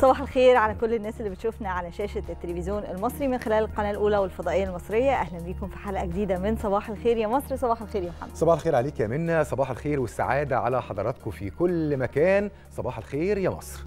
صباح الخير على كل الناس اللي بتشوفنا على شاشة التلفزيون المصري من خلال القناة الأولى والفضائية المصرية. أهلا بيكم في حلقة جديدة من صباح الخير. يا مصر صباح الخير يا محمد. صباح الخير عليك يا منى. صباح الخير والسعادة على حضراتكم في كل مكان. صباح الخير يا مصر.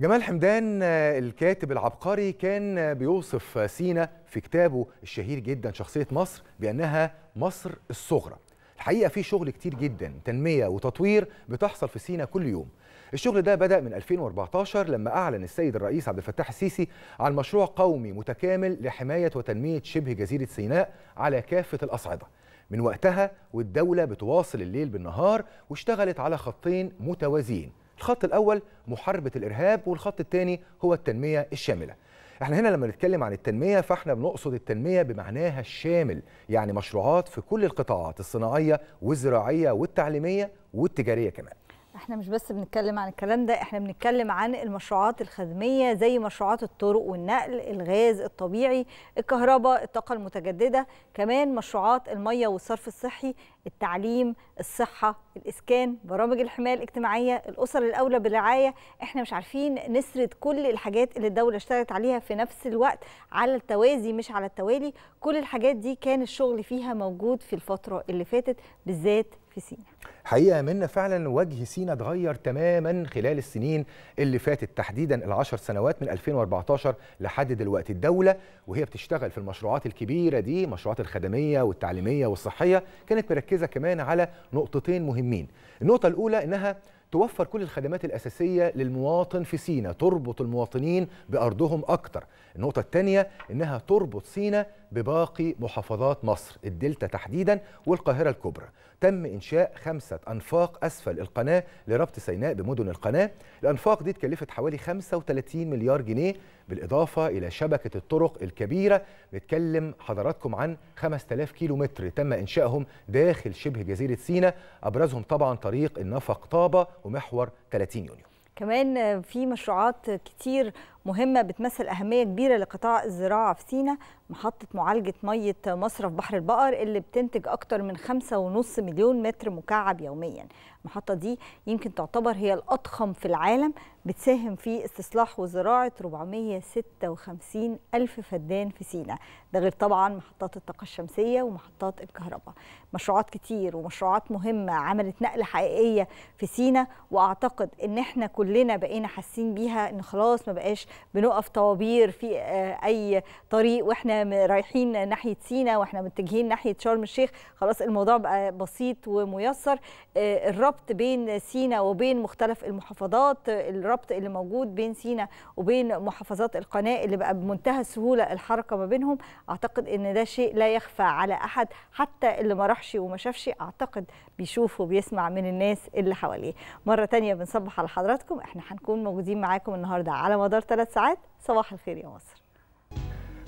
جمال حمدان الكاتب العبقري كان بيوصف سينا في كتابه الشهير جدا شخصية مصر بأنها مصر الصغرى. الحقيقة في شغل كتير جدا تنمية وتطوير بتحصل في سينا كل يوم. الشغل ده بدأ من 2014 لما أعلن السيد الرئيس عبد الفتاح السيسي عن مشروع قومي متكامل لحماية وتنمية شبه جزيرة سيناء على كافة الأصعدة. من وقتها والدولة بتواصل الليل بالنهار واشتغلت على خطين متوازيين. الخط الأول محاربة الإرهاب والخط الثاني هو التنمية الشاملة. إحنا هنا لما نتكلم عن التنمية فإحنا بنقصد التنمية بمعناها الشامل يعني مشروعات في كل القطاعات الصناعية والزراعية والتعليمية والتجارية كمان. إحنا مش بس بنتكلم عن الكلام ده إحنا بنتكلم عن المشروعات الخدمية زي مشروعات الطرق والنقل الغاز الطبيعي الكهرباء الطاقة المتجددة كمان مشروعات المية والصرف الصحي التعليم الصحة الإسكان برامج الحماية الاجتماعية الأسر الأولى بالرعاية. إحنا مش عارفين نسرد كل الحاجات اللي الدولة اشتغلت عليها في نفس الوقت على التوازي مش على التوالي. كل الحاجات دي كان الشغل فيها موجود في الفترة اللي فاتت بالذات في سينا. حقيقة منا فعلا وجه سينا اتغير تماما خلال السنين اللي فاتت تحديدا العشر سنوات من 2014 لحد دلوقتي. الدولة وهي بتشتغل في المشروعات الكبيرة دي مشروعات الخدمية والتعليمية والصحية كانت مركزة كمان على نقطتين مهمين. النقطة الأولى إنها توفر كل الخدمات الأساسية للمواطن في سينا تربط المواطنين بأرضهم أكتر. النقطة الثانية إنها تربط سينا بباقي محافظات مصر الدلتا تحديدا والقاهرة الكبرى. تم إنشاء خمسة أنفاق أسفل القناة لربط سيناء بمدن القناة. الأنفاق دي اتكلفت حوالي 35 مليار جنيه بالإضافة إلى شبكة الطرق الكبيرة. بتكلم حضراتكم عن 5000 كيلو متر تم إنشائهم داخل شبه جزيرة سينا. أبرزهم طبعا طريق النفق طابة ومحور 30 يونيو. كمان في مشروعات كتير مهمة بتمثل أهمية كبيرة لقطاع الزراعة في سينا محطة معالجة مية مصرف بحر البقر اللي بتنتج أكتر من 5.5 مليون متر مكعب يوميا. المحطة دي يمكن تعتبر هي الأضخم في العالم بتساهم في استصلاح وزراعة 456 ألف فدان في سينا. ده غير طبعا محطات الطاقة الشمسية ومحطات الكهرباء. مشروعات كتير ومشروعات مهمة عملت نقلة حقيقية في سينا وأعتقد إن إحنا كلنا بقينا حاسين بيها إن خلاص ما بقاش بنقف طوابير في أي طريق وإحنا رايحين ناحية سينا وإحنا متجهين ناحية شرم الشيخ خلاص الموضوع بقى بسيط وميسر. الربط بين سينا وبين مختلف المحافظات الربط اللي موجود بين سينا وبين محافظات القناة اللي بقى بمنتهى السهولة الحركة ما بينهم أعتقد إن ده شيء لا يخفى على أحد حتى اللي ما راحش وما شافش أعتقد بيشوف وبيسمع من الناس اللي حواليه. مرة تانية بنصبح على حضراتكم إحنا هنكون موجودين معاكم النهاردة على مدار ثلاث ساعات. صباح الخير يا مصر.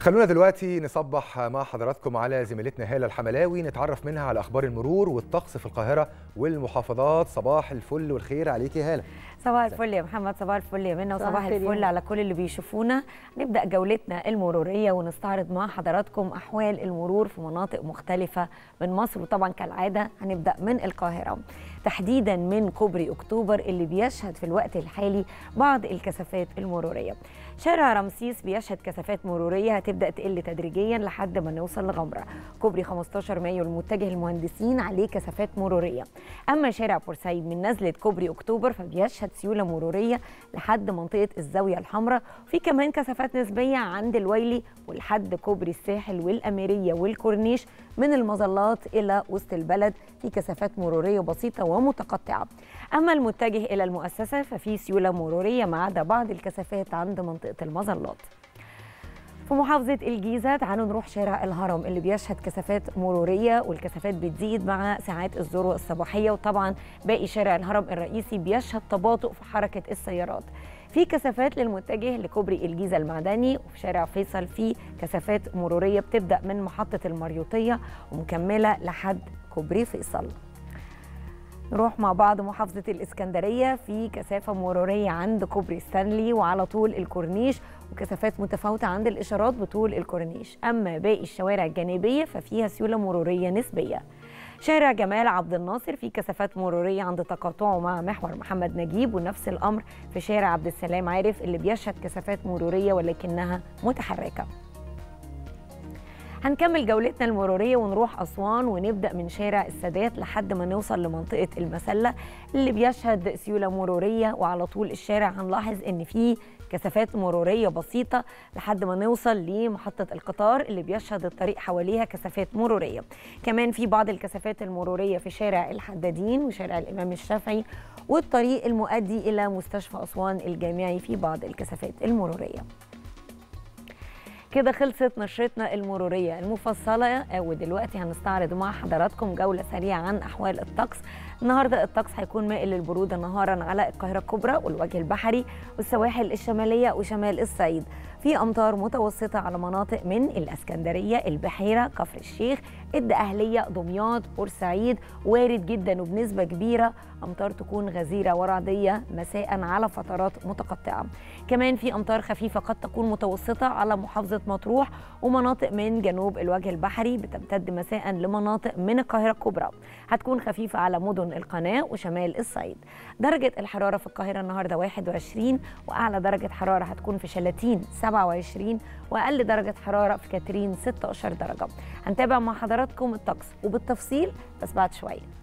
خلونا دلوقتي نصبح مع حضراتكم على زميلتنا هالة الحملاوي. نتعرف منها على أخبار المرور والطقس في القاهرة والمحافظات. صباح الفل والخير عليكي هالة. صباح الفل يا محمد صباح الفل يا منى وصباح الفل على كل اللي بيشوفونا. نبدأ جولتنا المرورية ونستعرض مع حضراتكم أحوال المرور في مناطق مختلفة من مصر وطبعا كالعادة هنبدأ من القاهرة. تحديدا من كوبري أكتوبر اللي بيشهد في الوقت الحالي بعض الكثافات المرورية. شارع رمسيس بيشهد كثافات مرورية هتبدأ تقل تدريجيا لحد ما نوصل لغمرة. كوبري 15 مايو المتجه المهندسين عليه كثافات مرورية. أما شارع بورسعيد من نزلة كوبري أكتوبر فبيشهد سيولة مرورية لحد منطقة الزاوية الحمراء. في كمان كثافات نسبية عند الويلي ولحد كوبري الساحل والأميرية والكورنيش من المظلات إلى وسط البلد. في كثافات مرورية بسيطة ومتقطعة. أما المتجه إلى المؤسسة ففي سيولة مرورية ما عدا بعض الكثافات عند منطقه المظلات. في محافظة الجيزة تعالوا نروح شارع الهرم اللي بيشهد كثافات مرورية والكثافات بتزيد مع ساعات الذروة الصباحية. وطبعا باقي شارع الهرم الرئيسي بيشهد تباطؤ في حركة السيارات. في كثافات للمتجه لكوبري الجيزة المعدني وفي شارع فيصل في كثافات مرورية بتبدأ من محطة المريوطية ومكملة لحد كوبري فيصل. نروح مع بعض محافظة الإسكندرية في كثافة مرورية عند كوبري ستانلي وعلى طول الكورنيش وكثافات متفاوتة عند الإشارات بطول الكورنيش. أما باقي الشوارع الجانبية ففيها سيولة مرورية نسبية. شارع جمال عبد الناصر في كثافات مرورية عند تقاطعه مع محور محمد نجيب ونفس الأمر في شارع عبد السلام عارف اللي بيشهد كثافات مرورية ولكنها متحركة. هنكمل جولتنا المرورية ونروح أسوان ونبدأ من شارع السادات لحد ما نوصل لمنطقة المسلة اللي بيشهد سيولة مرورية. وعلى طول الشارع هنلاحظ إن في كثافات مرورية بسيطة لحد ما نوصل لمحطة القطار اللي بيشهد الطريق حواليها كثافات مرورية. كمان في بعض الكثافات المرورية في شارع الحدادين وشارع الإمام الشافعي والطريق المؤدي إلى مستشفى أسوان الجامعي في بعض الكثافات المرورية. كده خلصت نشرتنا المرورية المفصلة ودلوقتي هنستعرض مع حضراتكم جولة سريعة عن أحوال الطقس. النهارده الطقس هيكون مائل للبرودة نهارا على القاهرة الكبرى والوجه البحري والسواحل الشمالية وشمال الصعيد. في أمطار متوسطة على مناطق من الأسكندرية البحيرة كفر الشيخ الدقهلية دمياط بورسعيد وارد جدا وبنسبة كبيرة أمطار تكون غزيرة ورعدية مساء على فترات متقطعة. كمان في أمطار خفيفة قد تكون متوسطة على محافظة مطروح ومناطق من جنوب الوجه البحري بتمتد مساء لمناطق من القاهرة الكبرى. هتكون خفيفة على مدن القناة وشمال الصعيد. درجة الحرارة في القاهرة النهاردة 21 وأعلى درجة حرارة هتكون في شلاتين 27 وأقل درجة حرارة في كاترين 16 درجة. هنتابع مع حضراتكم الطقس وبالتفصيل بس بعد شوية.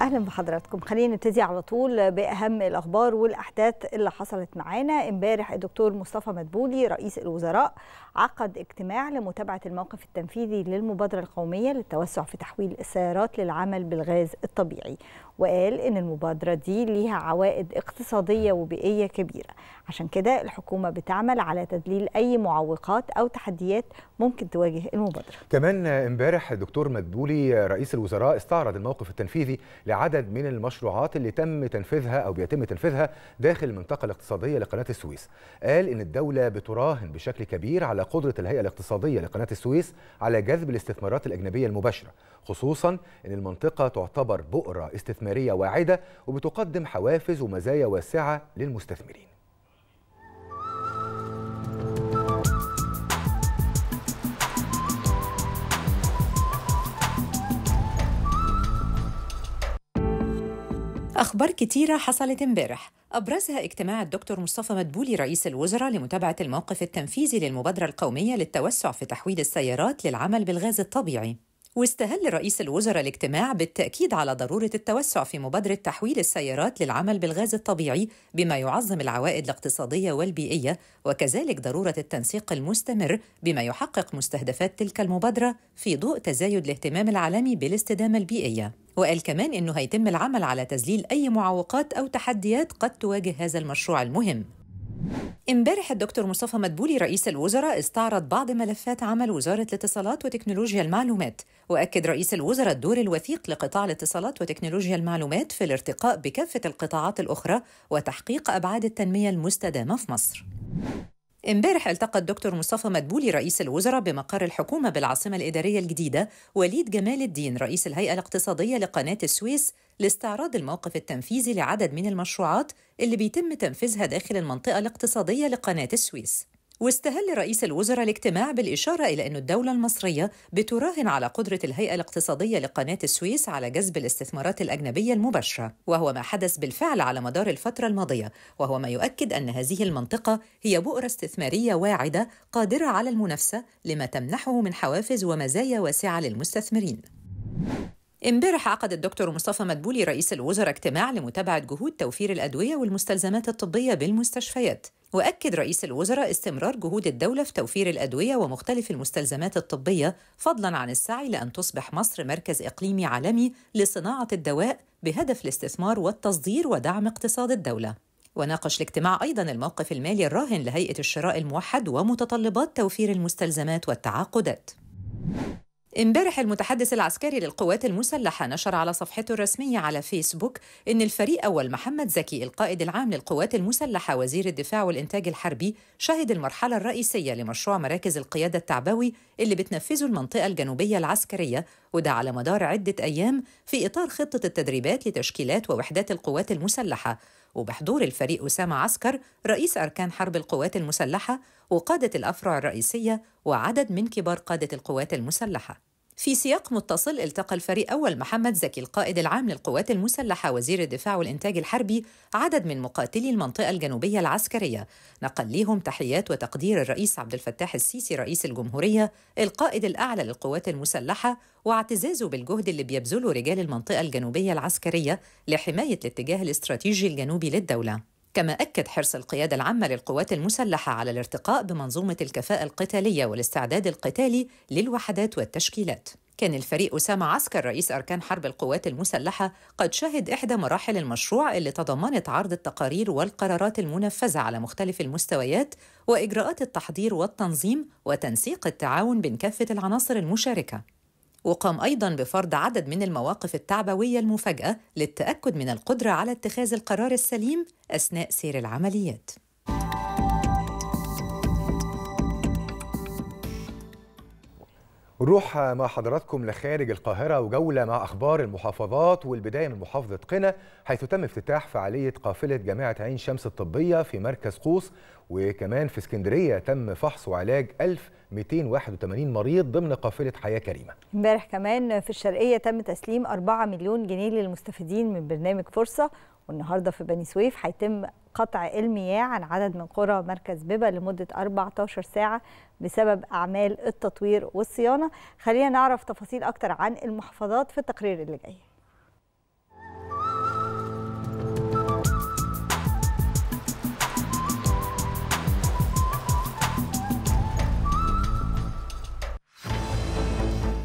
أهلا بحضراتكم. خلينا نبتدي على طول بأهم الأخبار والأحداث اللي حصلت معانا. امبارح الدكتور مصطفى مدبولي رئيس الوزراء عقد اجتماع لمتابعة الموقف التنفيذي للمبادرة القومية للتوسع في تحويل السيارات للعمل بالغاز الطبيعي. وقال إن المبادرة دي ليها عوائد اقتصادية وبيئية كبيرة. عشان كده الحكومة بتعمل على تذليل أي معوقات أو تحديات ممكن تواجه المبادرة. كمان امبارح الدكتور مدبولي رئيس الوزراء استعرض الموقف التنفيذي لعدد من المشروعات اللي تم تنفيذها أو بيتم تنفيذها داخل المنطقة الاقتصادية لقناة السويس. قال إن الدولة بتراهن بشكل كبير على قدرة الهيئة الاقتصادية لقناة السويس على جذب الاستثمارات الأجنبية المباشرة خصوصا إن المنطقة تعتبر بؤرة استثمارية واعدة وبتقدم حوافز ومزايا واسعة للمستثمرين. أخبار كتيرة حصلت امبارح. أبرزها اجتماع الدكتور مصطفى مدبولي رئيس الوزراء لمتابعة الموقف التنفيذي للمبادرة القومية للتوسع في تحويل السيارات للعمل بالغاز الطبيعي. واستهل رئيس الوزراء الاجتماع بالتأكيد على ضرورة التوسع في مبادرة تحويل السيارات للعمل بالغاز الطبيعي بما يعظم العوائد الاقتصادية والبيئية وكذلك ضرورة التنسيق المستمر بما يحقق مستهدفات تلك المبادرة في ضوء تزايد الاهتمام العالمي بالاستدامة البيئية. وقال كمان إنه هيتم العمل على تذليل أي معوقات أو تحديات قد تواجه هذا المشروع المهم. امبارح الدكتور مصطفى مدبولي رئيس الوزراء استعرض بعض ملفات عمل وزارة الاتصالات وتكنولوجيا المعلومات. وأكد رئيس الوزراء الدور الوثيق لقطاع الاتصالات وتكنولوجيا المعلومات في الارتقاء بكافة القطاعات الأخرى وتحقيق أبعاد التنمية المستدامة في مصر. امبارح التقى الدكتور مصطفى مدبولي رئيس الوزراء بمقر الحكومة بالعاصمة الإدارية الجديدة وليد جمال الدين رئيس الهيئة الاقتصادية لقناة السويس لاستعراض الموقف التنفيذي لعدد من المشروعات اللي بيتم تنفيذها داخل المنطقة الاقتصادية لقناة السويس. واستهل رئيس الوزراء الاجتماع بالإشارة إلى أن الدولة المصرية بتراهن على قدرة الهيئة الاقتصادية لقناة السويس على جذب الاستثمارات الأجنبية المباشرة وهو ما حدث بالفعل على مدار الفترة الماضية وهو ما يؤكد أن هذه المنطقة هي بؤرة استثمارية واعدة قادرة على المنافسة لما تمنحه من حوافز ومزايا واسعة للمستثمرين. امبارح عقد الدكتور مصطفى مدبولي رئيس الوزراء اجتماع لمتابعة جهود توفير الأدوية والمستلزمات الطبية بالمستشفيات وأكد رئيس الوزراء استمرار جهود الدولة في توفير الأدوية ومختلف المستلزمات الطبية فضلاً عن السعي لأن تصبح مصر مركز إقليمي عالمي لصناعة الدواء بهدف الاستثمار والتصدير ودعم اقتصاد الدولة. وناقش الاجتماع أيضا الموقف المالي الراهن لهيئة الشراء الموحد ومتطلبات توفير المستلزمات والتعاقدات. امبارح المتحدث العسكري للقوات المسلحة نشر على صفحته الرسمية على فيسبوك إن الفريق أول محمد زكي القائد العام للقوات المسلحة وزير الدفاع والإنتاج الحربي شهد المرحلة الرئيسية لمشروع مراكز القيادة التعبوي اللي بتنفذه المنطقة الجنوبية العسكرية وده على مدار عدة أيام في إطار خطة التدريبات لتشكيلات ووحدات القوات المسلحة. وبحضور الفريق أسامة عسكر رئيس أركان حرب القوات المسلحة وقادة الأفرع الرئيسية وعدد من كبار قادة القوات المسلحة. في سياق متصل التقى الفريق أول محمد زكي القائد العام للقوات المسلحة وزير الدفاع والإنتاج الحربي عدد من مقاتلي المنطقة الجنوبية العسكرية. نقل لهم تحيات وتقدير الرئيس عبد الفتاح السيسي رئيس الجمهورية القائد الأعلى للقوات المسلحة واعتزازه بالجهد اللي بيبذله رجال المنطقة الجنوبية العسكرية لحماية الاتجاه الاستراتيجي الجنوبي للدولة. كما أكد حرص القيادة العامة للقوات المسلحة على الارتقاء بمنظومة الكفاءة القتالية والاستعداد القتالي للوحدات والتشكيلات. كان الفريق أسامة عسكر رئيس أركان حرب القوات المسلحة قد شهد إحدى مراحل المشروع اللي تضمنت عرض التقارير والقرارات المنفذة على مختلف المستويات وإجراءات التحضير والتنظيم وتنسيق التعاون بين كافة العناصر المشاركة. وقام أيضا بفرض عدد من المواقف التعبوية المفاجئة للتأكد من القدرة على اتخاذ القرار السليم أثناء سير العمليات. نروح مع حضراتكم لخارج القاهرة وجولة مع أخبار المحافظات والبداية من محافظة قنا حيث تم افتتاح فعالية قافلة جامعة عين شمس الطبية في مركز قوس وكمان في اسكندرية تم فحص وعلاج 1281 مريض ضمن قافلة حياة كريمة. امبارح كمان في الشرقية تم تسليم 4 مليون جنيه للمستفيدين من برنامج فرصة والنهاردة في بني سويف هيتم قطع المياه عن عدد من قرى مركز بيبا لمدة 14 ساعة بسبب أعمال التطوير والصيانة. خلينا نعرف تفاصيل أكتر عن المحافظات في التقرير اللي جاي.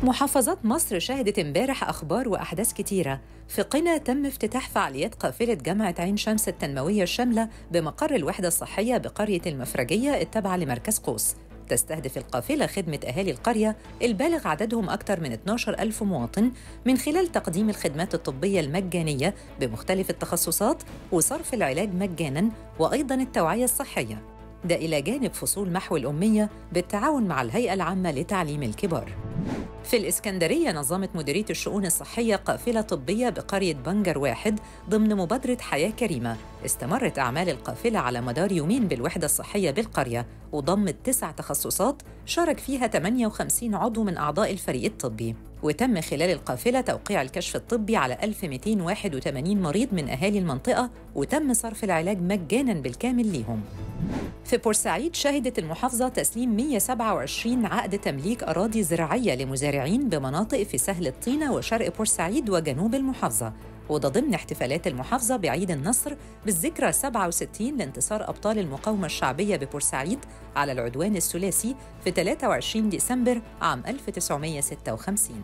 محافظات مصر شهدت امبارح أخبار وأحداث كتيرة. في قنا تم افتتاح فعاليات قافلة جامعة عين شمس التنموية الشاملة بمقر الوحدة الصحية بقرية المفرجية التابعة لمركز قوس. تستهدف القافلة خدمة أهالي القرية البالغ عددهم أكثر من 12 ألف مواطن من خلال تقديم الخدمات الطبية المجانية بمختلف التخصصات وصرف العلاج مجاناً وأيضاً التوعية الصحية. ده إلى جانب فصول محو الأمية بالتعاون مع الهيئة العامة لتعليم الكبار. في الإسكندرية نظمت مديرية الشؤون الصحية قافلة طبية بقرية بنجر واحد ضمن مبادرة حياة كريمة. استمرت أعمال القافلة على مدار يومين بالوحدة الصحية بالقرية وضمت تسع تخصصات شارك فيها 58 عضو من أعضاء الفريق الطبي. وتم خلال القافلة توقيع الكشف الطبي على 1281 مريض من أهالي المنطقة وتم صرف العلاج مجاناً بالكامل ليهم. في بورسعيد شهدت المحافظة تسليم 127 عقد تمليك أراضي زراعية لمزارعين بمناطق في سهل الطينة وشرق بورسعيد وجنوب المحافظة. وده ضمن احتفالات المحافظة بعيد النصر بالذكرى 67 لانتصار أبطال المقاومة الشعبية ببورسعيد على العدوان الثلاثي في 23 ديسمبر عام 1956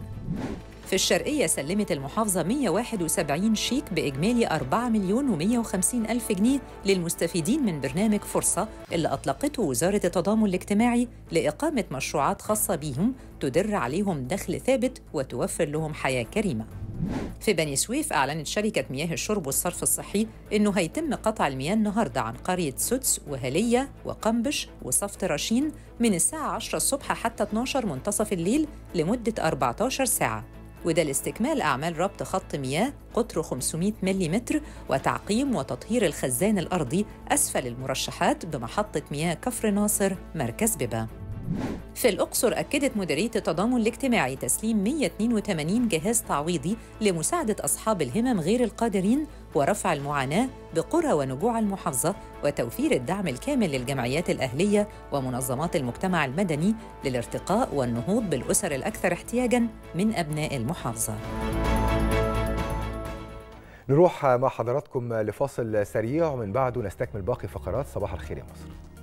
في الشرقية سلمت المحافظة 171 شيك بإجمالي 4 مليون و150 ألف جنيه للمستفيدين من برنامج فرصة اللي أطلقته وزارة التضامن الاجتماعي لإقامة مشروعات خاصة بيهم تدر عليهم دخل ثابت وتوفر لهم حياة كريمة. في بني سويف أعلنت شركة مياه الشرب والصرف الصحي إنه هيتم قطع المياه النهاردة عن قرية سدس وهلية وقنبش وصفت رشين من الساعة 10 الصبح حتى 12 منتصف الليل لمدة 14 ساعة. وده لاستكمال أعمال ربط خط مياه قطره 500 ملم وتعقيم وتطهير الخزان الأرضي أسفل المرشحات بمحطة مياه كفر ناصر مركز ببا في الأقصر أكدت مديرية التضامن الاجتماعي تسليم 182 جهاز تعويضي لمساعدة أصحاب الهمم غير القادرين ورفع المعاناة بقرى ونجوع المحافظة وتوفير الدعم الكامل للجمعيات الأهلية ومنظمات المجتمع المدني للارتقاء والنهوض بالأسر الأكثر احتياجاً من أبناء المحافظة. نروح مع حضراتكم لفاصل سريع ومن بعده نستكمل باقي فقرات صباح الخير يا مصر.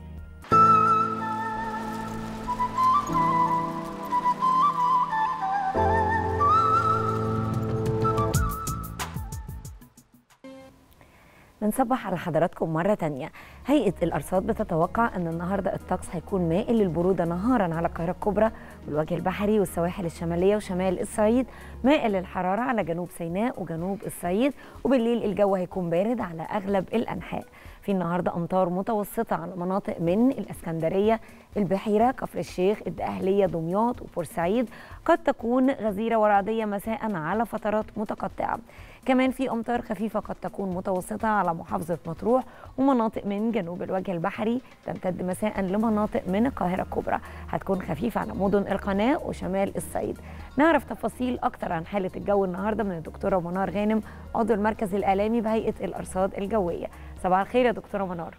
بنصبح على حضراتكم مرة تانية. هيئة الأرصاد بتتوقع أن النهاردة الطقس هيكون مائل للبرودة نهارا على القاهرة الكبرى والوجه البحري والسواحل الشمالية وشمال الصعيد. مائل للحرارة على جنوب سيناء وجنوب الصعيد وبالليل الجو هيكون بارد على أغلب الأنحاء. في النهارده أمطار متوسطة على مناطق من الإسكندرية البحيرة كفر الشيخ الدقهلية دمياط وبورسعيد. قد تكون غزيرة ورعديه مساء على فترات متقطعة. كمان في أمطار خفيفة قد تكون متوسطة على محافظة مطروح ومناطق من جنوب الوجه البحري. تمتد مساء لمناطق من القاهرة الكبرى. هتكون خفيفة على مدن القناة وشمال الصعيد. نعرف تفاصيل أكتر عن حالة الجو النهاردة من الدكتورة منار غانم عضو المركز الإعلامي بهيئة الأرصاد الجوية. صباح الخير يا دكتورة منار.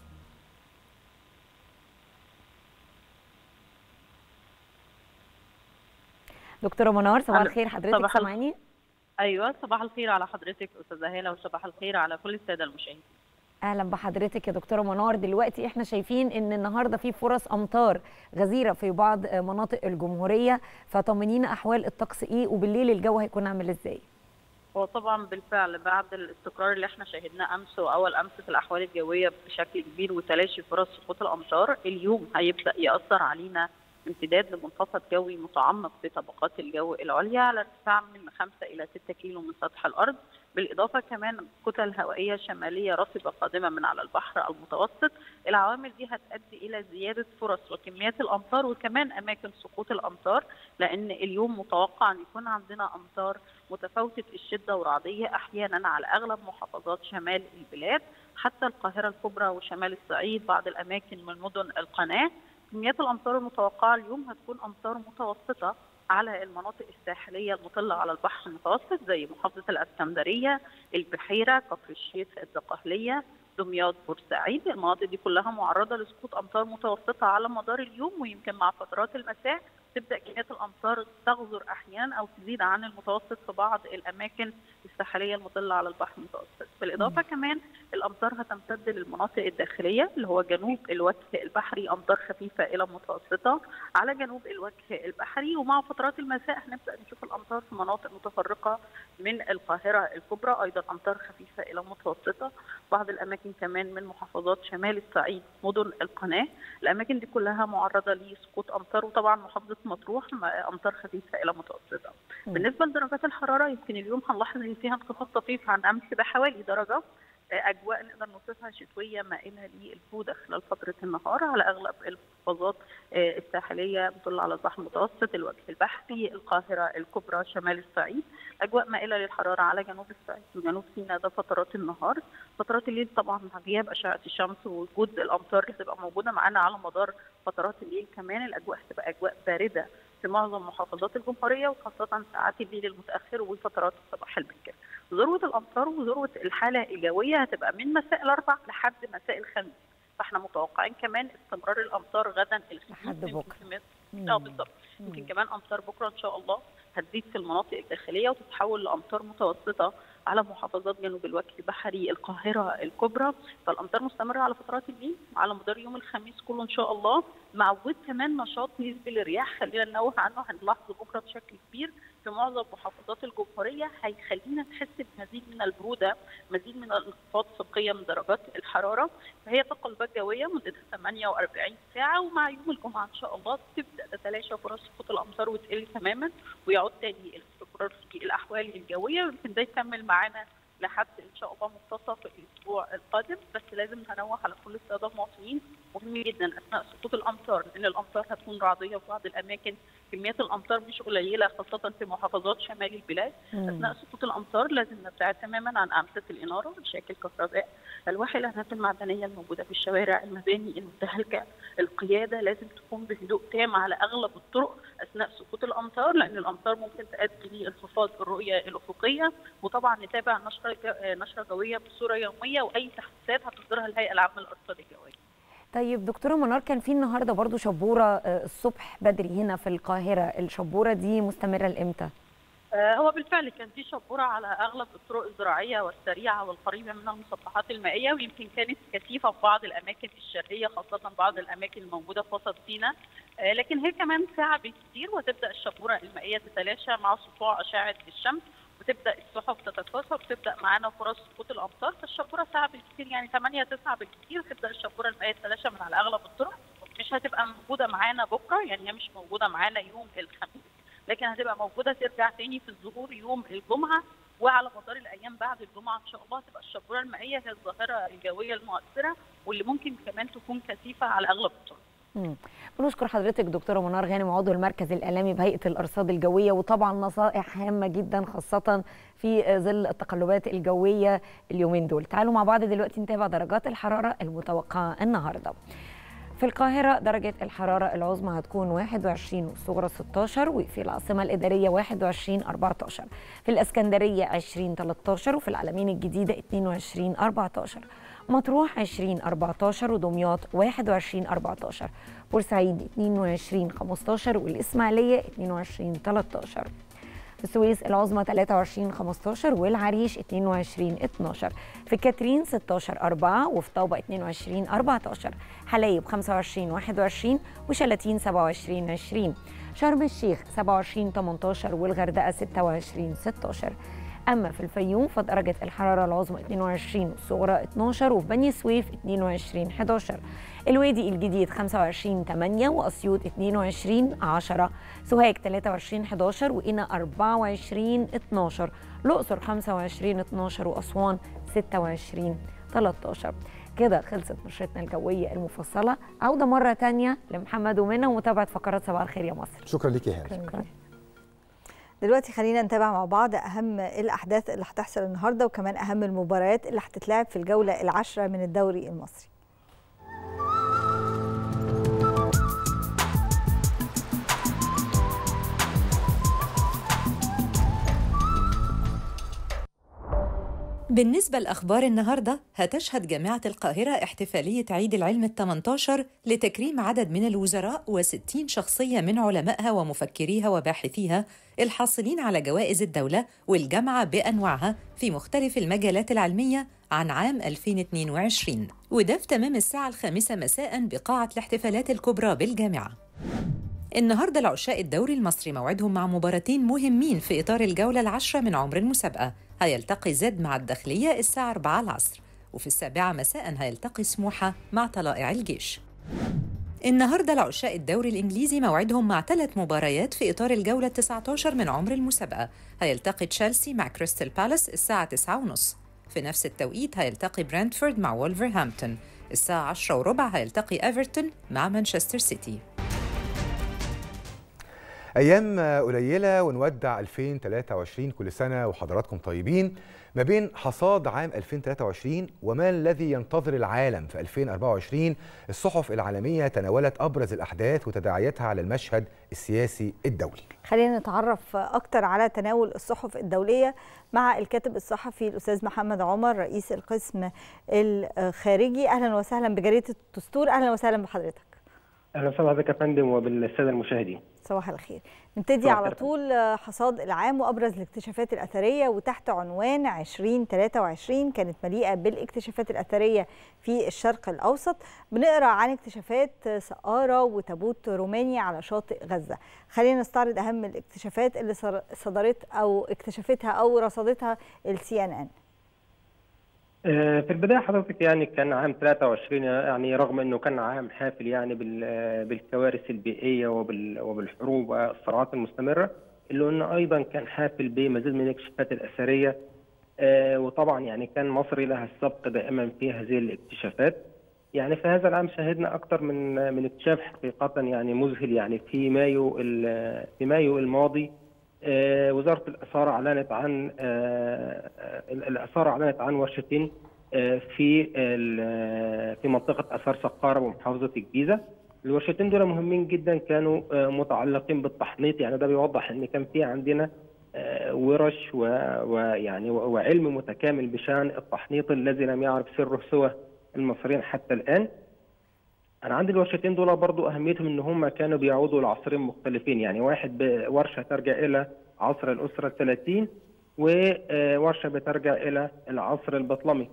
دكتورة منار صباح الخير. حضرتك سامعاني؟ أيوه صباح الخير على حضرتك أستاذة هالة وصباح الخير على كل السادة المشاهدين. أهلا بحضرتك يا دكتورة منار. دلوقتي إحنا شايفين إن النهارده في فرص أمطار غزيرة في بعض مناطق الجمهورية فطمنينا أحوال الطقس إيه وبالليل الجو هيكون عامل إزاي؟ هو طبعا بالفعل بعد الاستقرار اللي إحنا شاهدناه أمس وأول أمس في الأحوال الجوية بشكل كبير وتلاشي فرص سقوط الأمطار اليوم هيبدأ يأثر علينا امتداد لمنخفض جوي متعمق في طبقات الجو العليا على ارتفاع من 5 إلى 6 كيلو من سطح الأرض. بالإضافة كمان كتل هوائيه شماليه رطبة قادمة من على البحر المتوسط. العوامل دي هتؤدي إلى زيادة فرص وكميات الأمطار وكمان أماكن سقوط الأمطار لأن اليوم متوقع أن يكون عندنا أمطار متفاوتة الشدة ورعدية أحيانا على أغلب محافظات شمال البلاد حتى القاهرة الكبرى وشمال الصعيد بعض الأماكن من مدن القناة. كميات الأمطار المتوقعة اليوم هتكون أمطار متوسطة على المناطق الساحلية المطلة على البحر المتوسط زي محافظة الأسكندرية، البحيرة، كفر الشيخ، الدقهلية، دمياط، بورسعيد، المناطق دي كلها معرضة لسقوط أمطار متوسطة على مدار اليوم ويمكن مع فترات المساء تبدأ كميات الأمطار تغزر أحيانا أو تزيد عن المتوسط في بعض الأماكن الساحلية المطلة على البحر المتوسط، بالإضافة كمان الأمطار هتمتد للمناطق الداخلية اللي هو جنوب الوجه البحري أمطار خفيفة إلى متوسطة على جنوب الوجه البحري. ومع فترات المساء هنبدأ نشوف الأمطار في مناطق متفرقة من القاهرة الكبرى أيضا أمطار خفيفة إلى متوسطة. بعض الأماكن كمان من محافظات شمال الصعيد مدن القناة. الأماكن دي كلها معرضة لسقوط أمطار وطبعا محافظة مطروح أمطار خفيفة إلى متوسطة. بالنسبة لدرجات الحرارة يمكن اليوم هنلاحظ إن فيها انخفاض طفيف عن أمس بحوالي درجة. أجواء نقدر نوصفها شتوية مائله للبروده خلال فترة النهار على أغلب المحافظات الساحلية بتطل على البحر المتوسط الوجه البحري القاهرة الكبرى شمال الصعيد. أجواء مائله للحرارة على جنوب الصعيد وجنوب سيناء ده فترات النهار. فترات الليل طبعا مع غياب أشعة الشمس ووجود الأمطار اللي هتبقى موجودة معانا على مدار فترات الليل كمان. الأجواء هتبقى أجواء باردة في معظم محافظات الجمهورية وخاصة ساعات الليل المتأخر وفترات الصباح الباكر. ذروة الأمطار وذروة الحالة الجوية هتبقى من مساء الأربع لحد مساء الخميس. فاحنا متوقعين كمان استمرار الأمطار غدا الخميس لحد بكرة. آه بالظبط يمكن كمان أمطار بكرة إن شاء الله هتزيد في المناطق الداخلية وتتحول لأمطار متوسطة على محافظات جنوب الوجه البحري القاهرة الكبرى فالأمطار مستمرة على فترات الليل على مدار يوم الخميس كله إن شاء الله مع وجود كمان نشاط نسبي للرياح خلينا ننوه عنه هنلاحظه بكرة بشكل كبير في معظم محافظات الجمهورية هيخلينا نحس بمزيد من البرودة مزيد من الانخفاض في قيم درجات الحرارة فهي تقلبات جويه مدتها 48 ساعة ومع يوم الجمعة إن شاء الله تبدأ تتلاشى فرص سقوط الأمطار وتقل تماما ويعود تاني الاستقرار في الأحوال الجوية ويمكن ده يكمل معانا لحد إن شاء الله منتصف الأسبوع القادم بس لازم هنوه على كل الساده المواطنين. مهم جدا أثناء سقوط الأمطار لأن الأمطار هتكون رعدية في بعض الأماكن كميات الأمطار مش قليلة خاصة في محافظات شمال البلاد. مم. أثناء سقوط الأمطار لازم نبتعد تماما عن أعمدة الإنارة مشاكل كهرباء الواح الاهداف المعدنية الموجودة في الشوارع المباني المتهالكه القيادة لازم تكون بهدوء تام على أغلب الطرق أثناء سقوط الأمطار لأن الأمطار ممكن تؤدي لانخفاض الرؤية الأفقية. وطبعا نتابع نشرة نشرة جوية بصورة يومية وأي تحديثات هتصدرها الهيئة العامة للأرصاد الجوية. طيب دكتوره منار كان في النهارده برضو شبورة آه، الصبح بدري هنا في القاهرة. الشبورة دي مستمرة لإمتى؟ آه، هو بالفعل كان في شبورة على أغلب الطرق الزراعية والسريعة والقريبة من المسطحات المائية ويمكن كانت كثيفة في بعض الأماكن الشرقية خاصة بعض الأماكن الموجودة في وسط سيناء آه، لكن هي كمان ساعة بالكثير وتبدأ الشبورة المائية تتلاشى مع سطوع أشعة الشمس. وتبدا السحب تتكاثر وتبدا معانا فرص سقوط الامطار فالشبورة ساعه بالكثير يعني 8 9 بالكثير تبدأ الشبورة المائية تتلاشى من على أغلب الطرق. مش هتبقى موجودة معانا بكرة يعني هي مش موجودة معانا يوم الخميس لكن هتبقى موجودة ترجع تاني في الظهور يوم الجمعة. وعلى مدار الأيام بعد الجمعة إن شاء الله هتبقى الشبورة المائية هي الظاهرة الجوية المؤثرة واللي ممكن كمان تكون كثيفة على أغلب الطرق. بنشكر حضرتك دكتورة منار غانم عضو المركز الإعلامي بهيئة الأرصاد الجوية وطبعا نصائح هامة جدا خاصة في ظل التقلبات الجوية اليومين دول. تعالوا مع بعض دلوقتي نتابع درجات الحرارة المتوقعة النهارده. في القاهرة درجة الحرارة العظمى هتكون 21 والصغرى 16 وفي العاصمة الإدارية 21 14 في الإسكندرية 20 13 وفي العلمين الجديدة 22 14 مطروح 20 14 ودمياط 21 14 بورسعيد 22 15 والإسماعيلية 22 13 في السويس العظمى 23 15 والعريش 22 12 في كاترين 16 4 وفي طابة 22 14 حلايب 25 21 وشلاتين 27 20 شرم الشيخ 27 18 والغردقة 26 16 أما في الفيوم فدرجة الحرارة العظمى 22 والصغرى 12 وفي بني سويف 22 11 الوادي الجديد 25 8 وأسيوط 22 10 سوهاج 23 11 وقنا 24 12 الأقصر 25 12 وأسوان 26 13 كده خلصت نشرتنا الجوية المفصلة. عودة مرة تانية لمحمد ومنى ومتابعة فقرات صباح الخير يا مصر. شكرا لك يا هاني شكرا دلوقتي خلينا نتابع مع بعض أهم الأحداث اللي هتحصل النهارده وكمان أهم المباريات اللي هتتلعب في الجولة العاشرة من الدوري المصري. بالنسبة لأخبار النهاردة هتشهد جامعة القاهرة احتفالية عيد العلم الثمنتاشر لتكريم عدد من الوزراء وستين شخصية من علمائها ومفكريها وباحثيها الحاصلين على جوائز الدولة والجامعة بأنواعها في مختلف المجالات العلمية عن عام 2022 وده في تمام الساعة الخامسة مساء بقاعة الاحتفالات الكبرى بالجامعة. النهارده العشاق الدوري المصري موعدهم مع مباراتين مهمين في إطار الجولة العشرة من عمر المسابقة. هيلتقي زد مع الداخلية الساعة 4 العصر وفي السابعة مساء هيلتقي سموحة مع طلائع الجيش. النهاردة العشاق الدوري الإنجليزي موعدهم مع ثلاث مباريات في إطار الجولة 19 من عمر المسابقة. هيلتقي تشيلسي مع كريستال بالاس الساعة 9:30 في نفس التوقيت هيلتقي برنتفورد مع وولفرهامبتون. الساعة 10 وربع هيلتقي إيفرتون مع مانشستر سيتي. أيام قليلة ونودع 2023 كل سنة وحضراتكم طيبين. ما بين حصاد عام 2023 وما الذي ينتظر العالم في 2024 الصحف العالمية تناولت أبرز الأحداث وتداعياتها على المشهد السياسي الدولي. خلينا نتعرف أكتر على تناول الصحف الدولية مع الكاتب الصحفي الأستاذ محمد عمر رئيس القسم الخارجي. أهلا وسهلا بجريدة الدستور. أهلا وسهلا بحضرتك. أهلا وسهلا بحضرتك يا فندم وبالساده المشاهدين. صباح الخير. نبتدي على طول حصاد العام وأبرز الاكتشافات الأثرية وتحت عنوان 2023 كانت مليئة بالاكتشافات الأثرية في الشرق الأوسط. بنقرأ عن اكتشافات سقارة وتابوت روماني على شاطئ غزة. خلينا نستعرض أهم الاكتشافات اللي صدرت أو اكتشفتها أو رصدتها السي ان ان في البداية حضرتك يعني كان عام 23 يعني رغم إنه كان عام حافل يعني بالكوارث البيئية وبالحروب والصراعات المستمرة إلا إنه أيضا كان حافل بمزيد من الاكتشافات الأثرية وطبعا يعني كان مصر لها السبق دائما في هذه الاكتشافات. يعني في هذا العام شهدنا أكثر من من اكتشاف حقيقة يعني مذهل يعني في مايو في مايو الماضي وزارة الاثار أعلنت عن الاثار أعلنت عن ورشتين في في منطقة أثار سقارة ومحافظة الجيزة. الورشتين دول مهمين جدا كانوا متعلقين بالتحنيط. يعني ده بيوضح إن كان في عندنا ورش ويعني وعلم متكامل بشأن التحنيط الذي لم يعرف سره سوى المصريين حتى الآن. أنا عندي الورشتين دول برضو أهميتهم إن هم كانوا بيعودوا لعصرين مختلفين. يعني واحد ورشه ترجع إلى عصر الأسرة الثلاثين وورشة بترجع إلى العصر البطلمي.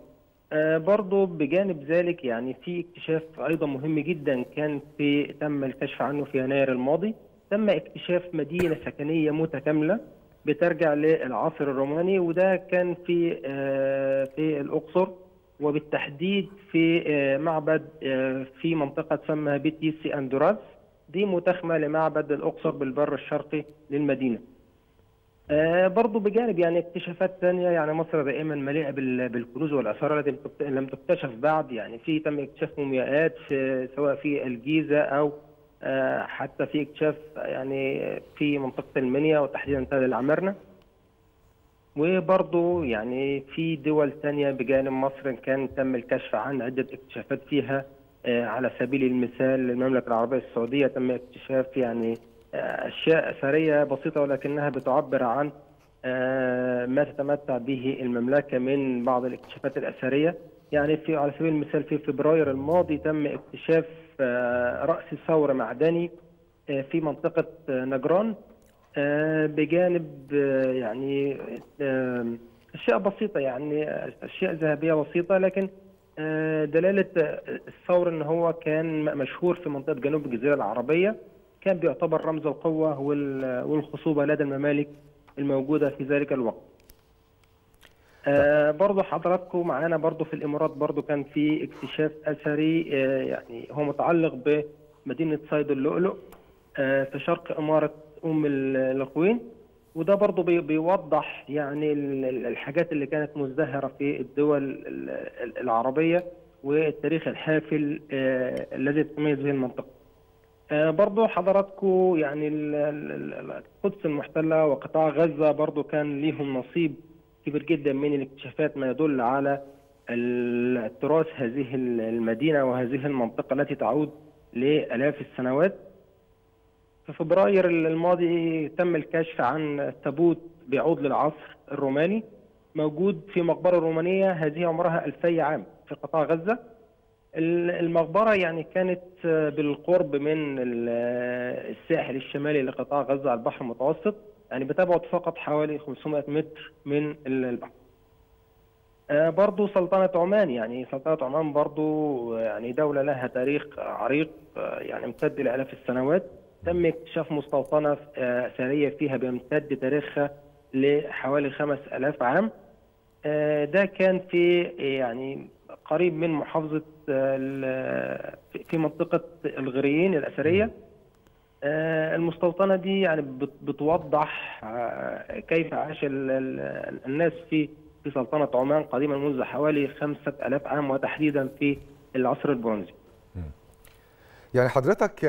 برضو بجانب ذلك يعني في اكتشاف أيضا مهم جدا كان في تم الكشف عنه في يناير الماضي. تم اكتشاف مدينة سكنية متكاملة بترجع للعصر الروماني وده كان في في الأقصر. وبالتحديد في معبد في منطقة تسمى بيتيسي أندوراس دي متخمة لمعبد الأقصر بالبر الشرقي للمدينة. برضو بجانب يعني اكتشافات ثانية يعني مصر دائما مليئة بالكنوز والآثار التي لم تكتشف بعد. يعني في تم اكتشاف مومياءات سواء في الجيزة أو حتى في اكتشاف يعني في منطقة المنيا وتحديدا تل العمارنة. وبرضه يعني في دول ثانية بجانب مصر كان تم الكشف عن عدة اكتشافات فيها على سبيل المثال المملكة العربية السعودية تم اكتشاف يعني أشياء أثرية بسيطة ولكنها بتعبر عن ما تتمتع به المملكة من بعض الاكتشافات الأثرية. يعني في على سبيل المثال في فبراير الماضي تم اكتشاف رأس ثور معدني في منطقة نجران. بجانب يعني أشياء بسيطة يعني أشياء ذهبية بسيطة لكن دلالة الثور إن هو كان مشهور في منطقة جنوب الجزيرة العربية كان بيعتبر رمز القوة والخصوبة لدى الممالك الموجودة في ذلك الوقت. آه برضه حضراتكم معانا برضه في الإمارات برضه كان في اكتشاف أثري آه يعني هو متعلق بمدينة صيد اللؤلؤ آه في شرق إمارة أم القوين وده برضه بيوضح يعني الحاجات اللي كانت مزدهرة في الدول العربية والتاريخ الحافل الذي تتميز به المنطقة. برضو حضراتكم يعني القدس المحتلة وقطاع غزة برضو كان ليهم نصيب كبير جدا من الاكتشافات ما يدل على التراث هذه المدينة وهذه المنطقة التي تعود لآلاف السنوات في فبراير الماضي تم الكشف عن تابوت بيعود للعصر الروماني موجود في مقبرة رومانية هذه عمرها 2000 عام في قطاع غزة. المقبرة يعني كانت بالقرب من الساحل الشمالي لقطاع غزة على البحر المتوسط يعني بتبعد فقط حوالي 500 متر من البحر. برضو سلطنة عمان يعني سلطنة عمان برضو يعني دولة لها تاريخ عريق يعني امتد لآلاف السنوات. تم اكتشاف مستوطنة أثرية فيها بيمتد تاريخها لحوالي 5000 عام. ده كان في يعني قريب من محافظة في منطقة الغريين الأثرية. المستوطنة دي يعني بتوضح كيف عاش الناس في في سلطنة عمان قديما منذ حوالي خمسة ألاف عام وتحديدا في العصر البرونزي. يعني حضرتك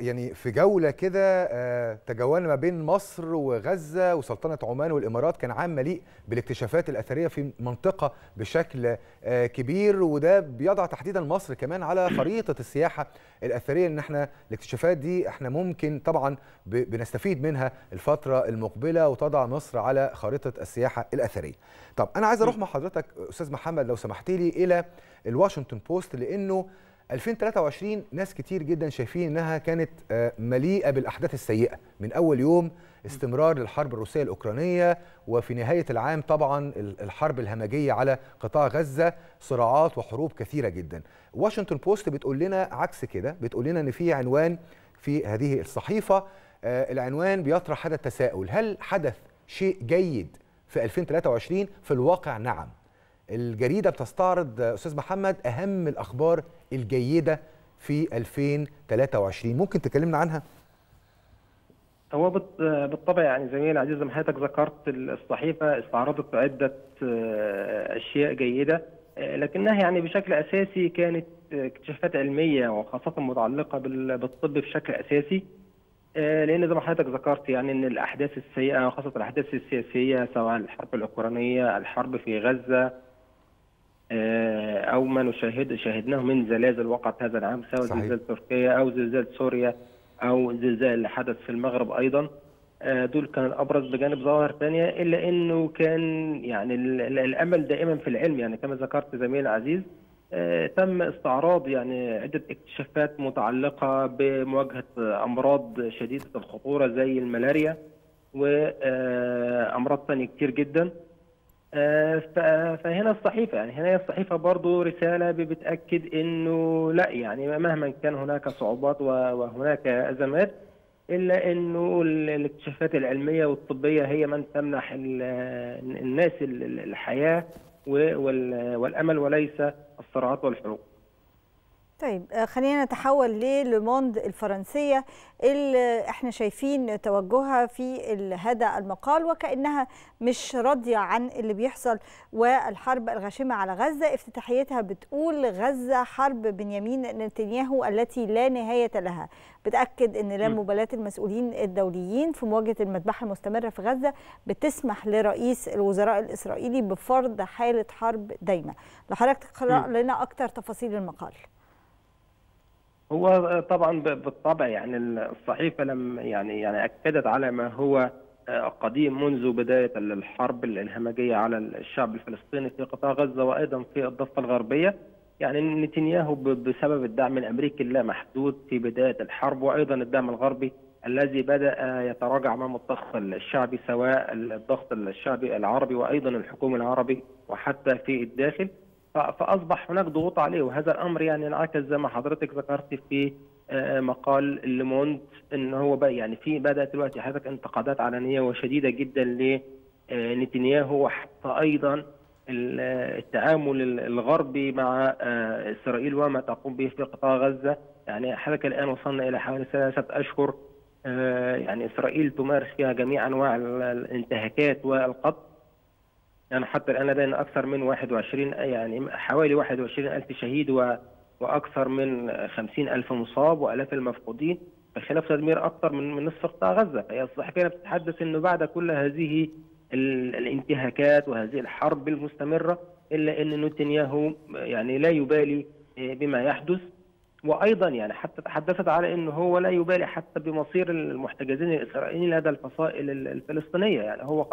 يعني في جولة كده تجولنا ما بين مصر وغزة وسلطنة عمان والإمارات كان عام مليء بالاكتشافات الأثرية في منطقة بشكل كبير وده بيضع تحديدا مصر كمان على خريطة السياحة الأثرية إن إحنا الاكتشافات دي إحنا ممكن طبعا بنستفيد منها الفترة المقبلة وتضع مصر على خريطة السياحة الأثرية. طب أنا عايز أروح مع حضرتك أستاذ محمد لو سمحت لي إلى الواشنطن بوست لأنه 2023 ناس كتير جدا شايفين إنها كانت مليئة بالأحداث السيئة. من أول يوم استمرار للحرب الروسية الأوكرانية وفي نهاية العام طبعا الحرب الهمجية على قطاع غزة صراعات وحروب كثيرة جدا. واشنطن بوست بتقول لنا عكس كده بتقول لنا إن في عنوان في هذه الصحيفة العنوان بيطرح هذا التساؤل. هل حدث شيء جيد في 2023 في الواقع نعم. الجريدة بتستعرض أستاذ محمد أهم الأخبار الجيدة في 2023 ممكن تكلمنا عنها؟ هو بالطبع يعني زميلي العزيز زي ما حضرتك ذكرت الصحيفة استعرضت عدة أشياء جيدة لكنها يعني بشكل أساسي كانت اكتشافات علمية وخاصة متعلقة بالطب بشكل أساسي لأن زي ما حضرتك ذكرت يعني إن الأحداث السيئة وخاصة الأحداث السياسية سواء الحرب الأوكرانية الحرب في غزة أو ما نشاهد شاهدناه من زلازل وقعت هذا العام سواء زلزال تركيا أو زلزال سوريا أو زلزال اللي حدث في المغرب أيضا. دول كان الابرز بجانب ظواهر ثانية إلا إنه كان يعني الأمل دائما في العلم يعني كما ذكرت زميلي العزيز تم استعراض يعني عدة اكتشافات متعلقة بمواجهة أمراض شديدة الخطورة زي الملاريا وامراض ثانية كتير جدا. فهنا الصحيفة يعني هنا الصحيفة برضو رسالة بتأكد إنه لا يعني مهما كان هناك صعوبات وهناك أزمات إلا إنه الاكتشافات العلمية والطبية هي من تمنح الناس الحياة والأمل وليس الصراعات والحروب. طيب خلينا نتحول للوموند الفرنسية اللي إحنا شايفين توجهها في هذا المقال وكأنها مش راضية عن اللي بيحصل والحرب الغاشمة على غزة. افتتاحيتها بتقول غزة حرب بنيامين نتنياهو التي لا نهاية لها. بتأكد أن لا مبالاة المسؤولين الدوليين في مواجهة المذبحة المستمرة في غزة بتسمح لرئيس الوزراء الإسرائيلي بفرض حالة حرب دايمة. لو حضرتك تقرأ لنا أكثر تفاصيل المقال. هو طبعا بالطبع يعني الصحيفة لم يعني يعني أكدت على ما هو قديم منذ بداية الحرب الهمجيه على الشعب الفلسطيني في قطاع غزة وأيضا في الضفة الغربية. يعني نتنياهو بسبب الدعم الأمريكي اللامحدود في بداية الحرب وأيضا الدعم الغربي الذي بدأ يتراجع امام الضغط الشعبي سواء الضغط الشعبي العربي وأيضا الحكومي العربي وحتى في الداخل. فأصبح هناك ضغوط عليه وهذا الأمر يعني انعكس زي ما حضرتك ذكرت في مقال ليموند إن هو بقى يعني في بدأت دلوقتي حضرتك انتقادات علنية وشديدة جدا لنتنياهو وحتى أيضا التعامل الغربي مع إسرائيل وما تقوم به في قطاع غزة. يعني حضرتك الآن وصلنا إلى حوالي ثلاثة أشهر يعني إسرائيل تمارس فيها جميع أنواع الانتهاكات والقتل. يعني حتى الآن لدينا أكثر من 21 يعني حوالي 21 ألف شهيد و وأكثر من 50 ألف مصاب وآلاف المفقودين بخلاف تدمير أكثر من من نصف قطاع غزة. فهي الصحفية بتتحدث أنه بعد كل هذه الانتهاكات وهذه الحرب المستمرة إلا أن نتنياهو يعني لا يبالي بما يحدث. وأيضا يعني حتى تحدثت على إنه هو لا يبالي حتى بمصير المحتجزين الإسرائيليين لدى الفصائل الفلسطينية. يعني هو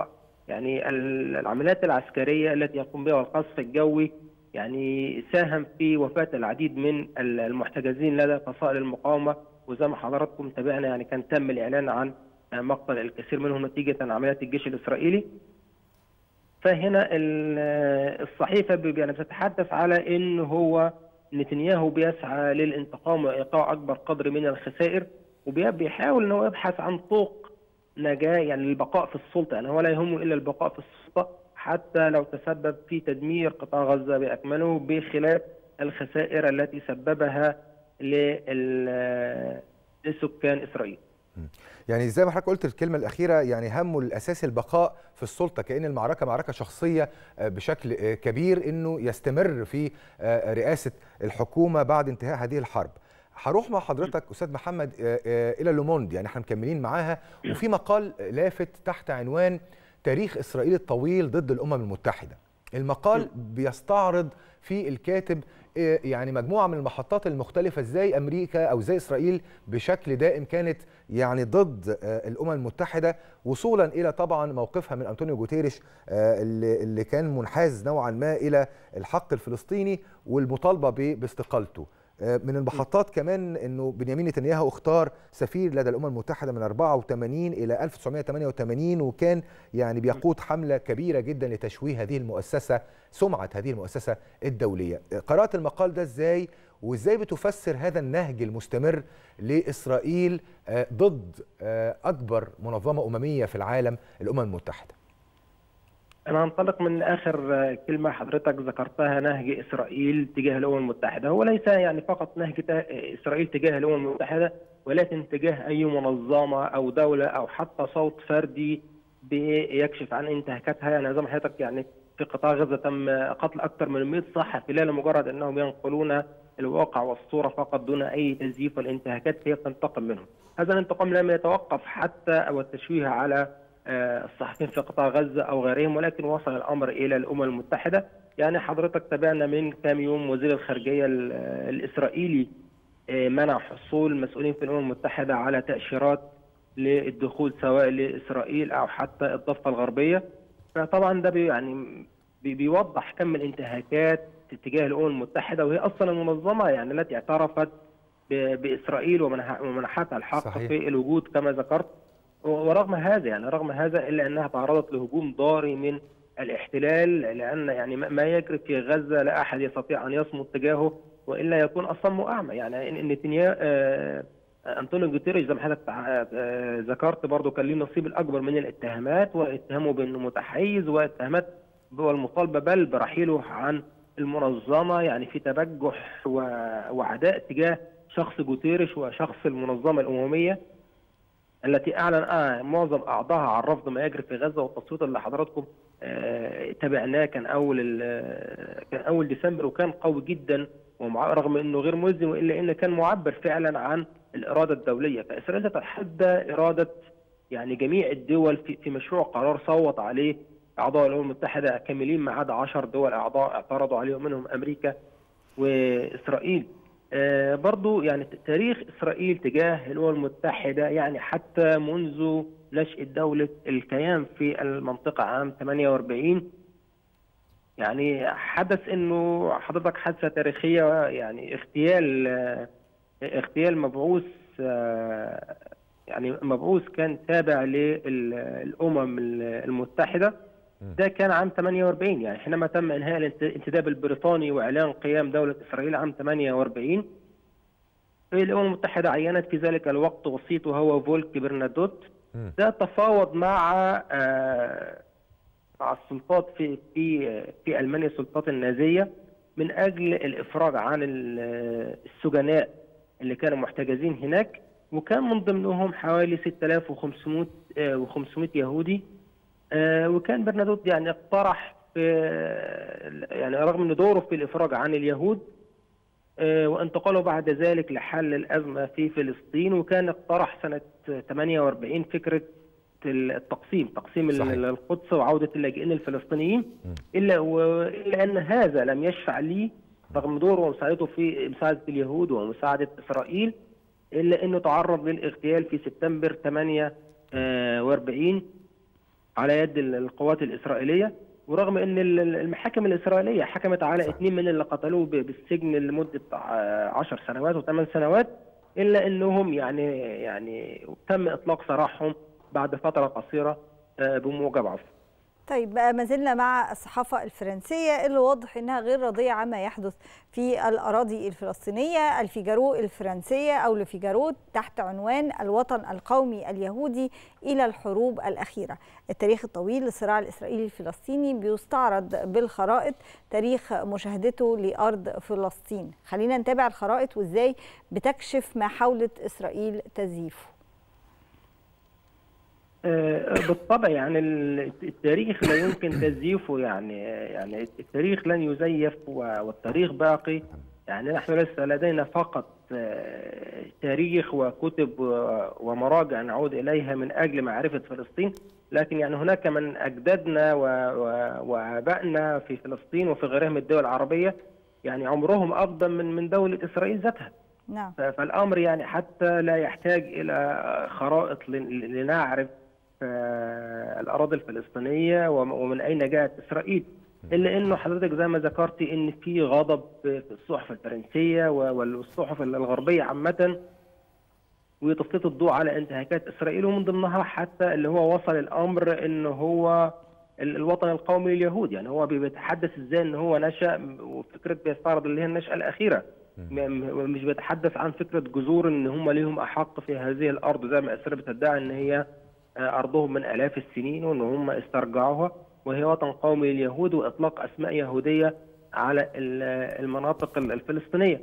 يعني العمليات العسكرية التي يقوم بها والقصف الجوي يعني ساهم في وفاة العديد من المحتجزين لدى فصائل المقاومة. وزي ما حضراتكم تابعنا يعني كان تم الإعلان عن مقتل الكثير منهم نتيجة عمليات الجيش الإسرائيلي. فهنا الصحيفة يعني بتتحدث على إن هو نتنياهو بيسعى للانتقام وإيقاع أكبر قدر من الخسائر وبيحاول إن هو يبحث عن طوق نجاة يعني البقاء في السلطة يعني هو لا يهمه إلا البقاء في السلطة حتى لو تسبب في تدمير قطاع غزة بأكمله بخلاف الخسائر التي سببها لسكان إسرائيل. يعني زي ما حضرتك قلت الكلمة الأخيرة يعني همه الاساسي البقاء في السلطة كأن المعركة معركة شخصية بشكل كبير إنه يستمر في رئاسة الحكومة بعد انتهاء هذه الحرب. هروح مع حضرتك أستاذ محمد إلى لوموند. يعني إحنا مكملين معاها. وفي مقال لافت تحت عنوان تاريخ إسرائيل الطويل ضد الأمم المتحدة. المقال بيستعرض في الكاتب يعني مجموعة من المحطات المختلفة إزاي أمريكا أو إزاي إسرائيل بشكل دائم كانت يعني ضد الأمم المتحدة. وصولا إلى طبعا موقفها من أنطونيو جوتيريش اللي, اللي كان منحاز نوعا ما إلى الحق الفلسطيني والمطالبة باستقالته. من المحطات كمان إنه بنيامين نتنياهو اختار سفير لدى الأمم المتحدة من 84 إلى 1988 وكان يعني بيقود حملة كبيرة جدا لتشويه هذه المؤسسة سمعة هذه المؤسسة الدولية. قرأت المقال ده إزاي وإزاي بتفسر هذا النهج المستمر لإسرائيل ضد أكبر منظمة أممية في العالم الأمم المتحدة؟ أنا هنطلق من آخر كلمة حضرتك ذكرتها نهج إسرائيل تجاه الأمم المتحدة، هو ليس يعني فقط نهج إسرائيل تجاه الأمم المتحدة ولكن تجاه أي منظمة أو دولة أو حتى صوت فردي بيكشف عن انتهاكاتها، يعني زي ما حضرتك يعني في قطاع غزة تم قتل أكثر من 100 صحفي لا لمجرد أنهم ينقلون الواقع والصورة فقط دون أي تزييف والانتهاكات هي تنتقم منهم. هذا الانتقام لم يتوقف حتى أو التشويه على الصحفيين في قطاع غزة أو غيرهم ولكن وصل الأمر إلى الأمم المتحدة. يعني حضرتك تابعنا من كام يوم وزير الخارجية الإسرائيلي منع حصول مسؤولين في الأمم المتحدة على تأشيرات للدخول سواء لإسرائيل أو حتى الضفة الغربية. فطبعا ده بي يعني بي بيوضح كم الانتهاكات تجاه الأمم المتحدة وهي أصلا المنظمة يعني التي اعترفت بإسرائيل ومنحتها الحق صحيح. في الوجود كما ذكرت. ورغم هذا يعني رغم هذا إلا أنها تعرضت لهجوم ضاري من الاحتلال لأن يعني ما يجري في غزة لا أحد يستطيع أن يصمد تجاهه وإلا يكون اصم واعمى يعني نتنياهو آه أنطونيو جوتيريش زي ما حضرتك آه ذكرت برضه كان ليه النصيب الأكبر من الاتهامات واتهامه بانه متحيز واتهامات والمطالبه بل برحيله عن المنظمة. يعني في تبجح وعداء تجاه شخص جوتيرش وشخص المنظمة الأممية. التي أعلن آه معظم اعضائها عن رفض ما يجري في غزة والتصويت اللي حضراتكم آه تابعناه كان أول كان أول ديسمبر وكان قوي جدا رغم إنه غير ملزم إلا انه كان معبر فعلا عن الإرادة الدولية. فإسرائيل تتحدى إرادة يعني جميع الدول في, في مشروع قرار صوت عليه أعضاء الأمم المتحدة كاملين ما عدا 10 دول أعضاء اعترضوا عليه منهم أمريكا وإسرائيل. آه برضو يعني تاريخ إسرائيل تجاه الأمم المتحدة يعني حتى منذ نشاه دولة الكيان في المنطقة عام 48 يعني حدث إنه حضرتك حادثة تاريخية يعني اغتيال آه اغتيال مبعوث آه يعني مبعوث كان تابع للامم المتحدة. ده كان عام 48 يعني حينما تم إنهاء الانتداب البريطاني وإعلان قيام دولة إسرائيل عام 48 الامم المتحده عينت في ذلك الوقت وسيطه هو فولك برنادوت. ده تفاوض مع آه مع السلطات في في في ألمانيا السلطات النازية من أجل الإفراج عن السجناء اللي كانوا محتجزين هناك. وكان من ضمنهم حوالي 6500 و500 يهودي وكان برنادوت يعني اقترح في يعني رغم إن دوره في الإفراج عن اليهود وانتقاله بعد ذلك لحل الأزمة في فلسطين وكان اقترح سنة 48 فكرة التقسيم تقسيم صحيح. القدس وعودة اللاجئين الفلسطينيين. إلا إلا أن هذا لم يشفع لي رغم دوره ومساعدته في مساعدة اليهود ومساعدة إسرائيل إلا أنه تعرض للإغتيال في سبتمبر 48 على يد القوات الإسرائيلية ورغم إن المحاكم الإسرائيلية حكمت على اثنين من اللي قتلوه بالسجن لمدة 10 سنوات وثمان سنوات إلا إنهم يعني يعني تم إطلاق سراحهم بعد فترة قصيرة بموجب عفو. طيب بقى ما زلنا مع الصحافة الفرنسية اللي واضح أنها غير راضية عما يحدث في الأراضي الفلسطينية الفيجارو الفرنسية أو لفيجارو تحت عنوان الوطن القومي اليهودي إلى الحروب الأخيرة. التاريخ الطويل للصراع الإسرائيلي الفلسطيني بيستعرض بالخرائط تاريخ مشاهدته لأرض فلسطين. خلينا نتابع الخرائط وإزاي بتكشف ما حاولت إسرائيل تزييفه. بالطبع يعني التاريخ لا يمكن تزييفه يعني يعني التاريخ لن يزيف والتاريخ باقي. يعني نحن ليس لدينا فقط تاريخ وكتب ومراجع نعود إليها من أجل معرفة فلسطين. لكن يعني هناك من اجدادنا وآبائنا في فلسطين وفي غيرها من الدول العربية. يعني عمرهم اقدم من من دولة إسرائيل ذاتها. نعم. فالأمر يعني حتى لا يحتاج إلى خرائط لنعرف الأراضي الفلسطينية ومن أين جاءت إسرائيل؟ إلا إنه حضرتك زي ما ذكرتي إن في غضب في الصحف الفرنسية والصحف الغربية عامة وتسليط الضوء على انتهاكات إسرائيل ومن ضمنها حتى اللي هو وصل الأمر إن هو الوطن القومي لليهود. يعني هو بيتحدث إزاي إن هو نشأ وفكره بيستعرض اللي هي النشأة الأخيرة. مش بيتحدث عن فكرة جذور إن هم ليهم أحق في هذه الأرض زي ما إسرائيل بتدعي إن هي أرضهم من آلاف السنين وإن هم استرجعوها وهي وطن قومي لليهود وإطلاق أسماء يهودية على المناطق الفلسطينية.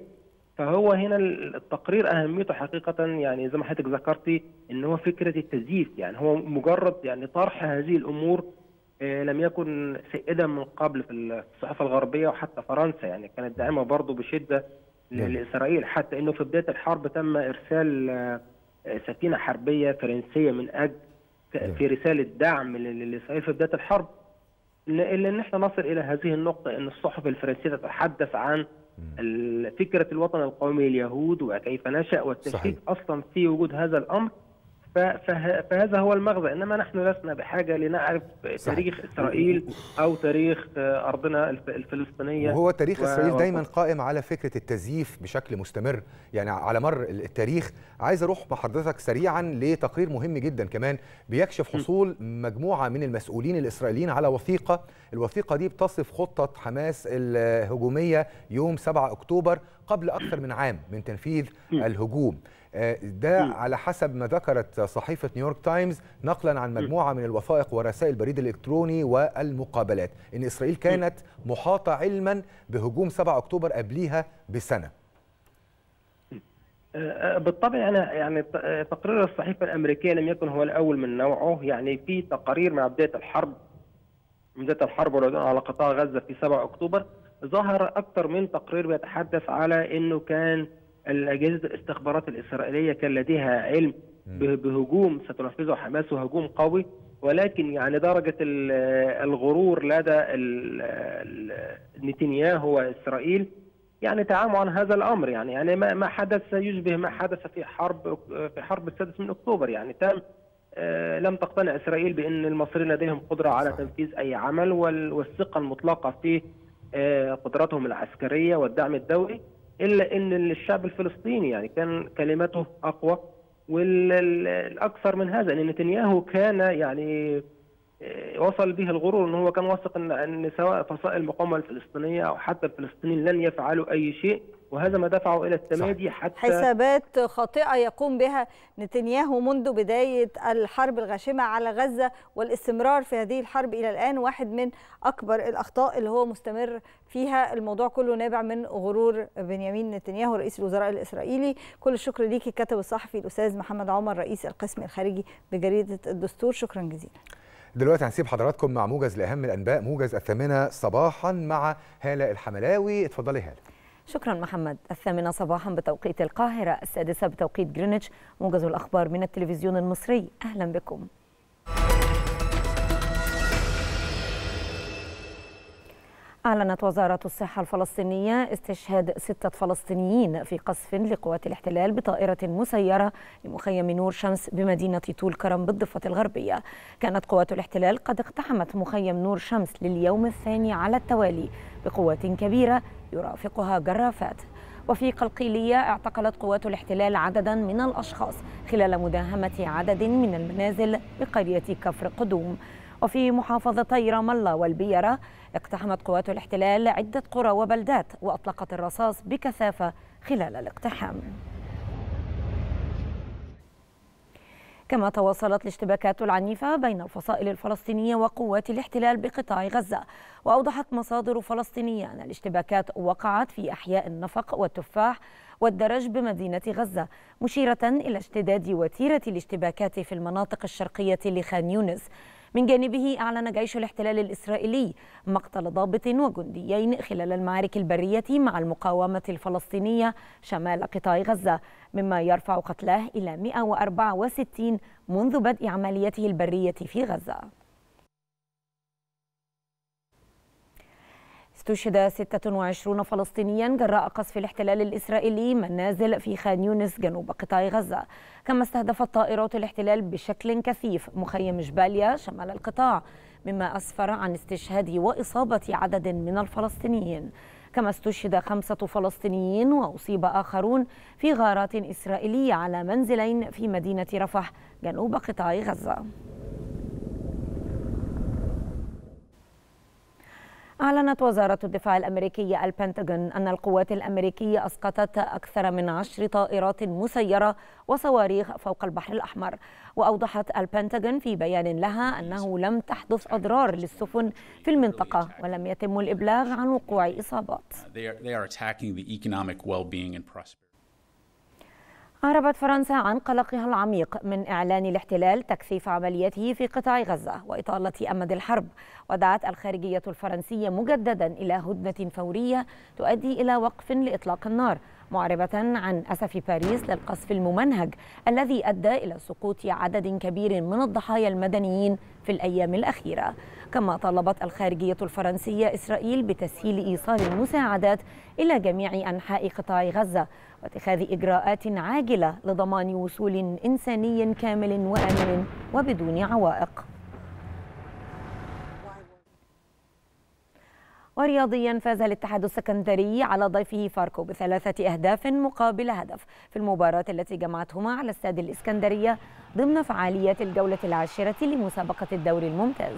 فهو هنا التقرير أهميته حقيقة يعني زي ما حضرتك ذكرتي إن هو فكرة التزييف يعني هو مجرد يعني طرح هذه الأمور لم يكن سائدا من قبل في الصحافة الغربية وحتى فرنسا يعني كانت داعمة برضه بشدة لإسرائيل حتى إنه في بداية الحرب تم إرسال سفينة حربية فرنسية من أجل في رسالة دعم لاسرائيل في بداية الحرب إلا إن إحنا نصل إلى هذه النقطة إن الصحف الفرنسية تتحدث عن فكرة الوطن القومي اليهود وكيف نشأ والتشكيك أصلا في وجود هذا الأمر. فهذا هو المغزى. إنما نحن لسنا بحاجة لنعرف صحيح. تاريخ إسرائيل أو تاريخ أرضنا الفلسطينية. وهو تاريخ و... إسرائيل دايما قائم على فكرة التزييف بشكل مستمر. يعني على مر التاريخ. عايز أروح مع حضرتك سريعا لتقرير مهم جدا كمان. بيكشف حصول مجموعة من المسؤولين الإسرائيليين على وثيقة. الوثيقة دي بتصف خطة حماس الهجومية يوم 7 أكتوبر قبل أكثر من عام من تنفيذ الهجوم. ده على حسب ما ذكرت صحيفة نيويورك تايمز نقلا عن مجموعة من الوثائق ورسائل البريد الإلكتروني والمقابلات إن إسرائيل كانت محاطة علما بهجوم 7 أكتوبر قبليها بسنة. بالطبع أنا يعني تقرير الصحيفة الأمريكية لم يكن هو الأول من نوعه. يعني في تقارير مع بداية الحرب من بداية الحرب والعدوان على قطاع غزة في 7 أكتوبر ظهر أكثر من تقرير بيتحدث على إنه كان اجهزه الاستخبارات الإسرائيلية كان لديها علم بهجوم ستنفذه حماس وهجوم قوي ولكن يعني درجة الغرور لدى نتنياهو وإسرائيل يعني تعاموا عن هذا الأمر. يعني يعني ما حدث يشبه ما حدث في حرب في حرب السادس من أكتوبر. يعني تم آه لم تقتنع إسرائيل بأن المصريين لديهم قدرة على تنفيذ أي عمل والثقة المطلقة في آه قدراتهم العسكرية والدعم الدولي. إلا إن الشعب الفلسطيني يعني كان كلمته أقوى والأكثر من هذا إن نتنياهو كان يعني وصل به الغرور إن هو كان واثق ان إن سواء فصائل المقاومة الفلسطينية أو حتى الفلسطينيين لن يفعلوا أي شيء. وهذا ما دفعه إلى التمادي حتى حسابات خاطئة يقوم بها نتنياهو منذ بداية الحرب الغاشمة على غزة والاستمرار في هذه الحرب إلى الآن. واحد من أكبر الأخطاء اللي هو مستمر فيها الموضوع كله نابع من غرور بنيامين نتنياهو رئيس الوزراء الإسرائيلي. كل الشكر ليكي الكاتب الصحفي الأستاذ محمد عمر رئيس القسم الخارجي بجريدة الدستور. شكرا جزيلا. دلوقتي هنسيب حضراتكم مع موجز لأهم الأنباء موجز الثامنة صباحا مع هالة الحملاوي. اتفضلي هالة. شكرا محمد. الثامنة صباحا بتوقيت القاهرة السادسة بتوقيت جرينتش موجز الأخبار من التلفزيون المصري. أهلا بكم. أعلنت وزارة الصحة الفلسطينية استشهاد ستة فلسطينيين في قصف لقوات الاحتلال بطائرة مسيرة لمخيم نور شمس بمدينة طول كرم بالضفة الغربية. كانت قوات الاحتلال قد اقتحمت مخيم نور شمس لليوم الثاني على التوالي بقوات كبيرة يرافقها جرافات. وفي قلقيلية اعتقلت قوات الاحتلال عددا من الأشخاص خلال مداهمة عدد من المنازل بقرية كفر قدوم. وفي محافظتي رام الله والبيرة اقتحمت قوات الاحتلال عدة قرى وبلدات وأطلقت الرصاص بكثافة خلال الاقتحام. كما تواصلت الاشتباكات العنيفة بين الفصائل الفلسطينية وقوات الاحتلال بقطاع غزة. وأوضحت مصادر فلسطينية أن الاشتباكات وقعت في أحياء النفق والتفاح والدرج بمدينة غزة مشيرة إلى اشتداد وتيرة الاشتباكات في المناطق الشرقية لخان يونس. من جانبه أعلن جيش الاحتلال الإسرائيلي مقتل ضابط وجنديين خلال المعارك البرية مع المقاومة الفلسطينية شمال قطاع غزة مما يرفع قتلاه إلى 164 منذ بدء عمليته البرية في غزة. استشهد 26 فلسطينيا جراء قصف الاحتلال الإسرائيلي منازل في خان يونس جنوب قطاع غزة. كما استهدفت طائرات الاحتلال بشكل كثيف مخيم جباليا شمال القطاع مما أسفر عن استشهاد وإصابة عدد من الفلسطينيين. كما استشهد خمسة فلسطينيين وأصيب آخرون في غارات إسرائيلية على منزلين في مدينة رفح جنوب قطاع غزة. أعلنت وزارة الدفاع الأمريكية البنتاغون أن القوات الأمريكية أسقطت أكثر من عشر طائرات مسيرة وصواريخ فوق البحر الأحمر. وأوضحت البنتاغون في بيان لها أنه لم تحدث أضرار للسفن في المنطقة ولم يتم الإبلاغ عن وقوع إصابات. أعربت فرنسا عن قلقها العميق من إعلان الاحتلال تكثيف عملياته في قطاع غزة وإطالة أمد الحرب. ودعت الخارجية الفرنسية مجددا إلى هدنة فورية تؤدي إلى وقف لإطلاق النار معربة عن أسف باريس للقصف الممنهج الذي أدى إلى سقوط عدد كبير من الضحايا المدنيين في الأيام الأخيرة. كما طلبت الخارجية الفرنسية إسرائيل بتسهيل إيصال المساعدات إلى جميع أنحاء قطاع غزة واتخاذ إجراءات عاجلة لضمان وصول إنساني كامل وآمن وبدون عوائق. ورياضيا فاز الاتحاد السكندري على ضيفه فاركو بثلاثة أهداف مقابل هدف في المباراة التي جمعتهما على استاد الإسكندرية ضمن فعاليات الجولة العاشرة لمسابقة الدوري الممتاز.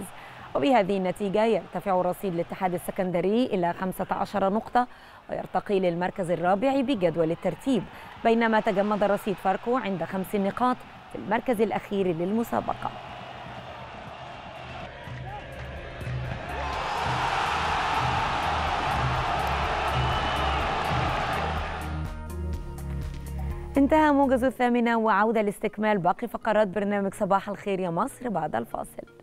وبهذه النتيجة يرتفع رصيد الاتحاد السكندري إلى 15 نقطة ويرتقي للمركز الرابع بجدول الترتيب بينما تجمد رصيد فاركو عند خمس نقاط في المركز الأخير للمسابقة. انتهى موجز الثامنة وعودة لاستكمال باقي فقرات برنامج صباح الخير يا مصر بعد الفاصل.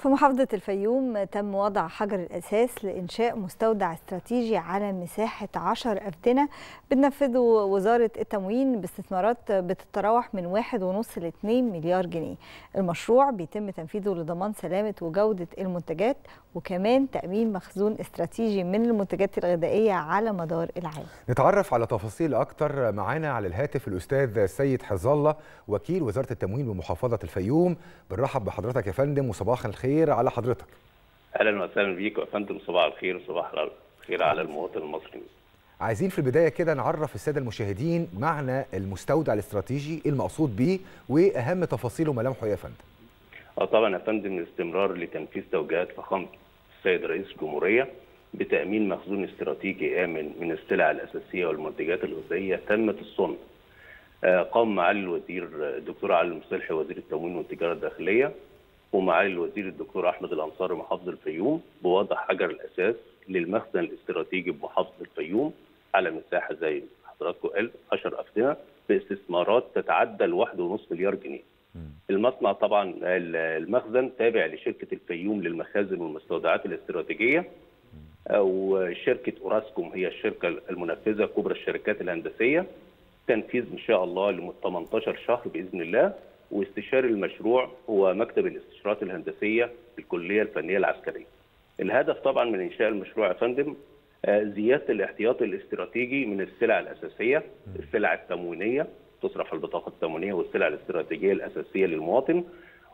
في محافظة الفيوم تم وضع حجر الأساس لإنشاء مستودع استراتيجي على مساحة 10 أفدنة بتنفذه وزارة التموين باستثمارات بتتراوح من واحد ونص ل 2 مليار جنيه. المشروع بيتم تنفيذه لضمان سلامة وجودة المنتجات وكمان تأمين مخزون استراتيجي من المنتجات الغذائية على مدار العام. نتعرف على تفاصيل أكتر معانا على الهاتف الأستاذ سيد حزالة وكيل وزارة التموين بمحافظة الفيوم. بنرحب بحضرتك يا فندم وصباح الخير. على حضرتك. أهلا وسهلا بيك يا فندم صباح الخير وصباح الخير على المواطن المصري. عايزين في البداية كده نعرف السادة المشاهدين معنى المستودع الاستراتيجي المقصود بيه وأهم تفاصيله وملامحه يا فندم. آه طبعا يا فندم استمرار لتنفيذ توجيهات فخامة السيد رئيس الجمهوريه بتأمين مخزون استراتيجي آمن من السلع الأساسية والمنتجات الغذائية تمت الصنع. آه قام معالي الوزير الدكتور علي المصلحي وزير التموين والتجارة الداخلية. ومعالي الوزير الدكتور أحمد الأنصاري محافظ الفيوم بوضع حجر الأساس للمخزن الاستراتيجي بمحافظة الفيوم على مساحة زي حضراتكم قلت 10 افدنه باستثمارات تتعدى الواحد ونص مليار جنيه. المصنع طبعا المخزن تابع لشركة الفيوم للمخازن والمستودعات الاستراتيجية. وشركة أوراسكوم هي الشركة المنفذة كبرى الشركات الهندسية. تنفيذ إن شاء الله لمدة 18 شهر بإذن الله. واستشاري المشروع هو مكتب الاستشارات الهندسية الكلية الفنية العسكرية. الهدف طبعا من إنشاء المشروع يا فندم زيادة الاحتياطي الاستراتيجي من السلع الأساسية، السلع التموينية تصرف البطاقة التموينية والسلع الاستراتيجية الأساسية للمواطن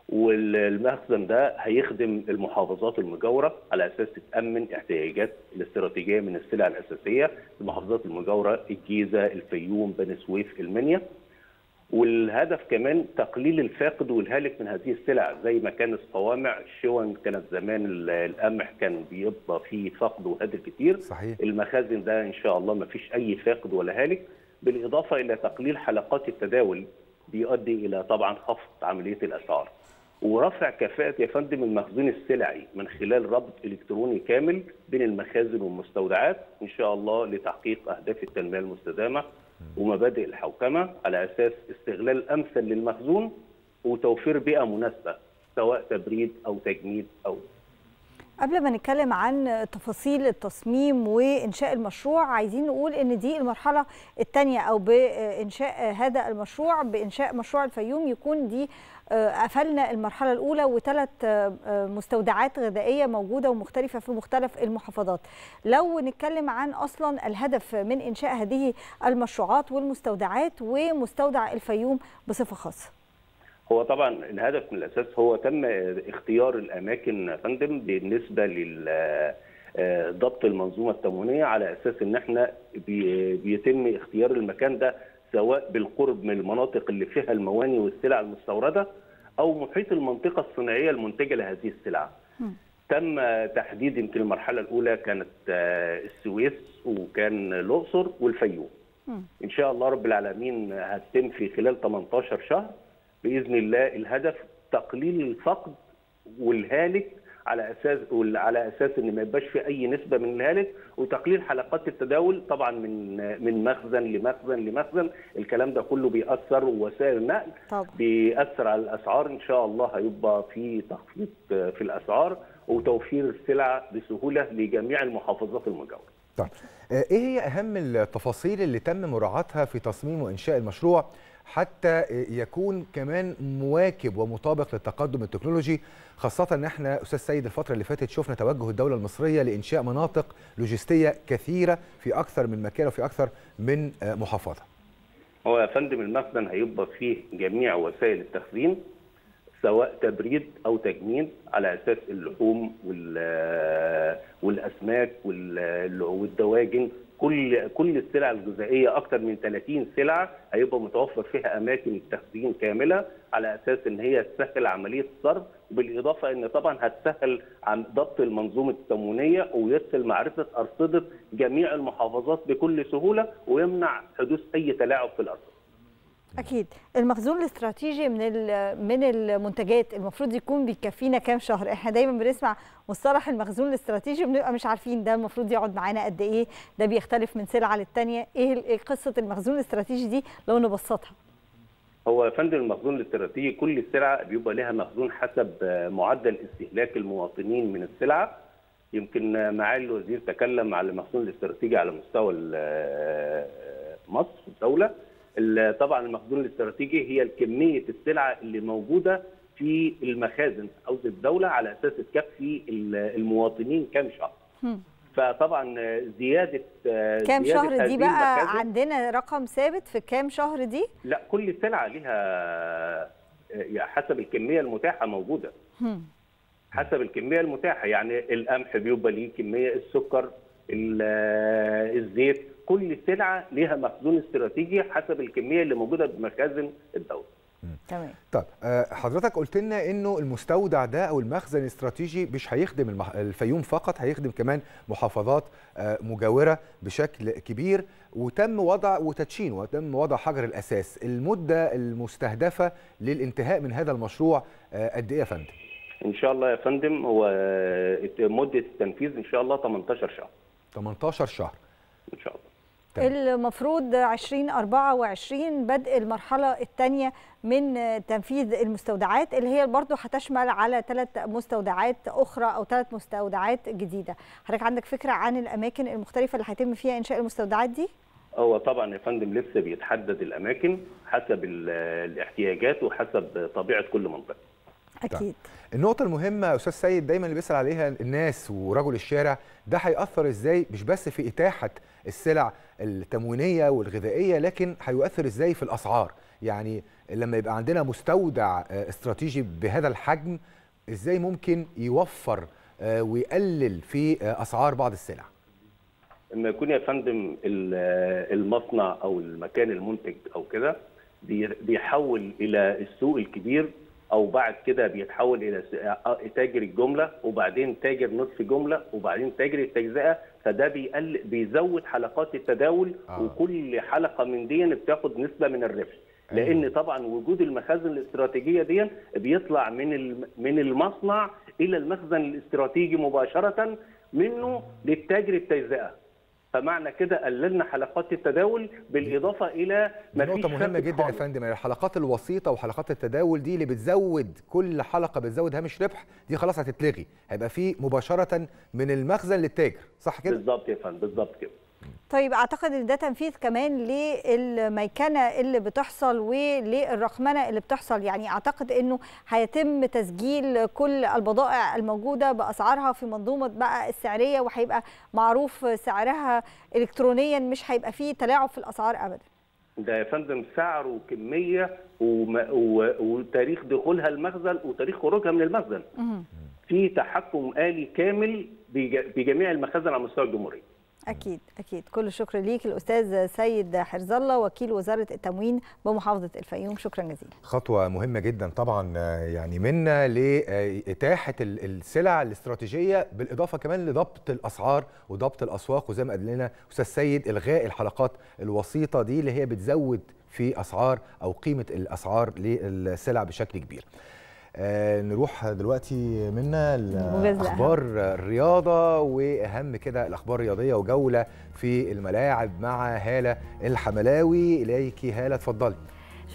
والمخزن ده هيخدم المحافظات المجاورة على أساس تتأمن احتياجات الاستراتيجية من السلع الأساسية المحافظات المجاورة الجيزة، الفيوم، بني سويف، المنيا. والهدف كمان تقليل الفاقد والهالك من هذه السلع زي ما كان الصوامع الشون كانت زمان القمح كان بيبقى فيه فقد وهدر كتير. صحيح. المخازن ده إن شاء الله ما فيش أي فاقد ولا هالك. بالإضافة إلى تقليل حلقات التداول بيؤدي إلى طبعا خفض عملية الأسعار. ورفع كفاءة يا فندم المخزون السلعي من خلال ربط إلكتروني كامل بين المخازن والمستودعات إن شاء الله لتحقيق أهداف التنمية المستدامة. ومبادئ الحوكمة على أساس استغلال أمثل للمخزون وتوفير بيئة مناسبة سواء تبريد أو تجميد أو قبل ما نتكلم عن تفاصيل التصميم وإنشاء المشروع عايزين نقول إن دي المرحلة الثانية أو بإنشاء هذا المشروع بإنشاء مشروع الفيوم يكون دي قفلنا المرحلة الأولى وثلاث مستودعات غذائية موجودة ومختلفة في مختلف المحافظات. لو نتكلم عن أصلا الهدف من إنشاء هذه المشروعات والمستودعات ومستودع الفيوم بصفة خاصة. هو طبعا الهدف من الأساس هو تم اختيار الأماكن يا فندم بالنسبة لل ضبط المنظومة التموينية على أساس إن إحنا بيتم اختيار المكان ده سواء بالقرب من المناطق اللي فيها المواني والسلع المستوردة أو محيط المنطقة الصناعية المنتجة لهذه السلع. تم تحديد يمكن المرحلة الأولى كانت السويس وكان الأقصر والفيوم. إن شاء الله رب العالمين هتتم في خلال 18 شهر بإذن الله الهدف تقليل الفقد والهالك على أساس على أساس إن ما يبقاش في أي نسبة من الهالك وتقليل حلقات التداول طبعا من من مخزن لمخزن لمخزن الكلام ده كله بيأثر ووسائل النقل طبعا. بيأثر على الأسعار إن شاء الله هيبقى في تخفيض في الأسعار وتوفير السلع بسهولة لجميع المحافظات المجاورة. طيب إيه هي أهم التفاصيل اللي تم مراعاتها في تصميم وإنشاء المشروع حتى يكون كمان مواكب ومطابق للتقدم التكنولوجي خاصة إن إحنا أستاذ سيد الفترة اللي فاتت شفنا توجه الدولة المصرية لإنشاء مناطق لوجستية كثيرة في أكثر من مكان وفي أكثر من محافظة. هو يا فندم المخزن هيبقى فيه جميع وسائل التخزين سواء تبريد أو تجميد على أساس اللحوم والأسماك والدواجن كل كل السلع الغذائيه أكثر من 30 سلعة هيبقى متوفر فيها أماكن التخزين كاملة على أساس إن هي تسهل عملية الصرف بالإضافة إن طبعا هتسهل عن ضبط المنظومة التموينية ويسهل معرفة أرصدة جميع المحافظات بكل سهولة ويمنع حدوث أي تلاعب في الارصده. أكيد. المخزون الاستراتيجي من من المنتجات المفروض يكون بيكفينا كام شهر؟ إحنا دايما بنسمع مصطلح المخزون الاستراتيجي بنبقى مش عارفين ده المفروض يقعد معانا قد إيه ده بيختلف من سلعة للتانية. إيه قصة المخزون الاستراتيجي دي؟ لو نبسطها. هو يا فندم المخزون الاستراتيجي كل سلعه بيبقى لها مخزون حسب معدل استهلاك المواطنين من السلعه يمكن معالي الوزير تكلم على المخزون الاستراتيجي على مستوى مصر الدولة. طبعا المخزون الاستراتيجي هي كميه السلعة اللي موجودة في المخازن أو الدولة على أساس تكفي المواطنين كام شهر. فطبعا زيادة كام شهر دي بقى عندنا رقم ثابت في كام شهر دي؟ لا كل سلعة ليها حسب الكمية المتاحة موجودة. حسب الكمية المتاحة يعني القمح بيبقى ليه كمية السكر الزيت كل سلعة ليها مخزون استراتيجي حسب الكمية اللي موجودة بمخازن الدولة. تمام. طب حضرتك قلت لنا إنه المستودع ده أو المخزن الاستراتيجي مش هيخدم الفيوم فقط هيخدم كمان محافظات مجاورة بشكل كبير وتم وضع وتدشين وتم وضع حجر الأساس المدة المستهدفة للانتهاء من هذا المشروع قد إيه يا فندم؟ إن شاء الله يا فندم هو مدة التنفيذ إن شاء الله 18 شهر. 18 شهر. إن شاء الله. المفروض 2024 بدء المرحلة الثانية من تنفيذ المستودعات اللي هي برضو هتشمل على ثلاث مستودعات أخرى أو ثلاث مستودعات جديدة. حضرتك عندك فكرة عن الأماكن المختلفة اللي هيتم فيها إنشاء المستودعات دي؟ هو طبعا يا فندم لسه بيتحدد الأماكن حسب الاحتياجات وحسب طبيعة كل منطقة. أكيد. النقطة المهمة أستاذ سيد دايما اللي بيسأل عليها الناس ورجل الشارع ده هيأثر إزاي مش بس في إتاحة السلع التموينية والغذائية لكن هيؤثر إزاي في الأسعار؟ يعني لما يبقى عندنا مستودع استراتيجي بهذا الحجم إزاي ممكن يوفر ويقلل في أسعار بعض السلع؟ لما يكون يا فندم المصنع أو المكان المنتج أو كده بيحول إلى السوق الكبير أو بعد كده بيتحول إلى تاجر الجمله وبعدين تاجر نصف جملة وبعدين تاجر التجزئة. فده بيقل بيزود حلقات التداول آه. وكل حلقة من دي بتاخد نسبة من الربح. لأن طبعا وجود المخازن الاستراتيجية دي بيطلع من من المصنع إلى المخزن الاستراتيجي مباشرة منه للتاجر التجزئة. فمعنى كده قللنا حلقات التداول بالإضافة إلى ما نقطة مهمة جدا يا فندم الحلقات الوسيطة وحلقات التداول دي اللي بتزود كل حلقة بتزود هامش ربح دي خلاص هتتلغي هيبقى في مباشرة من المخزن للتاجر صح كده؟ بالظبط يا فندم بالظبط كده. طيب أعتقد إن ده تنفيذ كمان للميكنة اللي بتحصل وللرقمنة اللي بتحصل. يعني أعتقد إنه هيتم تسجيل كل البضائع الموجودة بأسعارها في منظومة بقى السعرية وهيبقى معروف سعرها الكترونيا مش هيبقى فيه تلاعب في الأسعار ابدا. ده يا فندم سعر وكمية. وتاريخ دخولها المخزن وتاريخ خروجها من المخزن. في تحكم آلي كامل بج... بجميع المخازن على مستوى الجمهورية. أكيد أكيد. كل الشكر ليك الأستاذ سيد حرز الله وكيل وزارة التموين بمحافظة الفيوم. شكرا جزيلا. خطوة مهمة جدا طبعا يعني منا لإتاحة السلع الاستراتيجية بالإضافة كمان لضبط الأسعار وضبط الأسواق. وزي ما قال لنا أستاذ سيد إلغاء الحلقات الوسيطة دي اللي هي بتزود في أسعار أو قيمة الأسعار للسلع بشكل كبير. آه نروح دلوقتي منا أخبار الرياضة وأهم كده الأخبار الرياضية وجولة في الملاعب مع هالة الحملاوي. اليكي هالة اتفضلي.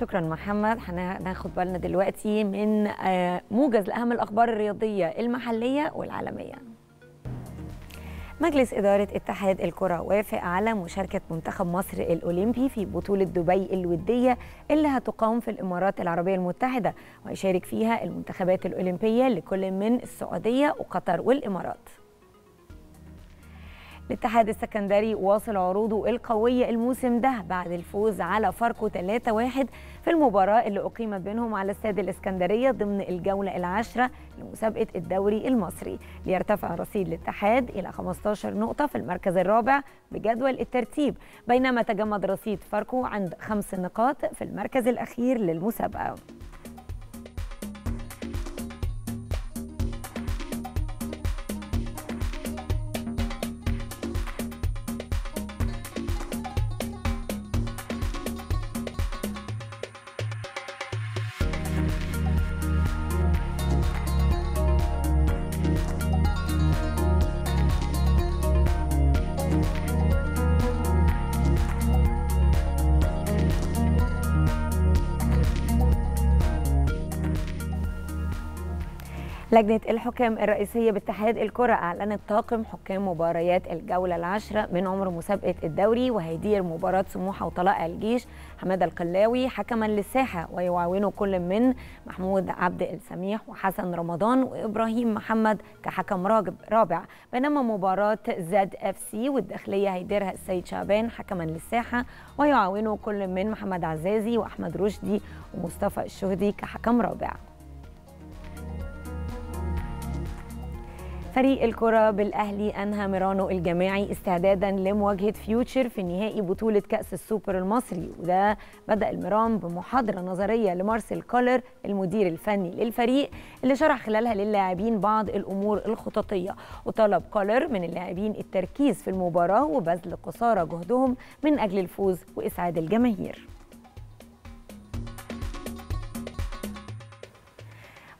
شكرا محمد. هناخد بالنا دلوقتي من آه موجز لأهم الأخبار الرياضية المحلية والعالمية. مجلس إدارة اتحاد الكرة وافق على مشاركة منتخب مصر الأولمبي في بطولة دبي الودية اللي هتقام في الإمارات العربية المتحدة ويشارك فيها المنتخبات الأولمبية لكل من السعودية وقطر والإمارات. الاتحاد السكندري واصل عروضه القوية الموسم ده بعد الفوز على فاركو 3-1 في المباراة اللي أقيمت بينهم على استاد الإسكندرية ضمن الجولة العاشرة لمسابقة الدوري المصري. ليرتفع رصيد الاتحاد إلى 15 نقطة في المركز الرابع بجدول الترتيب بينما تجمد رصيد فاركو عند خمس نقاط في المركز الأخير للمسابقة. لجنة الحكام الرئيسية باتحاد الكرة أعلنت طاقم حكام مباريات الجولة العاشرة من عمر مسابقة الدوري وهيدير مباراة سموحة وطلائع الجيش. حمادة القلاوي حكما للساحة ويعاونه كل من محمود عبد السميح وحسن رمضان وإبراهيم محمد كحكم رابع. بينما مباراة زد اف سي والداخلية هيديرها السيد شعبان حكما للساحة ويعاونه كل من محمد عزازي وأحمد رشدي ومصطفى الشهدي كحكم رابع. فريق الكرة بالأهلي أنهى ميرانه الجماعي استعدادا لمواجهة فيوتشر في نهائي بطولة كأس السوبر المصري. وده بدأ الميران بمحاضرة نظرية لمارسيل كولر المدير الفني للفريق اللي شرح خلالها للاعبين بعض الأمور الخططية. وطلب كولر من اللاعبين التركيز في المباراة وبذل قصارى جهدهم من أجل الفوز وإسعاد الجماهير.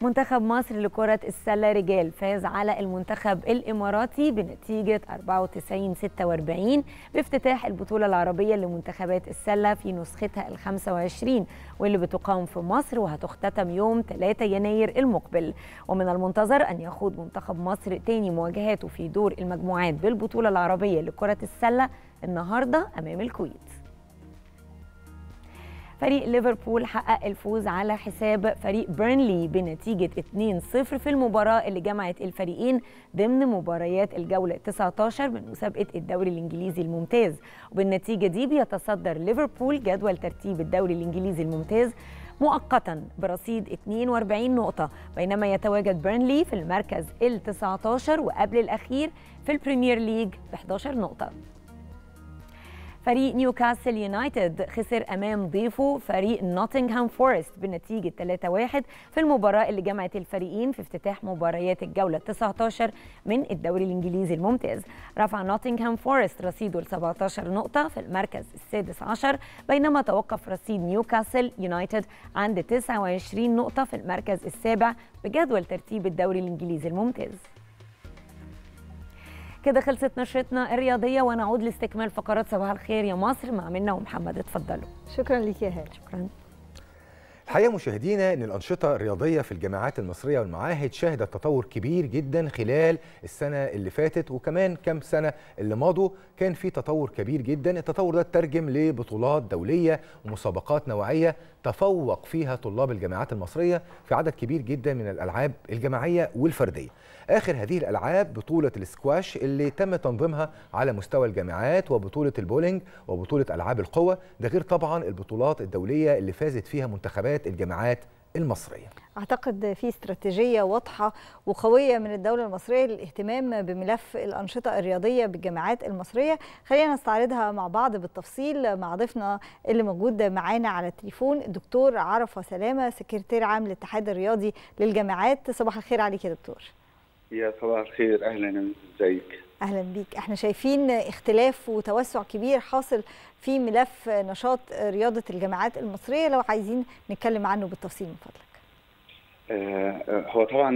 منتخب مصر لكرة السلة رجال فاز على المنتخب الإماراتي بنتيجة 94 46 بافتتاح البطولة العربية لمنتخبات السلة في نسختها ال 25 واللي بتقام في مصر وهتختتم يوم 3 يناير المقبل. ومن المنتظر أن يخوض منتخب مصر تاني مواجهاته في دور المجموعات بالبطولة العربية لكرة السلة النهاردة أمام الكويت. فريق ليفربول حقق الفوز على حساب فريق بيرنلي بنتيجة 2-0 في المباراة اللي جمعت الفريقين ضمن مباريات الجولة 19 من مسابقة الدوري الإنجليزي الممتاز. وبالنتيجة دي بيتصدر ليفربول جدول ترتيب الدوري الإنجليزي الممتاز مؤقتا برصيد 42 نقطة بينما يتواجد بيرنلي في المركز ال 19 وقبل الأخير في ال Premier League ب 11 نقطة. فريق نيوكاسل يونايتد خسر أمام ضيفه فريق نوتنغهام فورست بنتيجة 3-1 في المباراة اللي جمعت الفريقين في افتتاح مباريات الجولة 19 من الدوري الإنجليزي الممتاز. رفع نوتنغهام فورست رصيده ل 17 نقطة في المركز السادس عشر بينما توقف رصيد نيوكاسل يونايتد عند 29 نقطة في المركز السابع بجدول ترتيب الدوري الإنجليزي الممتاز. كده خلصت نشرتنا الرياضية ونعود لاستكمال فقرات صباح الخير. يا مصر مع منا ومحمد. اتفضلوا. شكرا لك يا هاله شكرا. الحقيقة مشاهدينا إن الأنشطة الرياضية في الجامعات المصرية والمعاهد شهدت تطور كبير جدا خلال السنة اللي فاتت وكمان كام سنة اللي مضوا كان في تطور كبير جدا. التطور ده ترجم لبطولات دولية ومسابقات نوعية تفوق فيها طلاب الجامعات المصرية في عدد كبير جدا من الألعاب الجماعية والفردية. آخر هذه الألعاب بطولة السكواش اللي تم تنظيمها على مستوى الجامعات وبطولة البولينج وبطولة ألعاب القوى ده غير طبعا البطولات الدولية اللي فازت فيها منتخبات الجامعات المصرية. أعتقد في استراتيجية واضحة وقوية من الدولة المصرية للاهتمام بملف الأنشطة الرياضية بالجامعات المصرية. خلينا نستعرضها مع بعض بالتفصيل مع ضيفنا اللي موجود معانا على التليفون الدكتور عرفة سلامة سكرتير عام الاتحاد الرياضي للجامعات. صباح الخير عليك يا دكتور. يا صباح الخير. أهلا إزيك؟ أهلا بيك. إحنا شايفين اختلاف وتوسع كبير حاصل في ملف نشاط رياضة الجامعات المصرية لو عايزين نتكلم عنه بالتفصيل من فضلك. آه هو طبعا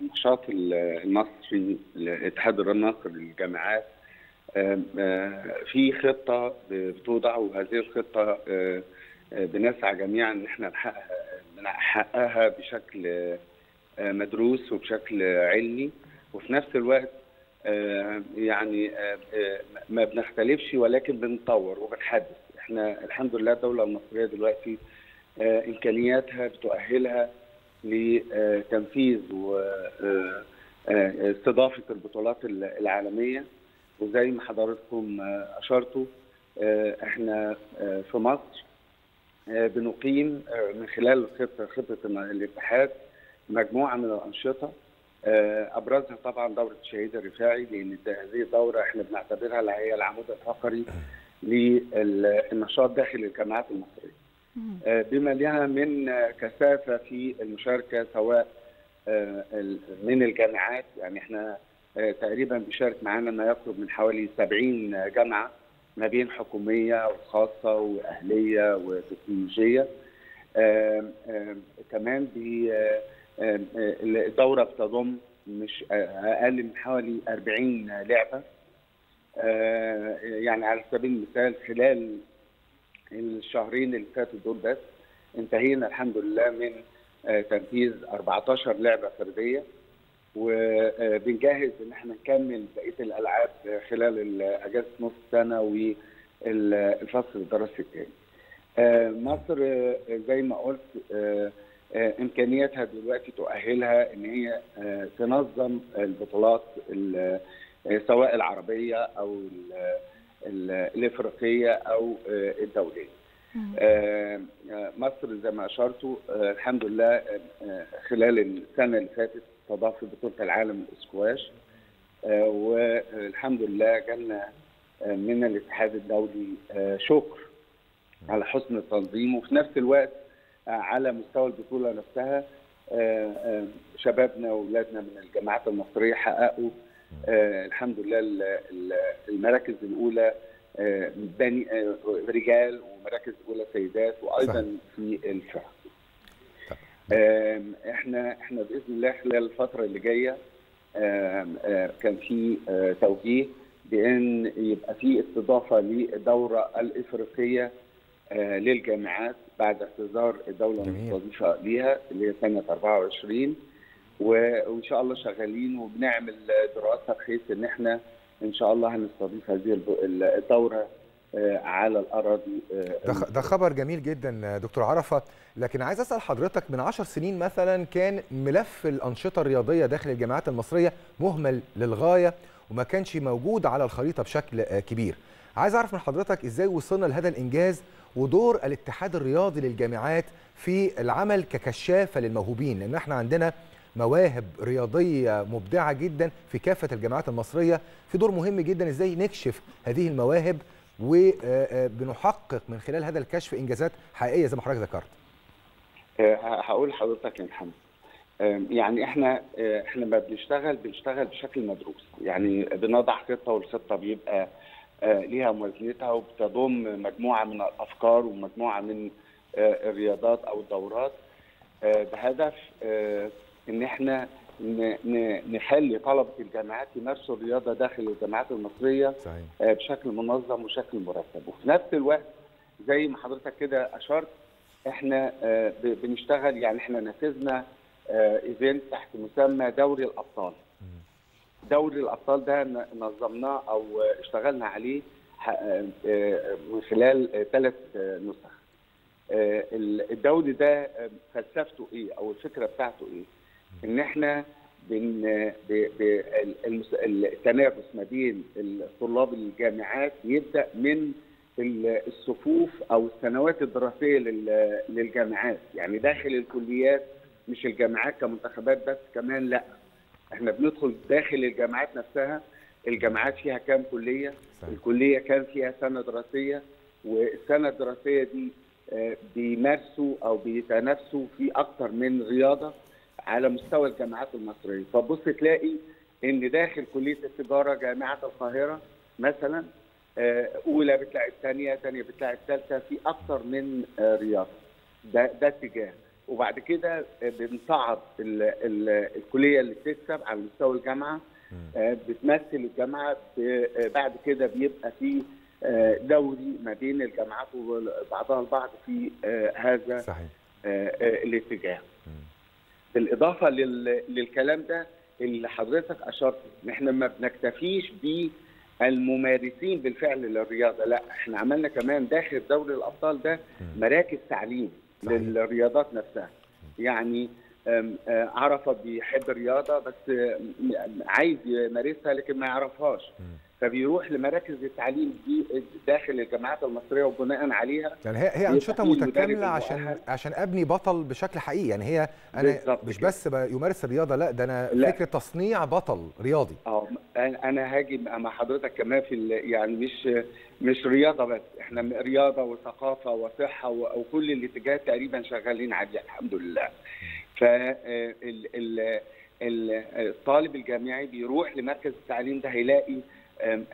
النشاط المصري الاتحاد المصري للجامعات آه آه في خطة بتوضع وهذه الخطة بنسعى جميعا إن إحنا نحققها بشكل مدروس وبشكل علمي. وفي نفس الوقت يعني ما بنختلفش ولكن بنطور وبنحدث. إحنا الحمد لله الدولة المصرية دلوقتي إمكانياتها بتؤهلها لتنفيذ واستضافه البطولات العالمية. وزي ما حضراتكم أشرتوا إحنا في مصر بنقيم من خلال خطه خطة الاتحاد مجموعة من الأنشطة. أبرزها طبعا دورة الشهيد الرفاعي لأن هذه الدورة ااحنا بنعتبرها هي العمود الفقري للنشاط داخل الجامعات المصرية. بما لها من كثافة في المشاركة سواء من الجامعات يعني إحنا تقريبا بيشارك معانا ما يقرب من حوالي 70 جامعة ما بين حكومية وخاصة وأهلية وتكنولوجية. كمان الدوره بتضم مش أقل من حوالي 40 لعبة يعني على سبيل المثال خلال الشهرين اللي فاتوا دول بس انتهينا الحمد لله من تنفيذ 14 لعبة فردية وبنجهز إن إحنا نكمل بقية الألعاب خلال اجازه نص السنة والفصل الدراسي الثاني. مصر زي ما قلت إمكانياتها دلوقتي تؤهلها إن هي تنظم البطولات سواء العربية أو الإفريقية أو الدولية. مصر زي ما اشرتوا الحمد لله خلال السنة اللي فاتت استضافت بطولة العالم الاسكواش والحمد لله جالنا من الاتحاد الدولي شكر على حسن التنظيم وفي نفس الوقت على مستوى البطولة نفسها شبابنا واولادنا من الجامعات المصرية حققوا الحمد لله المراكز الأولى بني رجال ومراكز أولى سيدات وأيضا. في الفرق. إحنا إحنا بإذن الله خلال الفترة اللي جاية كان في توجيه بإن يبقى في استضافة للدوره الإفريقية للجامعات بعد اعتذار الدولة المستضيفه ليها اللي هي سنة 24 وإن شاء الله شغالين وبنعمل دراسه بحيث إن إحنا إن شاء الله هنستضيف هذه الدورة على الأراضي ده خبر جميل جدا دكتور عرفة. لكن عايز أسأل حضرتك من عشر سنين مثلا كان ملف الأنشطة الرياضية داخل الجامعات المصرية مهمل للغاية وما كانش موجود على الخريطة بشكل كبير. عايز أعرف من حضرتك إزاي وصلنا لهذا الإنجاز ودور الاتحاد الرياضي للجامعات في العمل ككشافة للموهوبين لأن إحنا عندنا مواهب رياضية مبدعة جدا في كافة الجامعات المصرية. في دور مهم جدا إزاي نكشف هذه المواهب وبنحقق من خلال هذا الكشف إنجازات حقيقية زي ما حضرتك ذكرت. هقول لحضرتك يا محمد. يعني إحنا إحنا ما بنشتغل بنشتغل بشكل مدروس. يعني بنضع خطة والخطة بيبقى ليها موازنتها وبتضم مجموعة من الأفكار ومجموعة من الرياضات أو الدورات. بهدف إن إحنا نخلي طلبه الجامعات يمارسوا الرياضة داخل الجامعات المصرية صحيح. بشكل منظم وشكل مرتب. وفي نفس الوقت زي ما حضرتك كده أشرت إحنا بنشتغل يعني إحنا نفذنا إيفنت تحت مسمى دوري الأبطال. دوري الأبطال ده نظمناه أو اشتغلنا عليه من خلال ثلاث نسخ. الدوري ده فلسفته إيه أو الفكرة بتاعته إيه؟ إن إحنا بن التنافس ما بين طلاب الجامعات يبدأ من الصفوف أو السنوات الدراسية للجامعات. يعني داخل الكليات مش الجامعات كمنتخبات بس كمان لأ. إحنا بندخل داخل الجامعات نفسها الجامعات فيها كام كلية؟ صحيح. الكلية كان فيها سنة دراسية والسنة الدراسية دي بيمارسوا أو بيتنافسوا في أكثر من رياضة على مستوى الجامعات المصرية. فبص تلاقي إن داخل كلية التجارة جامعة القاهرة مثلا أولى بتلاقي الثانية ثانية بتلاقي الثالثة في أكثر من رياضة. ده ده اتجاه. وبعد كده بنصعد ال ال الكلية اللي بتكسب على مستوى الجامعة بتمثل الجامعة بعد كده بيبقى في دوري ما بين الجامعات وبعضها البعض في هذا صحيح. الاتجاه. بالإضافة للكلام ده اللي حضرتك اشرت ان إحنا ما بنكتفيش بالممارسين بالفعل للرياضة لا إحنا عملنا كمان داخل دوري الأبطال ده مراكز تعليم. صحيح. للرياضات نفسها. يعني عرفه بيحب الرياضة بس عايز يمارسها لكن ما يعرفهاش. فبيروح لمراكز التعليم دي داخل الجامعات المصرية وبناء عليها. يعني هي هي أنشطة متكاملة عشان عشان أبني بطل بشكل حقيقي. يعني هي أنا مش بس يمارس الرياضة لا ده أنا لا. فكرة تصنيع بطل رياضي. آه أنا هاجي مع حضرتك كمان في يعني مش مش رياضة بس إحنا رياضة وثقافة وصحة وكل الاتجاهات تقريبا شغالين عليها الحمد لله. فالطالب الجامعي بيروح لمركز التعليم ده هيلاقي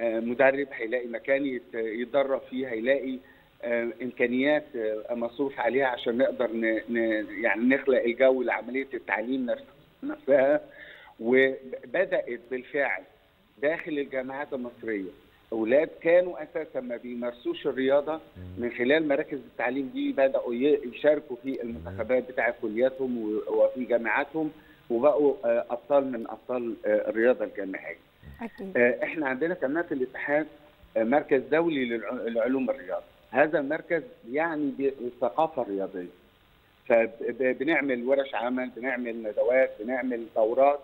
مدرب هيلاقي مكان يتدرب فيه هيلاقي إمكانيات مصروف عليها عشان نقدر يعني نخلق الجو لعملية التعليم نفسها. وبدأت بالفعل داخل الجامعات المصرية. أولاد كانوا أساسا ما بيمارسوش الرياضة من خلال مراكز التعليم دي بدأوا يشاركوا في المنتخبات بتاعه كلياتهم وفي جامعاتهم وبقوا أبطال من أبطال الرياضة الجامعية. أكيد. إحنا عندنا كمان في الاتحاد مركز دولي للعلوم الرياضه هذا المركز يعني بالثقافة الرياضية. فبنعمل ورش عمل بنعمل ندوات بنعمل دورات.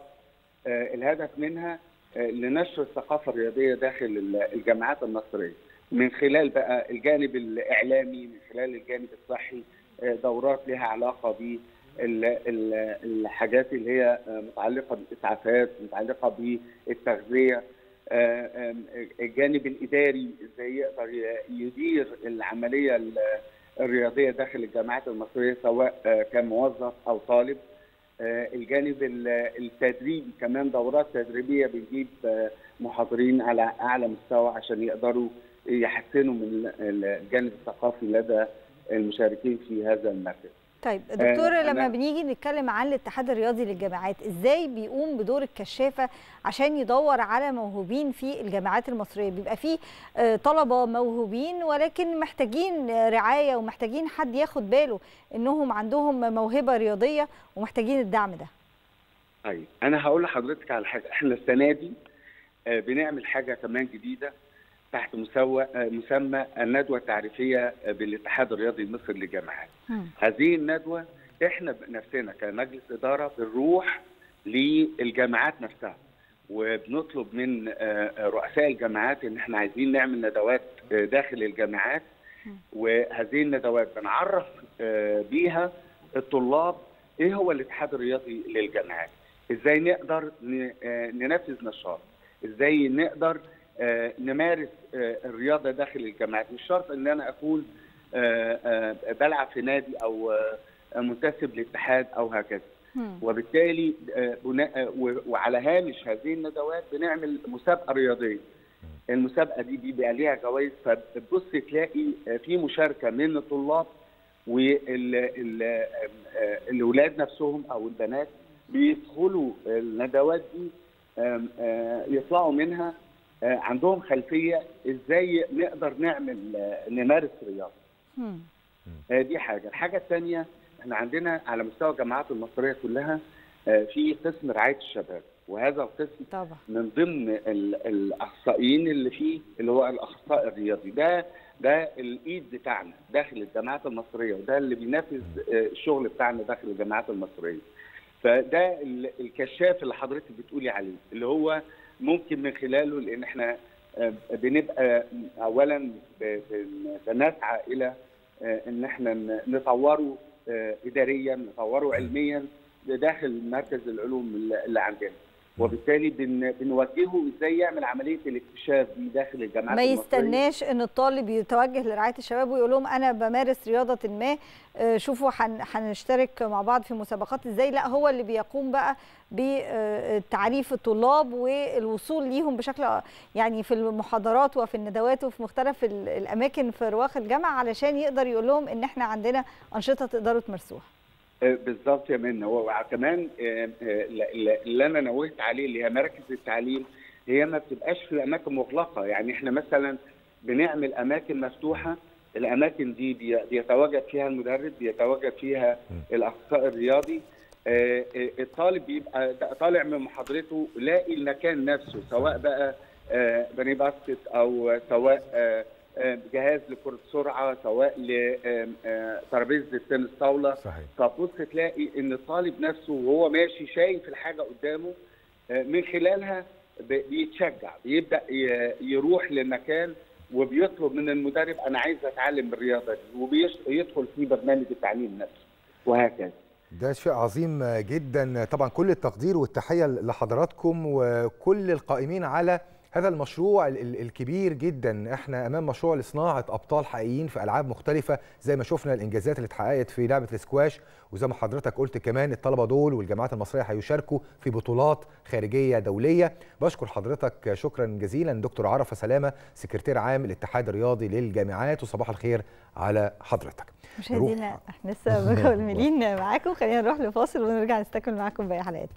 الهدف منها لنشر الثقافة الرياضية داخل الجامعات المصرية. من خلال بقى الجانب الإعلامي من خلال الجانب الصحي دورات لها علاقة ب الحاجات اللي هي متعلقة بالإسعافات متعلقة بالتغذية الجانب الإداري إزاي يقدر يدير العملية الرياضية داخل الجامعات المصرية سواء كان موظف أو طالب الجانب التدريبي كمان دورات تدريبية بنجيب محاضرين على أعلى مستوى عشان يقدروا يحسنوا من الجانب الثقافي لدى المشاركين في هذا المركز. طيب دكتور آه لما بنيجي نتكلم عن الاتحاد الرياضي للجامعات إزاي بيقوم بدور الكشافة عشان يدور على موهوبين في الجامعات المصرية؟ بيبقى فيه طلبة موهوبين ولكن محتاجين رعاية ومحتاجين حد ياخد باله إنهم عندهم موهبة رياضية ومحتاجين الدعم ده؟ أيوه أنا هقول لحضرتك على حاجة. إحنا السنة دي بنعمل حاجة كمان جديدة. تحت مسوى مسمى الندوة التعريفية بالاتحاد الرياضي المصري للجامعات. هذه الندوة إحنا نفسنا كمجلس إدارة بنروح للجامعات نفسها وبنطلب من رؤساء الجامعات إن إحنا عايزين نعمل ندوات داخل الجامعات. وهذه الندوات بنعرف بيها الطلاب إيه هو الاتحاد الرياضي للجامعات. إزاي نقدر ننفذ نشاط. إزاي نقدر نمارس الرياضة داخل الجامعات. مش شرط إن أنا أكون بلعب في نادي أو منتسب لاتحاد أو هكذا. وبالتالي وعلى هامش هذه الندوات بنعمل مسابقة رياضية. المسابقة دي بيبقى ليها جوائز. فبتبص تلاقي في مشاركة من الطلاب والاولاد نفسهم أو البنات بيدخلوا الندوات دي يطلعوا منها عندهم خلفية إزاي نقدر نعمل نمارس رياضة. دي حاجة، الحاجة الثانية إحنا عندنا على مستوى الجامعات المصرية كلها في قسم رعاية الشباب وهذا القسم طبعا. من ضمن الاخصائيين اللي فيه اللي هو الاخصائي الرياضي ده ده الإيد بتاعنا داخل الجامعات المصرية وده اللي بينفذ الشغل بتاعنا داخل الجامعات المصرية. فده الكشاف اللي حضرتك بتقولي عليه اللي هو ممكن من خلاله لأن إحنا بنبقى اولا بنسعى إلى إن إحنا نطوره اداريا نطوره علميا داخل مركز العلوم اللي عندنا. وبالتالي بن بنوجهه إزاي يعمل عملية الاكتشاف دي داخل الجامعات ما يستناش إن الطالب يتوجه لرعاية الشباب ويقول لهم أنا بمارس رياضة ما شوفوا هنشترك مع بعض في مسابقات إزاي. لا هو اللي بيقوم بقى بتعريف الطلاب والوصول ليهم بشكل يعني في المحاضرات وفي الندوات وفي مختلف الأماكن في رواق الجامعة علشان يقدر يقول لهم إن إحنا عندنا أنشطة تقدروا تمارسوها. بالظبط يا منى وكمان اللي أنا نوهت عليه اللي هي مراكز التعليم هي ما بتبقاش في اماكن مغلقة. يعني إحنا مثلا بنعمل أماكن مفتوحة الأماكن دي بيتواجد فيها المدرب بيتواجد فيها الأخصائي الرياضي. الطالب بيبقى طالع من محاضرته لاقي المكان نفسه سواء بقى بني باسكت أو سواء جهاز لكرة سرعة سواء لترابيزه التنس طاولة. صحيح. فبص تلاقي إن الطالب نفسه وهو ماشي شايف الحاجة قدامه من خلالها بيتشجع بيبدأ يروح لمكان وبيطلب من المدرب أنا عايز أتعلم الرياضة دي وبيدخل في برنامج التعليم نفسه وهكذا. ده شيء عظيم جدا. طبعا كل التقدير والتحية لحضراتكم وكل القائمين على هذا المشروع الكبير جدا. إحنا أمام مشروع لصناعة أبطال حقيقيين في ألعاب مختلفة زي ما شفنا الإنجازات اللي اتحققت في لعبة السكواش. وزي ما حضرتك قلت كمان الطلبة دول والجامعات المصرية هيشاركوا في بطولات خارجية دولية. بشكر حضرتك شكرا جزيلا دكتور عرفة سلامة سكرتير عام الاتحاد الرياضي للجامعات. وصباح الخير على حضرتك. مشاهدينا إحنا لسه مكملين معاكم. خلينا نروح لفاصل ونرجع نستكمل معاكم باقي حلقاتنا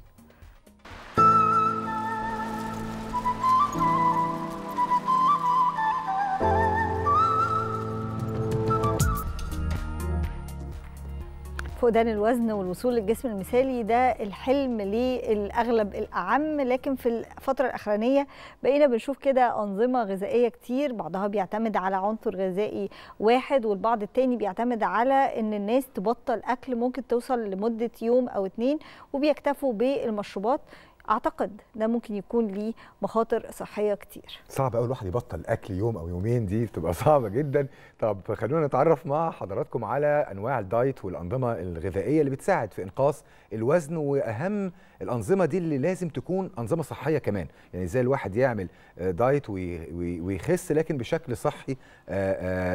فقدان الوزن والوصول للجسم المثالي ده الحلم للأغلب الأعم. لكن في الفترة الأخرانية بقينا بنشوف كده أنظمة غذائية كتير بعضها بيعتمد على عنصر غذائي واحد والبعض التاني بيعتمد على إن الناس تبطل أكل ممكن توصل لمدة يوم أو اتنين وبيكتفوا بالمشروبات. أعتقد ده ممكن يكون ليه مخاطر صحية كتير. صعب قوي الواحد يبطل أكل يوم أو يومين دي بتبقى صعبة جدا. طب خلونا نتعرف مع حضراتكم على أنواع الدايت والأنظمة الغذائية اللي بتساعد في إنقاص الوزن وأهم الأنظمة دي اللي لازم تكون أنظمة صحية كمان. يعني إزاي الواحد يعمل دايت ويخس لكن بشكل صحي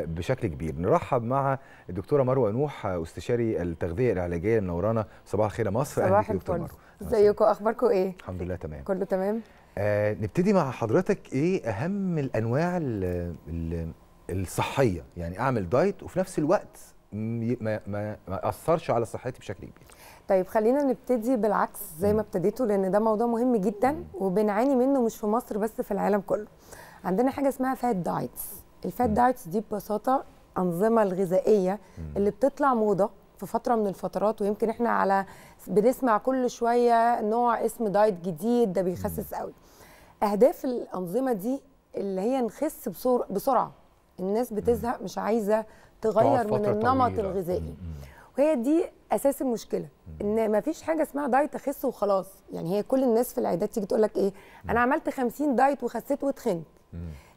بشكل كبير. نرحب مع الدكتورة مروة نوح استشاري التغذية العلاجية منورانا صباح الخير يا مصر. صباح الفل. ازيكم؟ أخباركم إيه؟ الحمد لله تمام. كله تمام؟ آه نبتدي مع حضرتك إيه أهم الأنواع ال ال الصحية؟ يعني أعمل diet وفي نفس الوقت ما ما ما أثرش على صحتي بشكل كبير. طيب خلينا نبتدي بالعكس زي ما ابتديتوا لأن ده موضوع مهم جدا وبنعاني منه مش في مصر بس في العالم كله. عندنا حاجة اسمها fad diets ال fad diets دي ببساطة أنظمة الغذائية اللي بتطلع موضة في فترة من الفترات ويمكن إحنا على بنسمع كل شوية نوع اسم diet جديد ده بيخسس قوي. أهداف الأنظمة دي اللي هي نخس بسرعة. الناس بتزهق مش عايزة تغير من النمط طويلة. الغذائي. وهي دي أساس المشكلة إن ما فيش حاجة اسمها diet أخس وخلاص. يعني هي كل الناس في العيادات تيجي تقول لك إيه؟ أنا عملت 50 دايت وخسيت وتخنت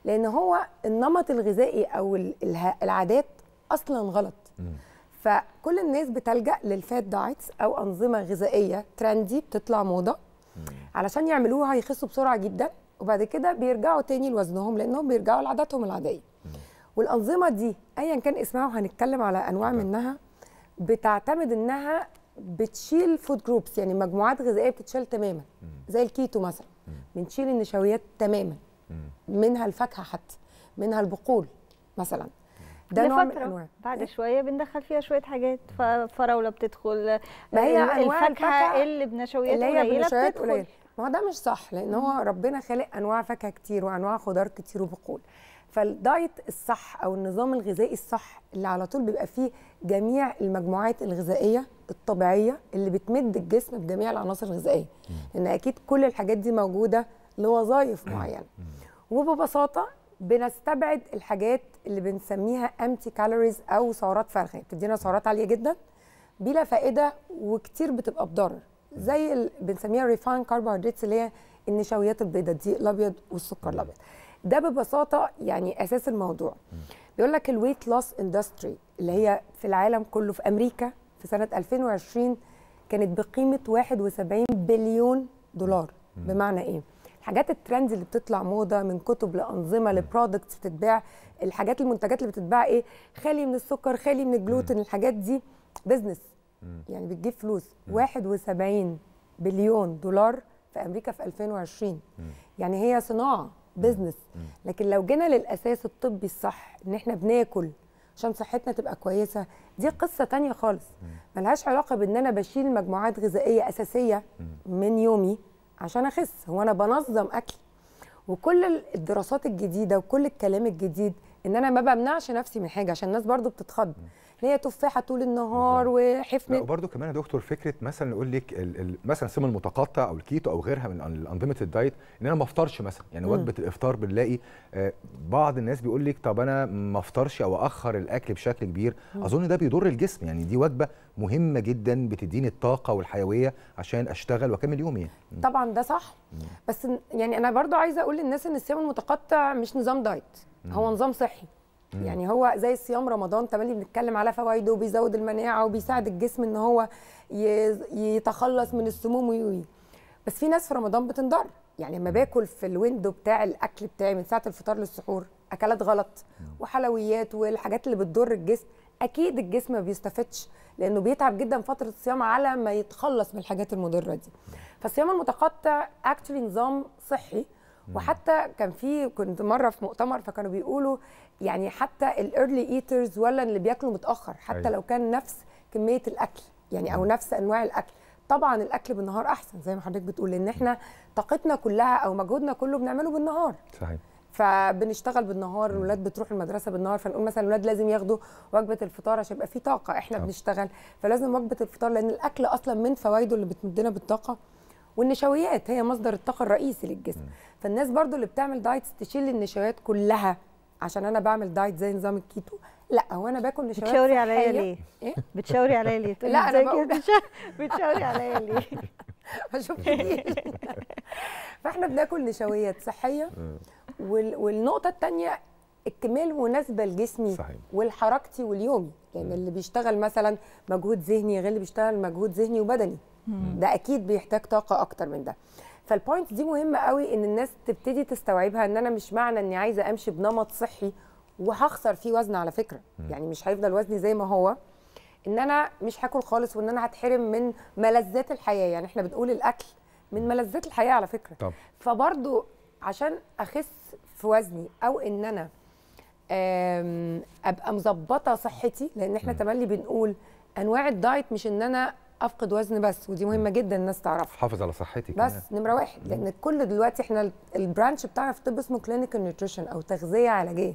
لأن هو النمط الغذائي أو العادات أصلا غلط. فكل الناس بتلجأ لل fad diets أو أنظمة غذائية trendy بتطلع موضة. علشان يعملوها يخسوا بسرعة جدا وبعد كده بيرجعوا تاني لوزنهم لأنهم بيرجعوا لعاداتهم العادية. والأنظمة دي ايا كان اسمها وهنتكلم على أنواع منها بتعتمد إنها بتشيل food groups يعني مجموعات غذائية بتتشال تماما زي الكيتو مثلا. بنشيل النشويات تماما. منها الفاكهة حتى منها البقول مثلا. ده نوع من أنواع. بعد شوية بندخل فيها شوية حاجات. فراولة بتدخل ما هي الفاكهة اللي بنشويات اللي هي بنشويات قليلة. ما هو ده مش صح لأن هو ربنا خالق أنواع فاكهة كتير وأنواع خضار كتير وبقول. فالدايت الصح أو النظام الغذائي الصح اللي على طول بيبقى فيه جميع المجموعات الغذائية الطبيعية اللي بتمد الجسم بجميع العناصر الغذائية. لأن أكيد كل الحاجات دي موجودة لوظائف معينة. وببساطة بنستبعد الحاجات اللي بنسميها empty calories أو سعرات فارغة بتدينا سعرات عالية جدا بلا فائدة وكتير بتبقى بضرر. زي. بنسميها refined كربوهيدرات اللي هي النشويات البيضاء الدقيق الأبيض والسكر الأبيض. ده ببساطة يعني أساس الموضوع. بيقول لك ال weight loss industry اللي هي في العالم كله في أمريكا في سنة 2020 كانت بقيمة 71 بليون دولار. بمعنى إيه؟ الحاجات ال trends اللي بتطلع موضة من كتب لأنظمة ل products بتتباع الحاجات المنتجات اللي بتتباع إيه؟ خالي من السكر خالي من الجلوتين الحاجات دي business يعني بتجيب فلوس. 71 بليون دولار في أمريكا في 2020 يعني هي صناعة business لكن لو جينا للأساس الطبي الصح إن إحنا بناكل عشان صحتنا تبقى كويسة دي قصة تانية خالص. ملهاش علاقة بإن أنا بشيل مجموعات غذائية أساسية من يومي. عشان أخس. هو أنا بنظم اكلي وكل الدراسات الجديدة وكل الكلام الجديد إن أنا ما بمنعش نفسي من حاجة عشان الناس برضو بتتخض. إن هي تفاحة طول النهار وحفنة. وبرده كمان يا دكتور فكرة مثلا نقول لك مثلا السم المتقطع أو الكيتو أو غيرها من انظمه الدايت إن أنا ما أفطرش مثلا. يعني. وجبة الإفطار بنلاقي آه، بعض الناس بيقول لك طب أنا ما أفطرش أو اخر الأكل بشكل كبير. أظن ده بيضر الجسم. يعني دي وجبة مهمة جدا بتديني الطاقة والحيوية عشان أشتغل وأكمل يومي. طبعا ده صح. بس يعني أنا برضو عايزة أقول للناس إن الصيام المتقطع مش نظام دايت. هو نظام صحي. مم. يعني هو زي صيام رمضان. تملي بنتكلم على فوائده وبيزود المناعة وبيساعد الجسم إن هو يتخلص من السموم وي وي. بس في ناس في رمضان بتنضر. يعني لما باكل في ال window بتاع الأكل بتاعي من ساعة الفطار للسحور أكلات غلط وحلويات والحاجات اللي بتضر الجسم أكيد الجسم ما بيستفدش لأنه بيتعب جدا فترة الصيام على ما يتخلص من الحاجات المضرة دي. فالصيام المتقطع actually نظام صحي. وحتى كان في كنت مرة في مؤتمر فكانوا بيقولوا يعني حتى ال early eaters ولا اللي بياكلوا متأخر حتى أيوة. لو كان نفس كمية الأكل يعني أو نفس أنواع الأكل. طبعا الأكل بالنهار أحسن زي ما حضرتك بتقول لأن إحنا طاقتنا كلها أو مجهودنا كله بنعمله بالنهار. صحيح. فبنشتغل بالنهار الولاد بتروح المدرسة بالنهار فنقول مثلا الولاد لازم ياخدوا وجبة الفطار عشان يبقى في طاقة إحنا طبعا. بنشتغل فلازم وجبة الفطار لأن الأكل أصلا من فوائده اللي بتمدنا بالطاقة والنشويات هي مصدر الطاقة الرئيسي للجسم فالناس برضو اللي بتعمل دايت تشيل النشويات كلها عشان أنا بعمل دايت زي نظام الكيتو لأ هو أنا باكل نشويات بتشاوري عليا. ليه؟ إيه بتشاوري عليا ليه؟ تقولي لأ، أنا إزاي بقول- بتشاوري عليا ليه؟ ما شفتنيش فاحنا بناكل نشويات صحية. وال... والنقطة الثانية الكميه المناسبه لجسمي صحيح. والحركتي واليومي. لأن اللي بيشتغل مثلا مجهود ذهني غير اللي بيشتغل مجهود ذهني وبدني. ده أكيد بيحتاج طاقة أكتر من ده. فالبوينت دي مهمة قوي إن الناس تبتدي تستوعبها إن أنا مش معنى إني عايزة أمشي بنمط صحي وهخسر فيه وزن على فكرة. يعني مش هيفضل وزني زي ما هو. ان أنا مش هاكل خالص وان أنا هتحرم من ملذات الحياة. يعني إحنا بنقول الأكل من ملذات الحياة على فكرة. طب. فبرضو عشان أخس في وزني أو إن أنا أبقى مظبطة صحتي لأن إحنا تملي بنقول أنواع الدايت مش إن أنا أفقد وزن بس ودي مهمة جدا الناس تعرفها. حافظ على صحتي كمان. بس نمرة واحد لأن الكل دلوقتي إحنا ال- ال branch بتاعنا في الطب اسمه clinical nutrition أو تغذية علاجية.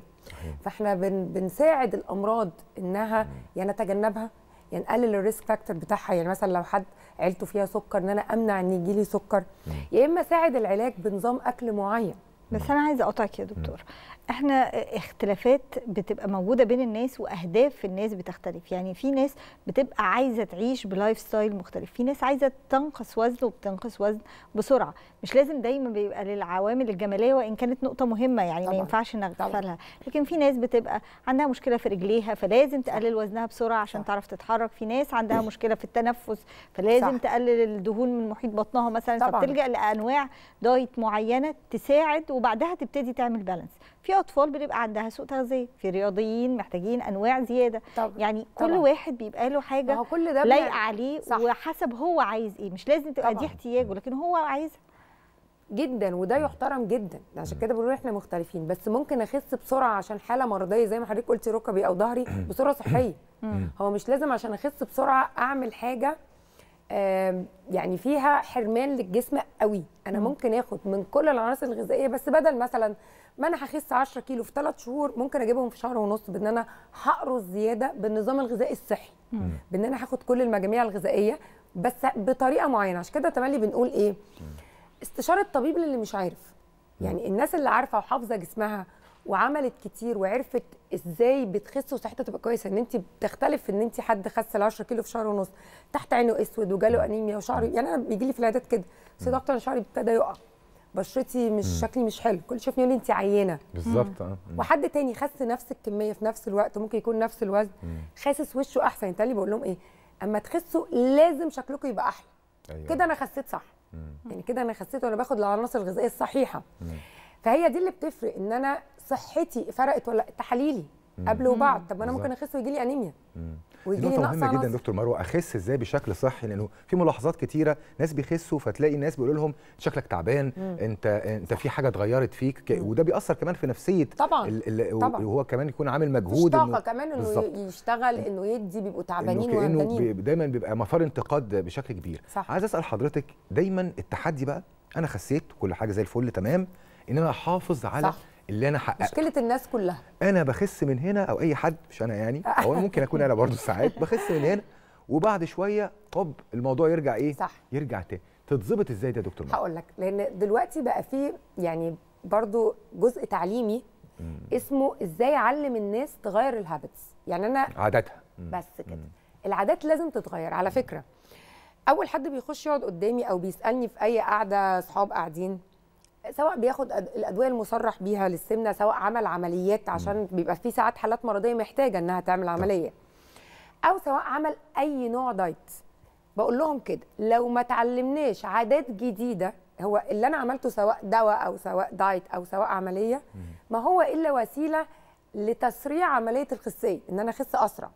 فاحنا بن بنساعد الأمراض إنها يا نتجنبها يا نقلل ال risk factor بتاعها. يعني مثلا لو حد عيلته فيها سكر إن أنا أمنع إن يجي لي سكر. يا إما أساعد العلاج بنظام أكل معين. بس أنا عايزة أقطعك يا دكتور. إحنا اختلافات بتبقى موجودة بين الناس وأهداف الناس بتختلف يعني في ناس بتبقى عايزة تعيش ب lifestyle مختلف في ناس عايزة تنقص وزن وبتنقص وزن بسرعة مش لازم دايما بيبقى للعوامل الجمالية وإن كانت نقطة مهمة يعني ما طبعاً. ينفعش نغفلها لكن في ناس بتبقى عندها مشكلة في رجليها فلازم تقلل وزنها بسرعة عشان صح. تعرف تتحرك في ناس عندها مشكلة في التنفس فلازم صح. تقلل الدهون من محيط بطنها مثلا طبعاً. فبتلجأ لأنواع دايت معينة تساعد وبعدها تبتدي تعمل بالانس في أطفال بتبقى عندها سوء تغذية في رياضيين محتاجين أنواع زيادة طبعاً. يعني كل طبعاً. واحد بيبقى له حاجة كل ده لايقة عليه صح. وحسب هو عايز إيه مش لازم تبقى دي. احتياجه لكن هو عايزها جدا وده يحترم جدا عشان كده بنقول إحنا مختلفين بس ممكن أخس بسرعة عشان حالة مرضية زي ما حضرتك قلتي ركبي أو ظهري بصورة صحية هو مش لازم عشان أخس بسرعة أعمل حاجة يعني فيها حرمان للجسم قوي أنا ممكن آخد من كل العناصر الغذائية بس بدل مثلا ما أنا هخس 10 كيلو في 3 شهور ممكن اجيبهم في شهر ونص بان أنا هقرص زيادة بالنظام الغذائي الصحي. بان أنا هاخد كل المجاميع الغذائية بس بطريقة معينة. عشان كده تملي بنقول إيه؟ استشارة الطبيب اللي مش عارف. يعني الناس اللي عارفة وحافظة جسمها وعملت كتير وعرفت إزاي بتخس وصحتها تبقى كويسة ان انت بتختلف ان انت حد خس ال 10 كيلو في شهر ونص تحت عينه اسود وجاله انيميا وشعره يعني أنا بيجي لي في العيادات كده بس يا دكتور أنا شعري ابتدى يقع. بشرتي مش شكلي مش حلو. كل شوية يقول لي انت عينه بالظبط آه. مم. وحد تاني خس نفس الكمية في نفس الوقت ممكن يكون نفس الوزن. خاسس وشه أحسن. يعني بقول لهم إيه؟ أما تخسوا لازم شكلكم يبقى أحلى. أيوة. كده أنا خسيت صح. يعني كده أنا خسيت وأنا باخد العناصر الغذائية الصحيحة. فهي دي اللي بتفرق إن أنا صحتي فرقت ولا تحاليلي. قبل وبعد. طب أنا ممكن أخس ويجي لي انيميا ويجي لي نقص مهمة جدا دكتور مروة. أخس إزاي بشكل صحي؟ لأنه في ملاحظات كتيرة ناس بيخسوا فتلاقي الناس بيقولوا لهم شكلك تعبان أنت أنت في حاجة اتغيرت فيك. وده بيأثر كمان في نفسية طبعاً. ال- ال- طبعاً. وهو كمان يكون عامل مجهود طاقة كمان إنه بالظبط. ي- يشتغل إنه يدي بيبقوا تعبانين وهمدانين بي- دايما بيبقى مسار انتقاد بشكل كبير. صح. عايز أسأل حضرتك دايما التحدي بقى أنا خسيت كل حاجة زي الفل تمام إن أنا أحافظ على صح. اللي أنا حققته. مشكلة الناس كلها. أنا بخس من هنا أو أي حد مش أنا يعني أو ممكن أكون أنا برضو ساعات بخس من هنا وبعد شوية هوب الموضوع يرجع إيه؟ صح. يرجع تاني. تتظبط إزاي ده يا دكتور هقول لك لأن دلوقتي بقى في يعني برضو جزء تعليمي مم. اسمه إزاي أعلم الناس تغير الهابتس. يعني أنا عاداتها. بس كده. العادات لازم تتغير على فكرة. أول حد بيخش يقعد قدامي أو بيسألني في أي قعدة أصحاب قاعدين سواء بياخد الأدوية المصرح بيها للسمنة سواء عمل عمليات عشان بيبقى في ساعات حالات مرضية محتاجة إنها تعمل عملية. أو سواء عمل أي نوع دايت. بقول لهم كده لو ما تعلمناش عادات جديدة هو اللي أنا عملته سواء دواء أو سواء دايت أو سواء عملية ما هو إلا وسيلة لتسريع عملية الخسية إن أنا أخس أسرع.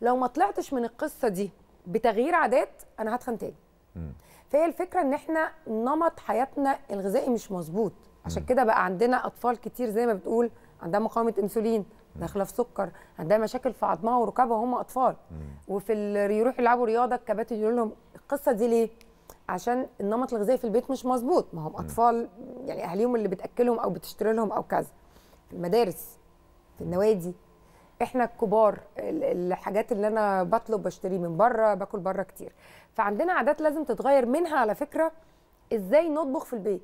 لو ما طلعتش من القصة دي بتغيير عادات أنا هتخن تاني. فهي الفكرة إن إحنا نمط حياتنا الغذائي مش مظبوط. عشان كده بقى عندنا أطفال كتير زي ما بتقول عندها مقاومة إنسولين داخلة في سكر عندها مشاكل في عظمها وركبها وهم أطفال. وفي يروحوا يلعبوا رياضة الكباتن يقول لهم القصة دي ليه؟ عشان النمط الغذائي في البيت مش مظبوط. ما هم أطفال يعني أهاليهم اللي بتأكلهم أو بتشتري لهم أو كذا. في المدارس في النوادي إحنا الكبار الحاجات اللي أنا بطلب بشتري من بره باكل بره كتير. فعندنا عادات لازم تتغير منها على فكرة. إزاي نطبخ في البيت؟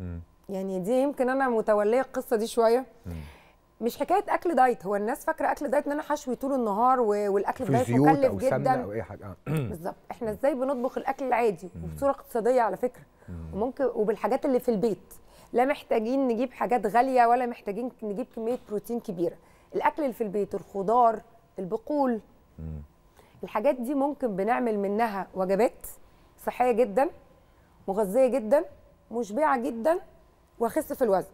م. يعني دي يمكن أنا متولية القصة دي شوية. م. مش حكاية أكل دايت. هو الناس فاكرة أكل دايت إن أنا حشوي طول النهار والأكل الدايت زيوت مكلف أو جدا. أو أي حاجة. بالظبط. إحنا إزاي بنطبخ الأكل العادي وبصورة اقتصادية على فكرة. وممكن وبالحاجات اللي في البيت. لا محتاجين نجيب حاجات غالية ولا محتاجين نجيب كمية بروتين كبيرة. الأكل اللي في البيت الخضار البقول. مم. الحاجات دي ممكن بنعمل منها وجبات صحية جدا مغذية جدا مشبعة جدا وأخس في الوزن.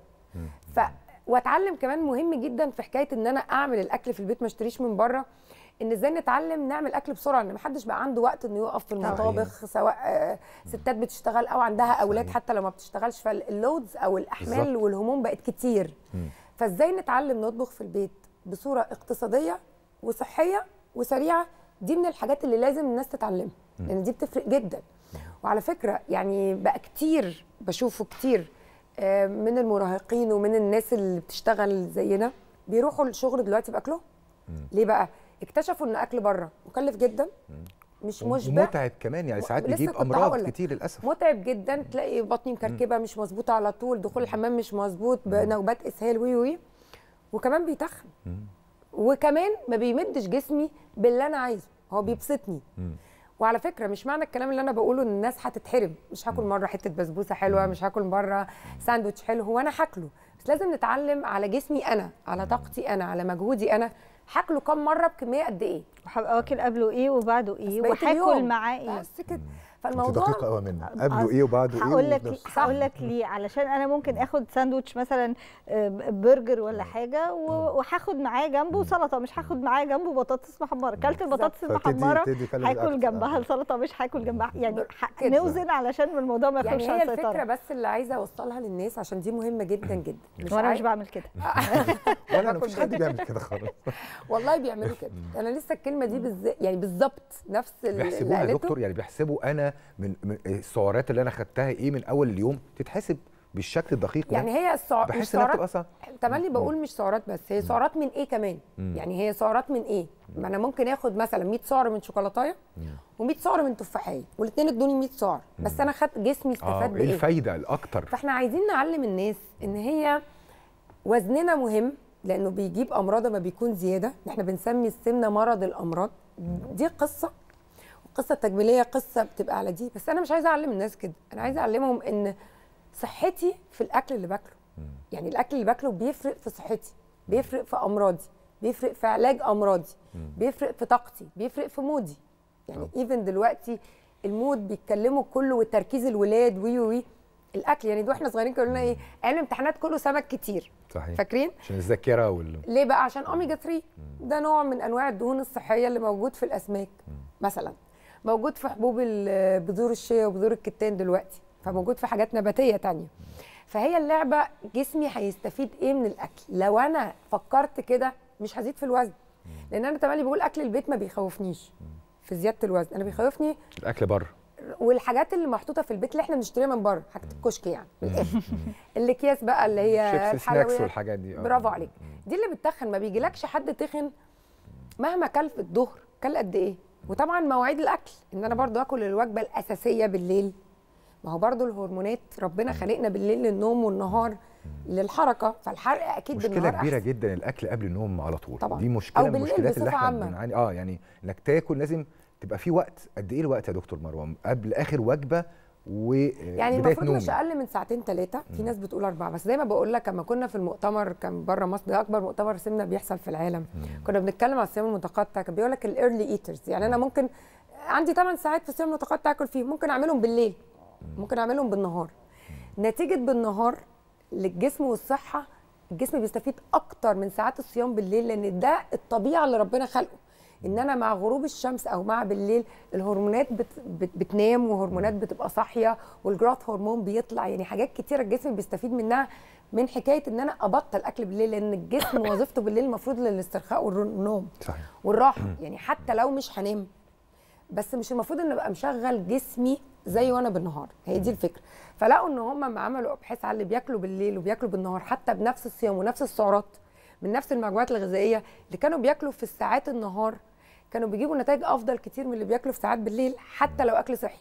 ف وأتعلم كمان مهم جدا في حكاية إن أنا أعمل الأكل في البيت ما أشتريش من بره. إن إزاي نتعلم نعمل أكل بسرعة إن ما حدش بقى عنده وقت إنه يقف في المطابخ سواء ستات بتشتغل أو عندها أولاد حتى لو ما بتشتغلش. فاللودز أو الأحمال بالزبط. والهموم بقت كتير. فإزاي نتعلم نطبخ في البيت بصورة اقتصادية وصحية وسريعة دي من الحاجات اللي لازم الناس تتعلمها لأن دي بتفرق جدا. وعلى فكرة يعني بقى كتير بشوفه كتير من المراهقين ومن الناس اللي بتشتغل زينا بيروحوا الشغل دلوقتي بأكلهم. ليه بقى؟ اكتشفوا إن أكل بره مكلف جدا مش مشبع. متعب كمان يعني ساعات بيجيب أمراض كتير للأسف. متعب جدا تلاقي بطني مكركبة مش مظبوطة على طول دخول الحمام مش مظبوط بنوبات إسهال وي وي. وكمان بيتخن. وكمان ما بيمدش جسمي باللي أنا عايزه. هو بيبسطني. وعلى فكرة مش معنى الكلام اللي أنا بقوله إن الناس هتتحرم مش هاكل مرة حتة بسبوسة حلوة مش هاكل مرة ساندوتش حلو. هو أنا هاكله. بس لازم نتعلم على جسمي أنا على طاقتي أنا على مجهودي أنا. هاكله كم مرة بكمية قد إيه؟ وهبقى واكل قبله إيه وبعده إيه؟ وهاكل معاه إيه؟ بس كده. فالموضوع دقيقة قوي منه. قبله إيه وبعده إيه هقول لك هقول لك ليه. علشان أنا ممكن آخد ساندوتش مثلا برجر ولا حاجة وهاخد معاه جنبه سلطة مش هاخد معاه جنبه بطاطس محمرة. كلت البطاطس المحمرة هاكل جنبها السلطة مش هاكل جنبها. يعني نوزن علشان الموضوع ما يخرجش يعني هي الفكرة بس اللي عايزة أوصلها للناس عشان دي مهمة جدا جدا. مش وأنا مش بعمل كده. ولا أنا مفيش حد بيعمل كده خالص. والله بيعملوا كده. أنا لسه الكلمة دي يعني بالظبط نفس بيحسبوها يا دكتور يعني بيحسبوا أنا من, من السعرات اللي أنا خدتها إيه من أول اليوم تتحسب بالشكل الدقيق يعني هي السعر بحس إنها بتبقى صح تملي بقول مش سعرات بس هي سعرات من إيه كمان؟ مم. يعني هي سعرات من إيه؟ ما أنا ممكن آخد مثلا 100 سعر من شوكولاتاية و100 سعر من تفاحية والاثنين ادوني 100 سعر بس أنا خدت جسمي استفاد آه بإيه؟ إيه الفايدة الأكتر؟ فإحنا عايزين نعلم الناس إن هي وزننا مهم لأنه بيجيب أمراض ما بيكون زيادة. إحنا بنسمي السمنة مرض الأمراض. دي قصة القصة التجميليه قصة بتبقى على دي. بس أنا مش عايزة أعلم الناس كده. أنا عايزة أعلمهم إن صحتي في الأكل اللي باكله. يعني الأكل اللي باكله بيفرق في صحتي بيفرق في أمراضي بيفرق في علاج أمراضي بيفرق في طاقتي بيفرق في mood ي. يعني even دلوقتي ال mood بيتكلموا كله والتركيز الولاد وي وي الأكل يعني ده وإحنا صغيرين كانوا لنا إيه؟ أيام الامتحانات كله سمك كتير. صحيح. فاكرين؟ عشان الذاكرة وال ليه بقى؟ عشان اوميجا 3 ده نوع من أنواع الدهون الصحية اللي موجود في الأسماك مثلا. موجود في حبوب بذور الشيا وبذور الكتان دلوقتي فموجود في حاجات نباتية تانية. فهي اللعبة جسمي هيستفيد إيه من الأكل؟ لو أنا فكرت كده مش هزيد في الوزن لأن أنا تملي بقول أكل البيت ما بيخوفنيش في زيادة الوزن. أنا بيخوفني الأكل بره. والحاجات اللي محطوطة في البيت اللي إحنا بنشتريها من بره حاجة الكشك يعني. من. الأكياس بقى اللي هي الحلويات والحاجات دي. آه. برافو عليك. دي اللي بتتخن ما بيجيلكش حد تخن مهما كل في الظهر. كل قد إيه؟ وطبعا مواعيد الأكل إن أنا برضو آكل الوجبة الأساسية بالليل ما هو برضو الهرمونات ربنا خلقنا بالليل للنوم والنهار للحركة فالحرق أكيد مشكلة بالنهار كبيرة أحسن. جدا الأكل قبل النوم على طول طبعاً. دي مشكلة من المشكلات اللي إحنا. بنعاني آه يعني إنك تاكل لازم تبقى في وقت قد إيه الوقت يا دكتور مروة قبل آخر وجبة وبدايه يعني المفروض مش أقل من ساعتين ثلاثة في ناس بتقول أربعة بس زي ما بقول لك لما كنا في المؤتمر كان بره مصر ده أكبر مؤتمر سمنة بيحصل في العالم. كنا بنتكلم على الصيام المتقطع كان بيقول لك ال early eaters يعني أنا ممكن عندي 8 ساعات في الصيام المتقطع آكل فيه ممكن أعملهم بالليل. ممكن أعملهم بالنهار. نتيجة بالنهار للجسم والصحة الجسم بيستفيد أكتر من ساعات الصيام بالليل لأن ده الطبيعة اللي ربنا خلقه. إن أنا مع غروب الشمس أو مع بالليل الهرمونات بت بت بتنام وهرمونات بتبقى صاحية والجروث هرمون بيطلع يعني حاجات كتيرة الجسم بيستفيد منها من حكاية إن أنا أبطل أكل بالليل لأن الجسم وظيفته بالليل المفروض للاسترخاء والنوم صحيح. والراحة يعني حتى لو مش هنام. بس مش المفروض إن أبقى مشغل جسمي زي وأنا بالنهار. هي دي الفكرة. فلقوا إن هم عملوا أبحاث على اللي بياكلوا بالليل وبياكلوا بالنهار حتى بنفس الصيام ونفس السعرات من نفس المجموعات الغذائية اللي كانوا بياكلوا في الساعات النهار كانوا بيجيبوا نتائج أفضل كتير من اللي بياكلوا في ساعات بالليل حتى لو أكل صحي.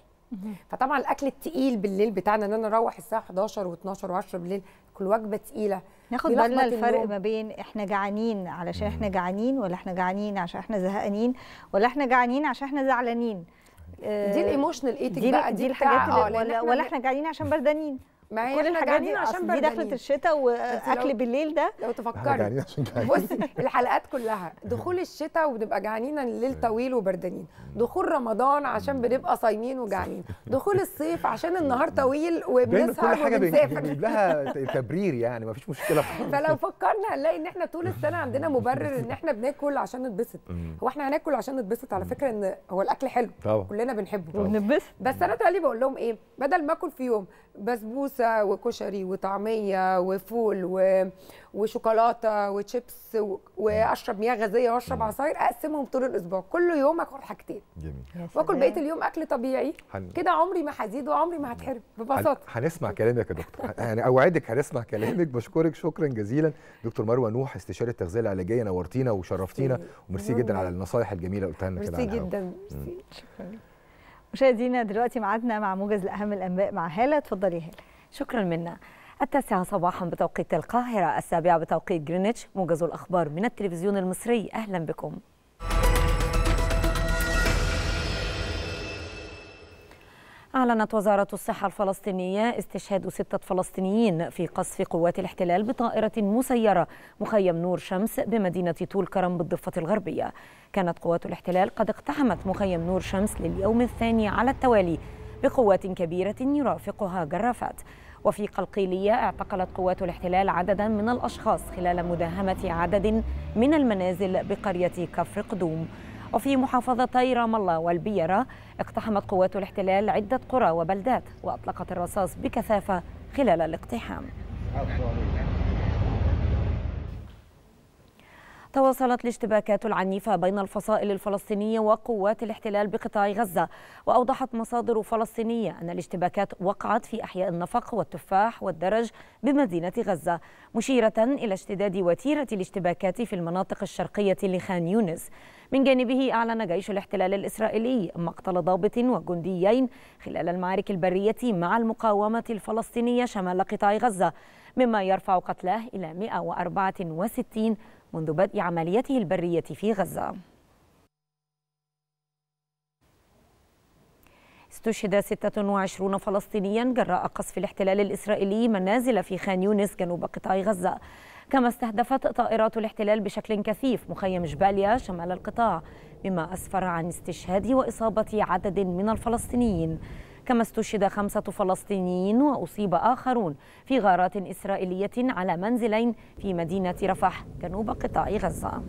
فطبعا الأكل التقيل بالليل بتاعنا إن أنا أروح الساعة 11 و12 و10 بالليل كل وجبة تقيلة. ناخد بالنا الفرق. ما بين إحنا جعانين علشان إحنا جعانين ولا إحنا جعانين عشان إحنا زهقانين ولا إحنا جعانين عشان إحنا زعلانين. دي ال emotional eating دي بقى دي بتاع- الحاجات آه، اللي ولا, إحنا ولا إحنا جعانين عشان بردانين. ما هي كل إحنا الحاجات جعانين دي عشان دي دخلت الشتاء واكل لو- بالليل ده. لو تفكري. بصي الحلقات كلها دخول الشتاء وبنبقى جعانين الليل طويل وبردانين. دخول رمضان عشان بنبقى صايمين وجعانين. دخول الصيف عشان النهار طويل وبنسهر كل حاجة بنجيب لها تبرير يعني مفيش مشكلة فلو فكرنا هنلاقي إن إحنا طول السنة عندنا مبرر إن إحنا بناكل عشان نتبسط. هو إحنا هناكل عشان نتبسط؟ على فكرة إن هو الأكل حلو. طبعا. كلنا بنحبه. وبنبسط بس أنا تقالي بقول لهم إيه؟ بدل ما آكل في يوم بسبوسة وكشري وطعمية وفول و... وشوكولاتة وشيبس و... وأشرب مياه غازية وأشرب عصاير أقسمهم طول الأسبوع. كل يوم أكل حاجتين. جميل. واكل بقية اليوم أكل طبيعي. هن- كده عمري ما هزيد وعمري ما هتحرم ببساطة. هن- هنسمع كلامك يا دكتور؟ يعني أوعدك هنسمع كلامك. بشكرك. شكرا جزيلا. دكتور مروة نوح استشاري التغذية العلاجية نورتينا وشرفتينا. وميرسي جدا على النصايح الجميلة اللي قلتها لنا كده ميرسي. جدا. ميرسي. مشاهدينا دلوقتي ميعادنا مع موجز لأهم الأنباء مع هالة. اتفضلي هالة. شكرا منة التاسعة صباحا بتوقيت القاهرة السابعة بتوقيت جرينتش موجز الأخبار من التلفزيون المصري أهلا بكم. أعلنت وزارة الصحة الفلسطينية استشهاد ستة فلسطينيين في قصف قوات الاحتلال بطائرة مسيرة مخيم نور شمس بمدينة طول كرم بالضفة الغربية. كانت قوات الاحتلال قد اقتحمت مخيم نور شمس لليوم الثاني على التوالي بقوات كبيرة يرافقها جرافات. وفي قلقيلية اعتقلت قوات الاحتلال عددا من الأشخاص خلال مداهمة عدد من المنازل بقرية كفر قدوم. وفي محافظتي رام الله والبيرة اقتحمت قوات الاحتلال عدة قرى وبلدات وأطلقت الرصاص بكثافة خلال الاقتحام. تواصلت الاشتباكات العنيفة بين الفصائل الفلسطينية وقوات الاحتلال بقطاع غزة وأوضحت مصادر فلسطينية أن الاشتباكات وقعت في أحياء النفق والتفاح والدرج بمدينة غزة مشيرة إلى اشتداد وتيرة الاشتباكات في المناطق الشرقية لخان يونس. من جانبه أعلن جيش الاحتلال الإسرائيلي مقتل ضابط وجنديين خلال المعارك البرية مع المقاومة الفلسطينية شمال قطاع غزة مما يرفع قتلاه إلى 164 منذ بدء عمليته البرية في غزة. استشهد 26 فلسطينيا جراء قصف الاحتلال الإسرائيلي منازل في خان يونس جنوب قطاع غزة. كما استهدفت طائرات الاحتلال بشكل كثيف مخيم جباليا شمال القطاع مما أسفر عن استشهاد وإصابة عدد من الفلسطينيين. كما استشهد خمسة فلسطينيين وأصيب آخرون في غارات إسرائيلية على منزلين في مدينة رفح جنوب قطاع غزة.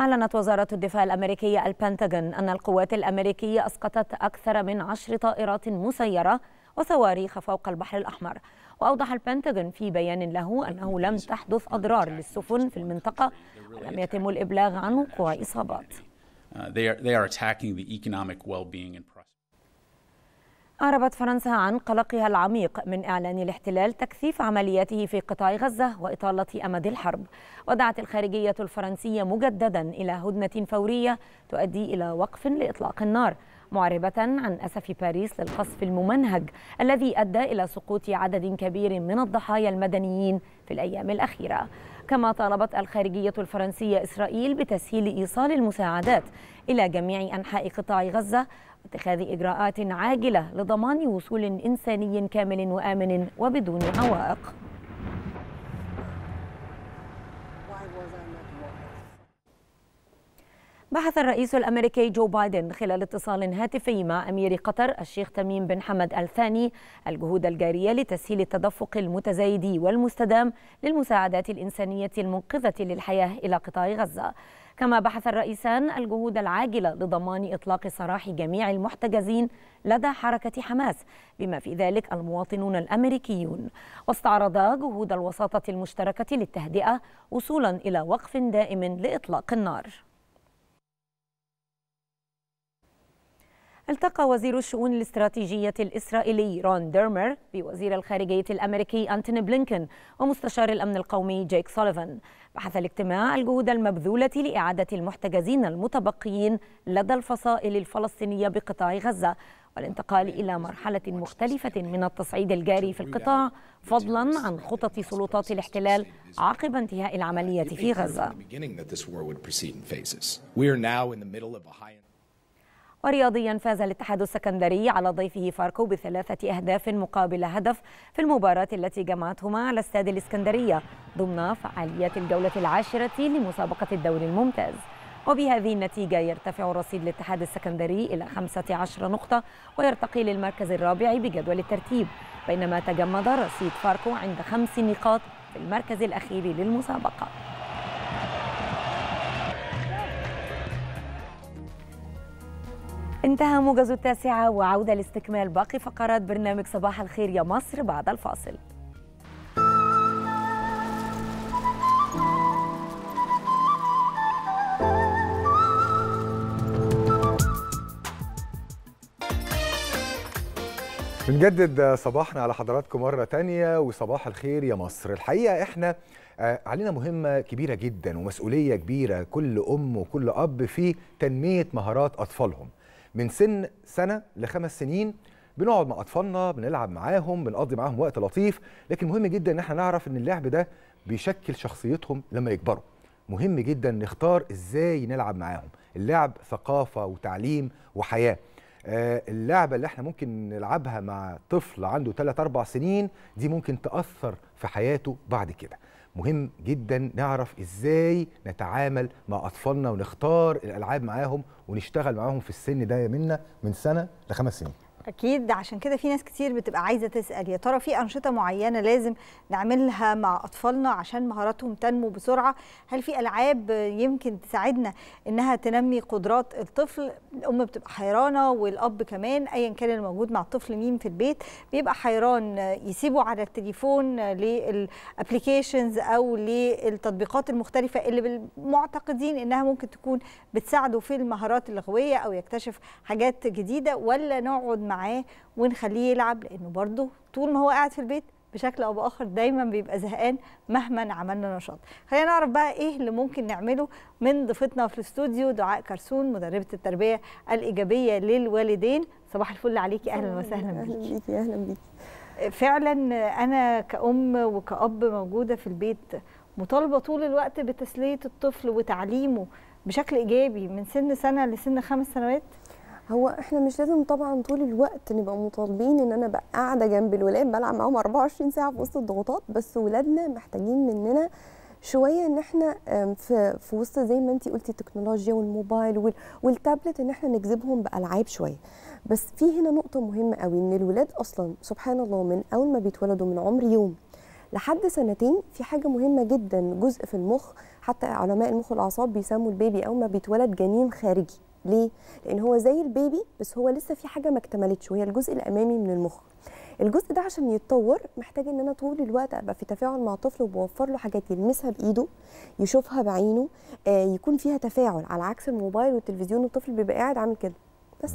أعلنت وزارة الدفاع الأمريكية البنتاغون أن القوات الأمريكية أسقطت أكثر من عشر طائرات مسيرة وصواريخ فوق البحر الأحمر. وأوضح البنتاغون في بيان له أنه لم تحدث أضرار للسفن في المنطقة ولم يتم الإبلاغ عن وقوع إصابات. Uh, they are they are attacking the economic well-being and prosperity. أعربت فرنسا عن قلقها العميق من إعلان الاحتلال تكثيف عملياته في قطاع غزة وإطالة أمد الحرب ودعت الخارجية الفرنسية مجددا إلى هدنة فورية تؤدي إلى وقف لإطلاق النار معربة عن أسف باريس للقصف الممنهج الذي أدى إلى سقوط عدد كبير من الضحايا المدنيين في الأيام الأخيرة كما طالبت الخارجية الفرنسية إسرائيل بتسهيل إيصال المساعدات إلى جميع أنحاء قطاع غزة واتخاذ إجراءات عاجلة لضمان وصول إنساني كامل وآمن وبدون عوائق. بحث الرئيس الأمريكي جو بايدن خلال اتصال هاتفي مع أمير قطر الشيخ تميم بن حمد الثاني الجهود الجارية لتسهيل التدفق المتزايد والمستدام للمساعدات الإنسانية المنقذة للحياة إلى قطاع غزة. كما بحث الرئيسان الجهود العاجلة لضمان إطلاق سراح جميع المحتجزين لدى حركة حماس بما في ذلك المواطنون الأمريكيون واستعرضا جهود الوساطة المشتركة للتهدئة وصولا إلى وقف دائم لإطلاق النار. التقى وزير الشؤون الاستراتيجية الإسرائيلي رون ديرمر بوزير الخارجية الأمريكي أنتوني بلينكن ومستشار الأمن القومي جيك سوليفان. بحث الاجتماع الجهود المبذولة لإعادة المحتجزين المتبقيين لدى الفصائل الفلسطينية بقطاع غزة والانتقال إلى مرحلة مختلفة من التصعيد الجاري في القطاع فضلا عن خطط سلطات الاحتلال عقب انتهاء العملية في غزة. ورياضيا فاز الاتحاد السكندري على ضيفه فاركو بثلاثة أهداف مقابل هدف في المباراة التي جمعتهما على استاد الإسكندرية ضمن فعاليات الجولة العاشرة لمسابقة الدوري الممتاز. وبهذه النتيجة يرتفع رصيد الاتحاد السكندري إلى 15 نقطة ويرتقي للمركز الرابع بجدول الترتيب بينما تجمد رصيد فاركو عند خمس نقاط في المركز الأخير للمسابقة. انتهى موجز التاسعة وعودة لاستكمال باقي فقرات برنامج صباح الخير يا مصر بعد الفاصل. بنجدد صباحنا على حضراتكم مرة تانية وصباح الخير يا مصر. الحقيقة إحنا علينا مهمة كبيرة جدا ومسؤولية كبيرة كل أم وكل أب في تنمية مهارات أطفالهم. من سن سنة لخمس سنين بنقعد مع أطفالنا بنلعب معاهم بنقضي معاهم وقت لطيف لكن مهم جدا إن إحنا نعرف إن اللعب ده بيشكل شخصيتهم لما يكبروا. مهم جدا نختار إزاي نلعب معاهم. اللعب ثقافة وتعليم وحياة. اللعبة اللي إحنا ممكن نلعبها مع طفل عنده 3 4 سنين دي ممكن تأثر في حياته بعد كده. مهم جدا نعرف إزاي نتعامل مع أطفالنا ونختار الألعاب معاهم ونشتغل معاهم في السن ده منا من سنة لخمس سنين. أكيد عشان كده في ناس كتير بتبقى عايزة تسأل. يا ترى في أنشطة معينة لازم نعملها مع أطفالنا عشان مهاراتهم تنمو بسرعة؟ هل في ألعاب يمكن تساعدنا إنها تنمي قدرات الطفل؟ الأم بتبقى حيرانة والأب كمان ايا كان الموجود مع الطفل مين في البيت بيبقى حيران. يسيبه على التليفون للابلكيشنز أو للتطبيقات المختلفة اللي معتقدين إنها ممكن تكون بتساعده في المهارات اللغويه أو يكتشف حاجات جديدة ولا نقعد معاه ونخليه يلعب لأنه برضه طول ما هو قاعد في البيت بشكل أو بآخر دايما بيبقى زهقان مهما عملنا نشاط. خلينا نعرف بقى إيه اللي ممكن نعمله من ضيفتنا في الاستوديو دعاء كرسون مدربة التربية الإيجابية للوالدين. صباح الفل عليكي أهلا وسهلا أهلا بيكي أهلا بيكي. فعلا أنا كأم وكأب موجودة في البيت مطالبة طول الوقت بتسلية الطفل وتعليمه بشكل إيجابي من سن سنة لسن خمس سنوات. هو إحنا مش لازم طبعا طول الوقت نبقى مطالبين إن أنا بقى قاعدة جنب الولاد بلعب معاهم 24 ساعة في وسط الضغوطات بس ولادنا محتاجين مننا شوية إن إحنا في في وسط زي ما انت قلتي التكنولوجيا والموبايل والتابلت إن إحنا نجذبهم بألعاب شوية. بس في هنا نقطة مهمة قوي إن الولاد أصلا سبحان الله من أول ما بيتولدوا من عمر يوم لحد سنتين في حاجة مهمة جدا جزء في المخ حتى علماء المخ والأعصاب بيسموا البيبي أول ما بيتولد جنين خارجي. ليه؟ لأن هو زي البيبي بس هو لسه في حاجة ما اكتملتش وهي الجزء الأمامي من المخ. الجزء ده عشان يتطور محتاج إن أنا طول الوقت أبقى في تفاعل مع الطفل وبوفر له حاجات يلمسها بإيده يشوفها بعينه آه يكون فيها تفاعل على عكس الموبايل والتلفزيون الطفل بيبقى قاعد عامل كده. بس.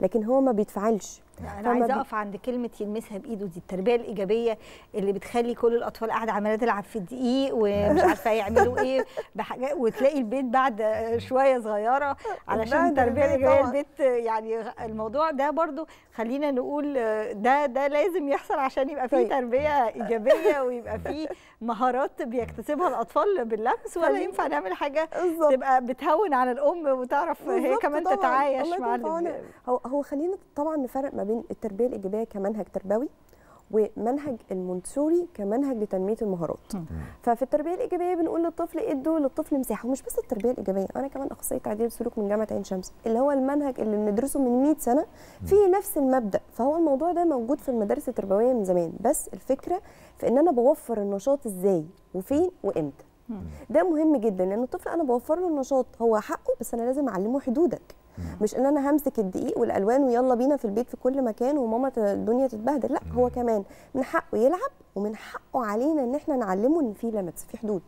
لكن هو ما بيتفاعلش. أنا فما عايزة أقف عند كلمة يلمسها بإيده دي التربية الإيجابية اللي بتخلي كل الأطفال قاعدة عمالة تلعب في الدقيق ومش عارفة يعملوا إيه بحاجات وتلاقي البيت بعد شوية صغيرة علشان التربية الإيجابية. البيت الموضوع الموضوع ده برضو خلينا نقول ده ده لازم يحصل عشان يبقى فيه طيب. تربية إيجابية ويبقى فيه مهارات بيكتسبها الأطفال باللمس ولا ينفع نعمل حاجة. تبقى بتهون على الأم وتعرف هي كمان. تتعايش مع. هو هو خلينا طبعا نفرق ما بين التربية الإيجابية كمنهج تربوي ومنهج المونتسوري كمنهج لتنمية المهارات. ففي التربية الإيجابية بنقول للطفل ادوا للطفل مساحة. ومش بس التربية الإيجابية أنا كمان اخصائيه تعديل السلوك من جامعة عين شمس اللي هو المنهج اللي بندرسه من 100 سنة فيه نفس المبدأ. فهو الموضوع ده موجود في المدارس التربوية من زمان. بس الفكرة في إن أنا بوفر النشاط إزاي؟ وفين؟ وإمتى؟ ده مهم جدا لأن الطفل أنا بوفر له النشاط هو حقه بس أنا لازم أعلمه حدودك. مش ان أنا همسك الدقيق والالوان ويلا بينا في البيت في كل مكان وماما الدنيا تتبهدل لا هو كمان من حقه يلعب ومن حقه علينا ان إحنا نعلمه ان في ليميتس في حدود.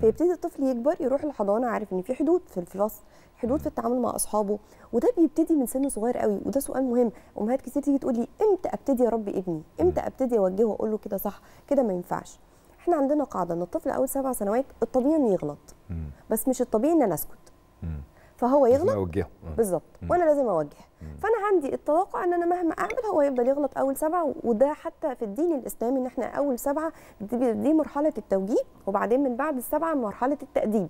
فيبتدي الطفل يكبر يروح الحضانة عارف ان في حدود في الفصل حدود في التعامل مع أصحابه وده بيبتدي من سن صغير قوي وده سؤال مهم. أمهات كتير تيجي تقول لي إمتى أبتدي أربي ابني؟ إمتى أبتدي أوجهه وأقول له كده صح؟ كده ما ينفعش. إحنا عندنا قاعدة إن الطفل أول سبع سنوات الطبيعي إنه يغلط. بس مش الطبيعي إن أنا أسكت. فهو يغلط؟ أوجهه. بالظبط. وأنا لازم اوجه فأنا عندي التوقع إن أنا مهما أعمل هو يفضل يغلط أول سبعة وده حتى في الدين الإسلامي إن إحنا أول سبعة دي, دي مرحلة التوجيه وبعدين من بعد السبعة مرحلة التأديب.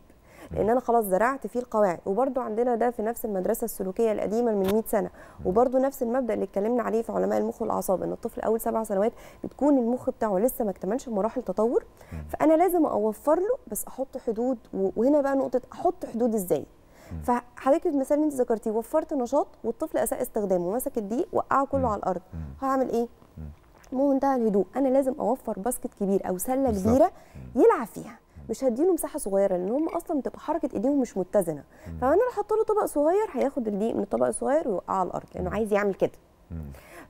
لأن أنا خلاص زرعت فيه القواعد. وبرده عندنا ده في نفس المدرسة السلوكية القديمة من 100 سنة. وبرده نفس المبدأ اللي اتكلمنا عليه في علماء المخ والأعصاب إن الطفل أول سبع سنوات بتكون المخ بتاعه لسه ما اكتملش مراحل تطور. فأنا لازم أوفر له بس أحط حدود وهنا بقى نقطة أحط حدود إزاي؟ فحضرتك المثال اللي انت ذكرتيه وفرت نشاط والطفل اساء استخدامه مسك الدقيق وقعه كله على الأرض. هعمل إيه؟ بمنتهى الهدوء. أنا لازم أوفر باسكت كبير أو سلة بالظبط. كبيرة يلعب فيها. مش هديله مساحة صغيرة لأن هم أصلا بتبقى حركة إيديهم مش متزنة. فأنا لو حط له طبق صغير هياخد الدقيق من الطبق الصغير ويوقعه على الأرض لأنه عايز يعمل كده.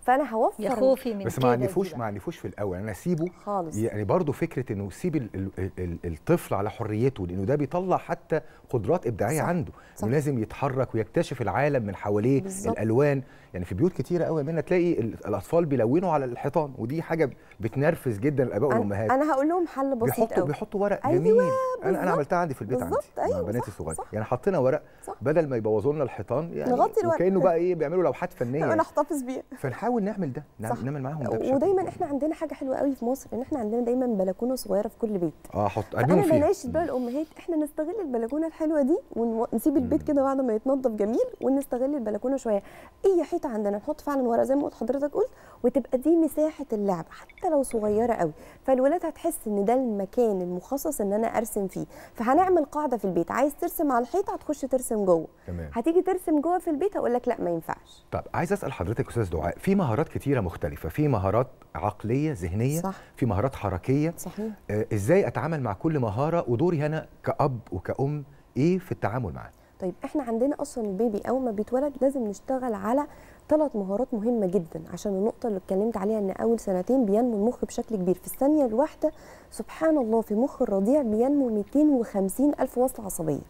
فأنا هوفر يا خوفي من بس ما دي عنفوش. ما عنفوش في الأول أنا أسيبه خالص. يعني برضو فكرة إنه سيب ال- ال- ال- الطفل على حريته لأنه ده بيطلع حتى قدرات إبداعية صح. عنده صح. إنه لازم يتحرك ويكتشف العالم من حواليه بالظبط. الألوان يعني في بيوت كتيرة قوي منها تلاقي ال- الأطفال بيلونوا على الحيطان ودي حاجة بتنرفز جدا الاباء والأمهات. أنا هقول لهم حل بسيط بيحطوا قوي بيحطوا ورق أيوة، جميل. أنا أنا. عملتها عندي في البيت عندي بالظبط، مع أيوة، بناتي الصغيرة. يعني حطينا ورق صح. بدل ما يبوظوا لنا الحيطان يعني نغطي الورق. وكأنه بقى إيه بيعملوا لوحات فنية أنا أحتفظ بيها. فنحاول نعمل ده نعمل, معاهم ده ودايما. إحنا عندنا حاجة حلوة قوي في مصر إن إحنا عندنا دايما بلكونة صغيرة في كل بيت. آه حط فيها. بناشد بقى الأمهات إحنا نستغل البلكونة الحلوة دي ونسيب البيت كده بعد ما يتنضف جميل ونستغل البلكونة شوية. أي حيطه عندنا نحط فعلا ورق زي ما قلت حضرتك قلت وتبقى دي مساحة اللعب حتى لو صغيرة قوي. فالولاد هتحس إن ده المكان المخصص إن أنا أرسم فيه. فهنعمل قاعدة في البيت. عايز ترسم على الحيطة هتخش ترسم جوه. تمام. هتيجي ترسم جوه في البيت هقول لك لا ما ينفعش. طب عايز أسأل حضرتك أستاذ دعاء في مهارات كتيرة مختلفة. في مهارات عقلية ذهنية. صح. في مهارات حركية. صحيح. آه إزاي أتعامل مع كل مهارة؟ ودوري هنا كأب وكأم إيه في التعامل معاه؟ طيب إحنا عندنا أصلا البيبي اول ما بيتولد لازم نشتغل على ثلاث مهارات مهمة جدا عشان النقطة اللي اتكلمت عليها إن أول سنتين بينمو المخ بشكل كبير في الثانية الواحدة سبحان الله في مخ الرضيع بينمو 250 ألف وصلة عصبية.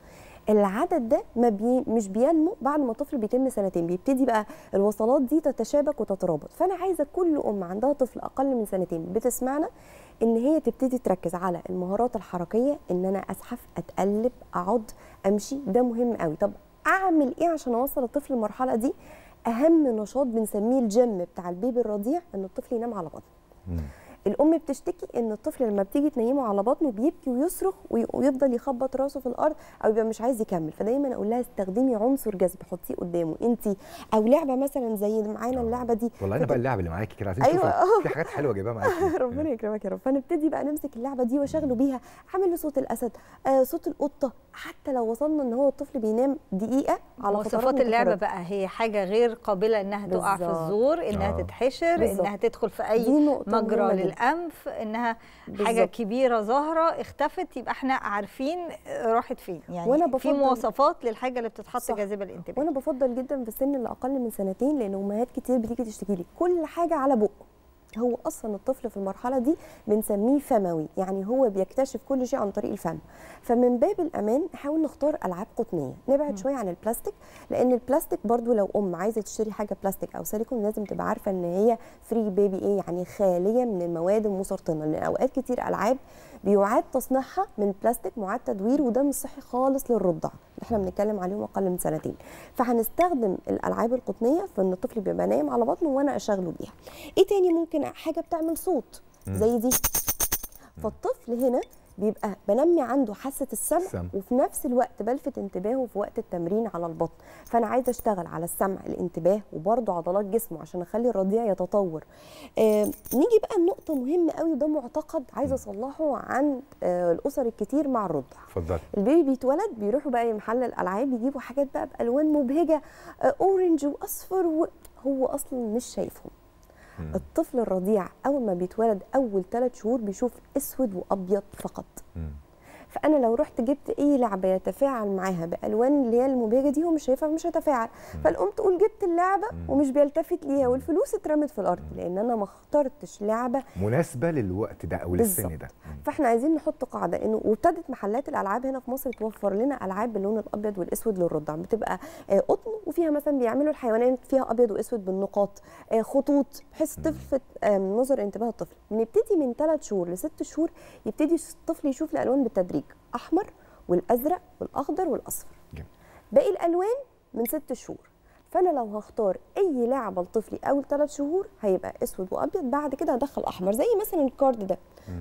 العدد ده ما بي مش بينمو بعد ما الطفل بيتم سنتين بيبتدي بقى الوصلات دي تتشابك وتترابط. فأنا عايزة كل أم عندها طفل أقل من سنتين بتسمعنا إن هي تبتدي تركز على المهارات الحركية إن أنا اسحف أتقلب اقعد أمشي ده مهم قوي طب أعمل إيه عشان أوصل الطفل للمرحلة دي؟ أهم نشاط بنسميه الجيم بتاع البيبي الرضيع إن الطفل ينام على بطنه. الأم بتشتكي إن الطفل لما بتيجي تنيمه على بطنه بيبكي ويصرخ وي- ويفضل يخبط راسه في الأرض أو يبقى مش عايز يكمل فدايما أقول لها استخدمي عنصر جذب حطيه قدامه انت أو لعبة مثلا زي اللي معانا اللعبة دي والله أنا بقى اللعب اللي معاكي كده عايزين أيوة، آه. في حاجات حلوة جايبها معاكي ربنا يكرمك يا رب فنبتدي بقى نمسك اللعبة دي وأشغله بيها أعمل له صوت الأسد آه صوت القطة حتى لو وصلنا إن هو الطفل بينام دقيقة على مواصفات اللعبة. بقى هي حاجة غير قابلة إنها تقع في. الزور إنها آه. تتحشر. إنها تدخل في أي مجرى للانف إنها حاجة بالظبط. كبيرة ظاهرة اختفت يبقى إحنا عارفين راحت فين يعني وأنا في بفضل- مواصفات للحاجة اللي بتتحط. جاذبة الانتباه وأنا بفضل جدا في السن اللي أقل من سنتين لأن أمهات كتير بتيجي تشتكي لي كل حاجة على بقه هو أصلا الطفل في المرحلة دي بنسميه فموي يعني هو بيكتشف كل شيء عن طريق الفم. فمن باب الأمان نحاول نختار ألعاب قطنية. نبعد شوية عن البلاستيك لأن البلاستيك برضو لو أم عايزة تشتري حاجة بلاستيك أو سيليكون لازم تبقى عارفة إن هي free BPA يعني خالية من المواد المسرطنة. لأن أوقات كتير ألعاب بيعاد تصنيعها من بلاستيك معاد تدوير وده مش صحي خالص للرضع اللي إحنا بنتكلم عليهم أقل من سنتين. فهنستخدم الألعاب القطنية في إن الطفل بيبقى نايم على بطنه وأنا أشغله بيها. إيه تاني ممكن حاجة بتعمل صوت؟ زي دي. فالطفل هنا بيبقى بنمي عنده حاسة السمع السمع. وفي نفس الوقت بلفت انتباهه في وقت التمرين على البطن. فأنا عايزة أشتغل على السمع الانتباه وبرده عضلات جسمه عشان أخلي الرضيع يتطور. آه نيجي بقى لنقطة مهمة قوي وده معتقد عايزة أصلحه عن آه الأسر الكتير مع الرضع. اتفضلي. البيبي بيتولد بيروحوا بقى محل الألعاب يجيبوا حاجات بقى بألوان مبهجة آه orange وأصفر وهو أصلا مش شايفهم. الطفل الرضيع أول ما بيتولد أول ثلاث شهور بيشوف أسود وأبيض فقط. فأنا لو رحت جبت أي لعبة يتفاعل معاها بألوان اللي هي المبهجة دي هو مش شايفها مش هيتفاعل. فالام تقول جبت اللعبة ومش بيلتفت ليها والفلوس اترمت في الأرض لأن أنا ما اخترتش لعبة مناسبة للوقت ده أو للسن. ده. فإحنا عايزين نحط قاعدة إنه وابتدت محلات الألعاب هنا في مصر توفر لنا ألعاب باللون الأبيض والأسود للرضع. بتبقى آه، قطن وفيها مثلا بيعملوا الحيوانات فيها أبيض وأسود بالنقاط آه، خطوط بحيث تلفت آه، نظر انتباه الطفل. بنبتدي من ثلاث شهور لست شهور يبتدي الطفل يشوف الألوان بالتدريج. أحمر والأزرق والأخضر والأصفر. جميل. باقي الألوان من ست شهور. فأنا لو هختار أي لعبة لطفلي أول ثلاث شهور هيبقى أسود وأبيض بعد كده هدخل أحمر زي مثلا ال card ده.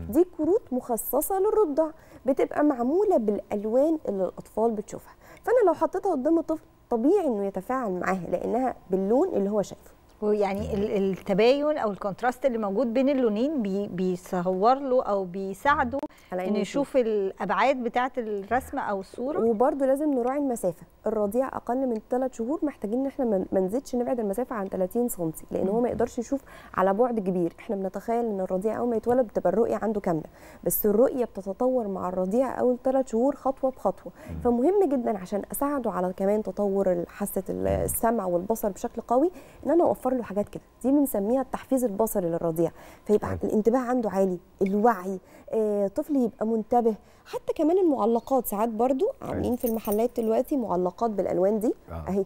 دي كروت مخصصة للرضع بتبقى معمولة بالألوان اللي الأطفال بتشوفها. فأنا لو حطيتها قدام الطفل طبيعي إنه يتفاعل معاها لأنها باللون اللي هو شايفه. ويعني ال- التباين أو ال contrast اللي موجود بين اللونين بي بيصور له أو بيساعده إنه يشوف الأبعاد بتاعة الرسمة أو الصورة. وبرده لازم نراعي المسافة. الرضيع أقل من 3 شهور محتاجين إن إحنا ما نزيدش نبعد المسافة عن 30 سم لأن هو ما يقدرش يشوف على بعد كبير. إحنا بنتخيل إن الرضيع أول ما يتولد بتبقى الرؤية عنده كاملة بس الرؤية بتتطور مع الرضيع أول 3 شهور خطوة بخطوة. فمهم جدا عشان أساعده على كمان تطور حاسة السمع والبصر بشكل قوي إن أنا أوفر له حاجات كده دي بنسميها التحفيز البصري للرضيع فيبقى حلو. الانتباه عنده عالي الوعي آه، طفل يبقى منتبه حتى كمان المعلقات ساعات برضو عاملين في المحلات دلوقتي معلقات بالألوان دي آه. أهي آه،.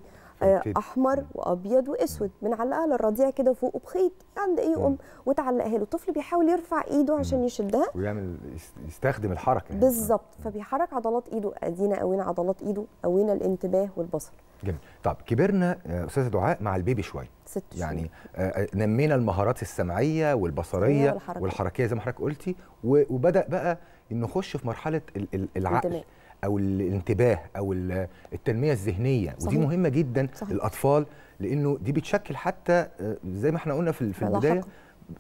أحمر وأبيض وأسود بنعلقها للرضيع كده فوق بخيط عند أي أم وتعلقها له. الطفل بيحاول يرفع إيده عشان يشدها. ويعمل يس- يستخدم الحركة يعني. بالظبط. فبيحرك عضلات إيده ادينا قوينا عضلات إيده قوينا الانتباه والبصر. جميل. طب كبرنا يا أستاذة دعاء مع البيبي شوية. ست يعني آه، نمينا المهارات السمعية والبصرية والحركية. والحركية زي ما حضرتك قلتي وبدأ بقى نخش في مرحلة ال- ال- العقل. الانتباه. أو الانتباه أو ال- التنمية الذهنية ودي صحيح. مهمة جدا صحيح. الاطفال لأنه دي بتشكل حتى آه، زي ما إحنا قلنا في في البداية.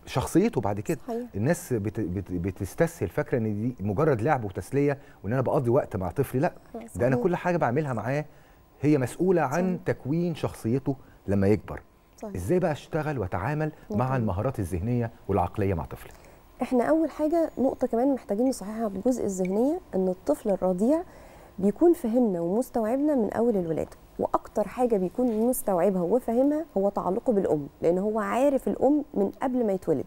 شخصيته بعد كده صحيح. الناس بت بت بتستسهل فاكرة إن دي مجرد لعب وتسلية وإن أنا بقضي وقت مع طفلي لأ ده أنا صحيح. كل حاجة بعملها معاه هي مسؤولة عن تكوين شخصيته لما يكبر صحيح. إزاي بقى أشتغل وأتعامل مع. المهارات الذهنية والعقلية مع طفلي إحنا أول حاجة نقطة كمان محتاجين نصححها في الجزء الذهنية إن الطفل الرضيع بيكون فهمنا ومستوعبنا من أول الولاده وأكتر حاجة بيكون مستوعبها وفاهمها هو تعلقه بالأم لأن هو عارف الأم من قبل ما يتولد.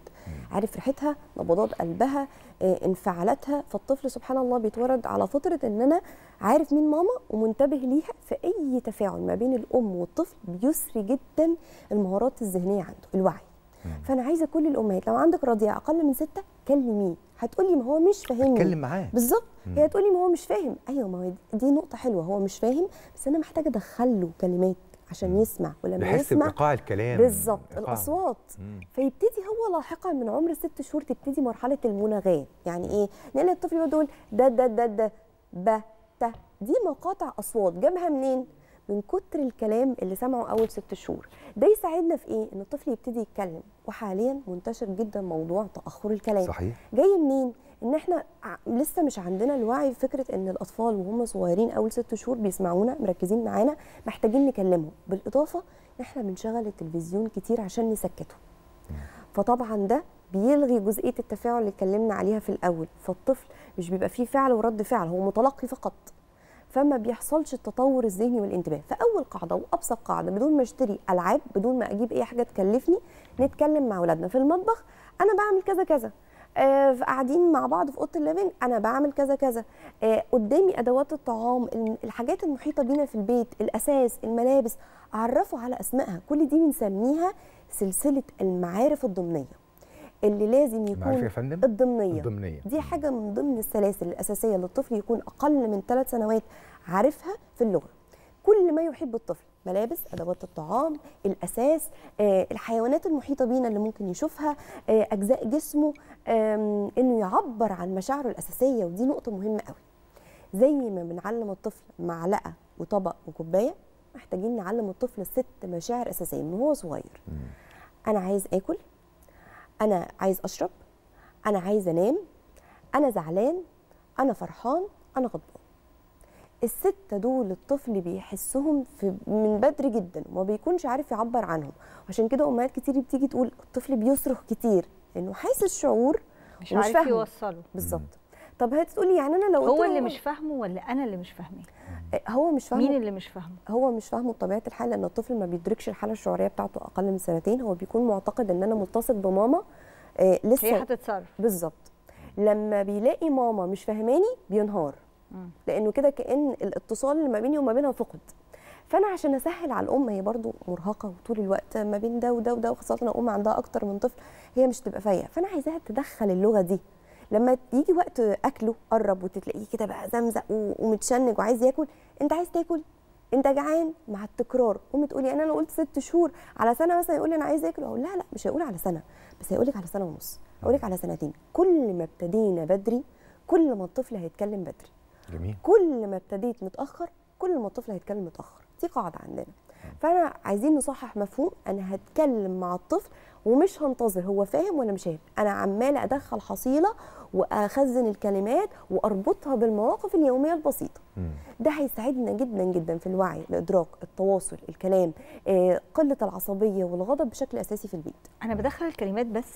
عارف ريحتها نبضات قلبها آه، انفعالاتها. فالطفل سبحان الله بيتولد على فطرة إن أنا عارف مين ماما ومنتبه ليها فاي تفاعل ما بين الأم والطفل بيسري جدا المهارات الذهنية عنده الوعي. فأنا عايزة كل الأمهات لو عندك رضيع أقل من ستة كلميه. هتقولي ما هو مش فاهمني. اتكلم معاه. بالظبط. هي هتقولي ما هو مش فاهم. أيوه ما هو دي نقطة حلوة. هو مش فاهم بس أنا محتاجة ادخل له كلمات عشان يسمع. ولما بحس يسمع بإيقاع الكلام. بالظبط. الأصوات. مم. فيبتدي هو لاحقا من عمر ست شهور تبتدي مرحلة المناغاه يعني إيه؟ نلاقي الطفل يقعد يقول ده ده ده ده ب ت. دي مقاطع أصوات. جابها منين؟ من كتر الكلام اللي سمعه أول ست شهور. ده يساعدنا في إيه؟ إن الطفل يبتدي يتكلم. وحاليا منتشر جدا موضوع تأخر الكلام. صحيح. جاي منين؟ إن إحنا لسه مش عندنا الوعي فكرة إن الأطفال وهم صغيرين أول ست شهور بيسمعونا مركزين معانا محتاجين نكلمهم. بالإضافة إن إحنا بنشغل التلفزيون كتير عشان نسكته فطبعا ده بيلغي جزئية التفاعل اللي اتكلمنا عليها في الأول. فالطفل مش بيبقى فيه فعل ورد فعل هو متلقي فقط. فما بيحصلش التطور الذهني والانتباه. فأول قاعدة وأبسط قاعدة بدون ما أشتري ألعاب بدون ما أجيب أي حاجة تكلفني نتكلم مع اولادنا في المطبخ. أنا بعمل كذا كذا. آه قاعدين مع بعض في أوضة الليفنج أنا بعمل كذا كذا. آه قدامي أدوات الطعام الحاجات المحيطة بينا في البيت الأساس الملابس. أعرفه على أسمائها. كل دي بنسميها سلسلة المعارف الضمنية. اللي لازم يكون يا فندم؟ الضمنية. الضمنية. دي حاجة من ضمن السلاسل الأساسية اللي الطفل يكون أقل من ثلاث سنوات عارفها في اللغة. كل ما يحب الطفل ملابس أدوات الطعام الأساس آه، الحيوانات المحيطة بينا اللي ممكن يشوفها آه، أجزاء جسمه إنه يعبر عن مشاعره الأساسية ودي نقطة مهمة قوي. زي ما بنعلم الطفل معلقة وطبق وكوباية محتاجين نعلم الطفل ست مشاعر أساسية من هو صغير. أنا عايز آكل أنا عايز أشرب أنا عايز أنام أنا زعلان أنا فرحان أنا غضبان. الستة دول الطفل بيحسهم في من بدري جدا وما بيكونش عارف يعبر عنهم. عشان كده أمهات كتير بتيجي تقول الطفل بيصرخ كتير لأنه حاسس شعور مش ومش عارف. يوصله. بالظبط. طب هتقولي يعني أنا لو هو اللي مش فاهمه ولا أنا اللي مش فاهماه؟ هو مش فاهمه. مين اللي مش فاهمه؟ هو مش فاهمه بطبيعة الحال لأن الطفل ما بيدركش الحالة الشعورية بتاعته أقل من سنتين. هو بيكون معتقد إن أنا متصل بماما آه لسه هي هتتصرف. بالظبط. لما بيلاقي ماما مش فاهماني بينهار. لأنه كده كأن الاتصال اللي ما بيني وما بينها فقد. فأنا عشان أسهل على الأم هي برضو مرهقة وطول الوقت ما بين ده وده وده وخاصة لو أم عندها أكتر من طفل هي مش تبقى فايقة. فأنا عايزاها تدخل اللغة دي. لما يجي وقت أكله قرب وتلاقيه كده بقى زمزق ومتشنج وعايز ياكل أنت عايز تاكل؟ أنت جعان؟ مع التكرار. ام تقولي أنا لو قلت ست شهور على سنة مثلا يقول لي أنا عايز أكل أقول لا لا مش هيقول على سنة بس هيقول لك على سنة ونص هيقول لك على سنتين. كل ما ابتدينا بدري كل ما الطفل هيتكلم بدري. جميل. كل ما ابتديت متأخر كل ما الطفل هيتكلم متأخر. دي قاعدة عندنا. فأنا عايزين نصحح مفهوم أنا هتكلم مع الطفل ومش هنتظر هو فاهم ولا مش فاهم. أنا عمالة أدخل حصيلة وأخزن الكلمات وأربطها بالمواقف اليومية البسيطة. ده هيساعدنا جدا جدا في الوعي الإدراك التواصل الكلام آه، قلة العصبية والغضب بشكل أساسي في البيت. أنا بدخل الكلمات بس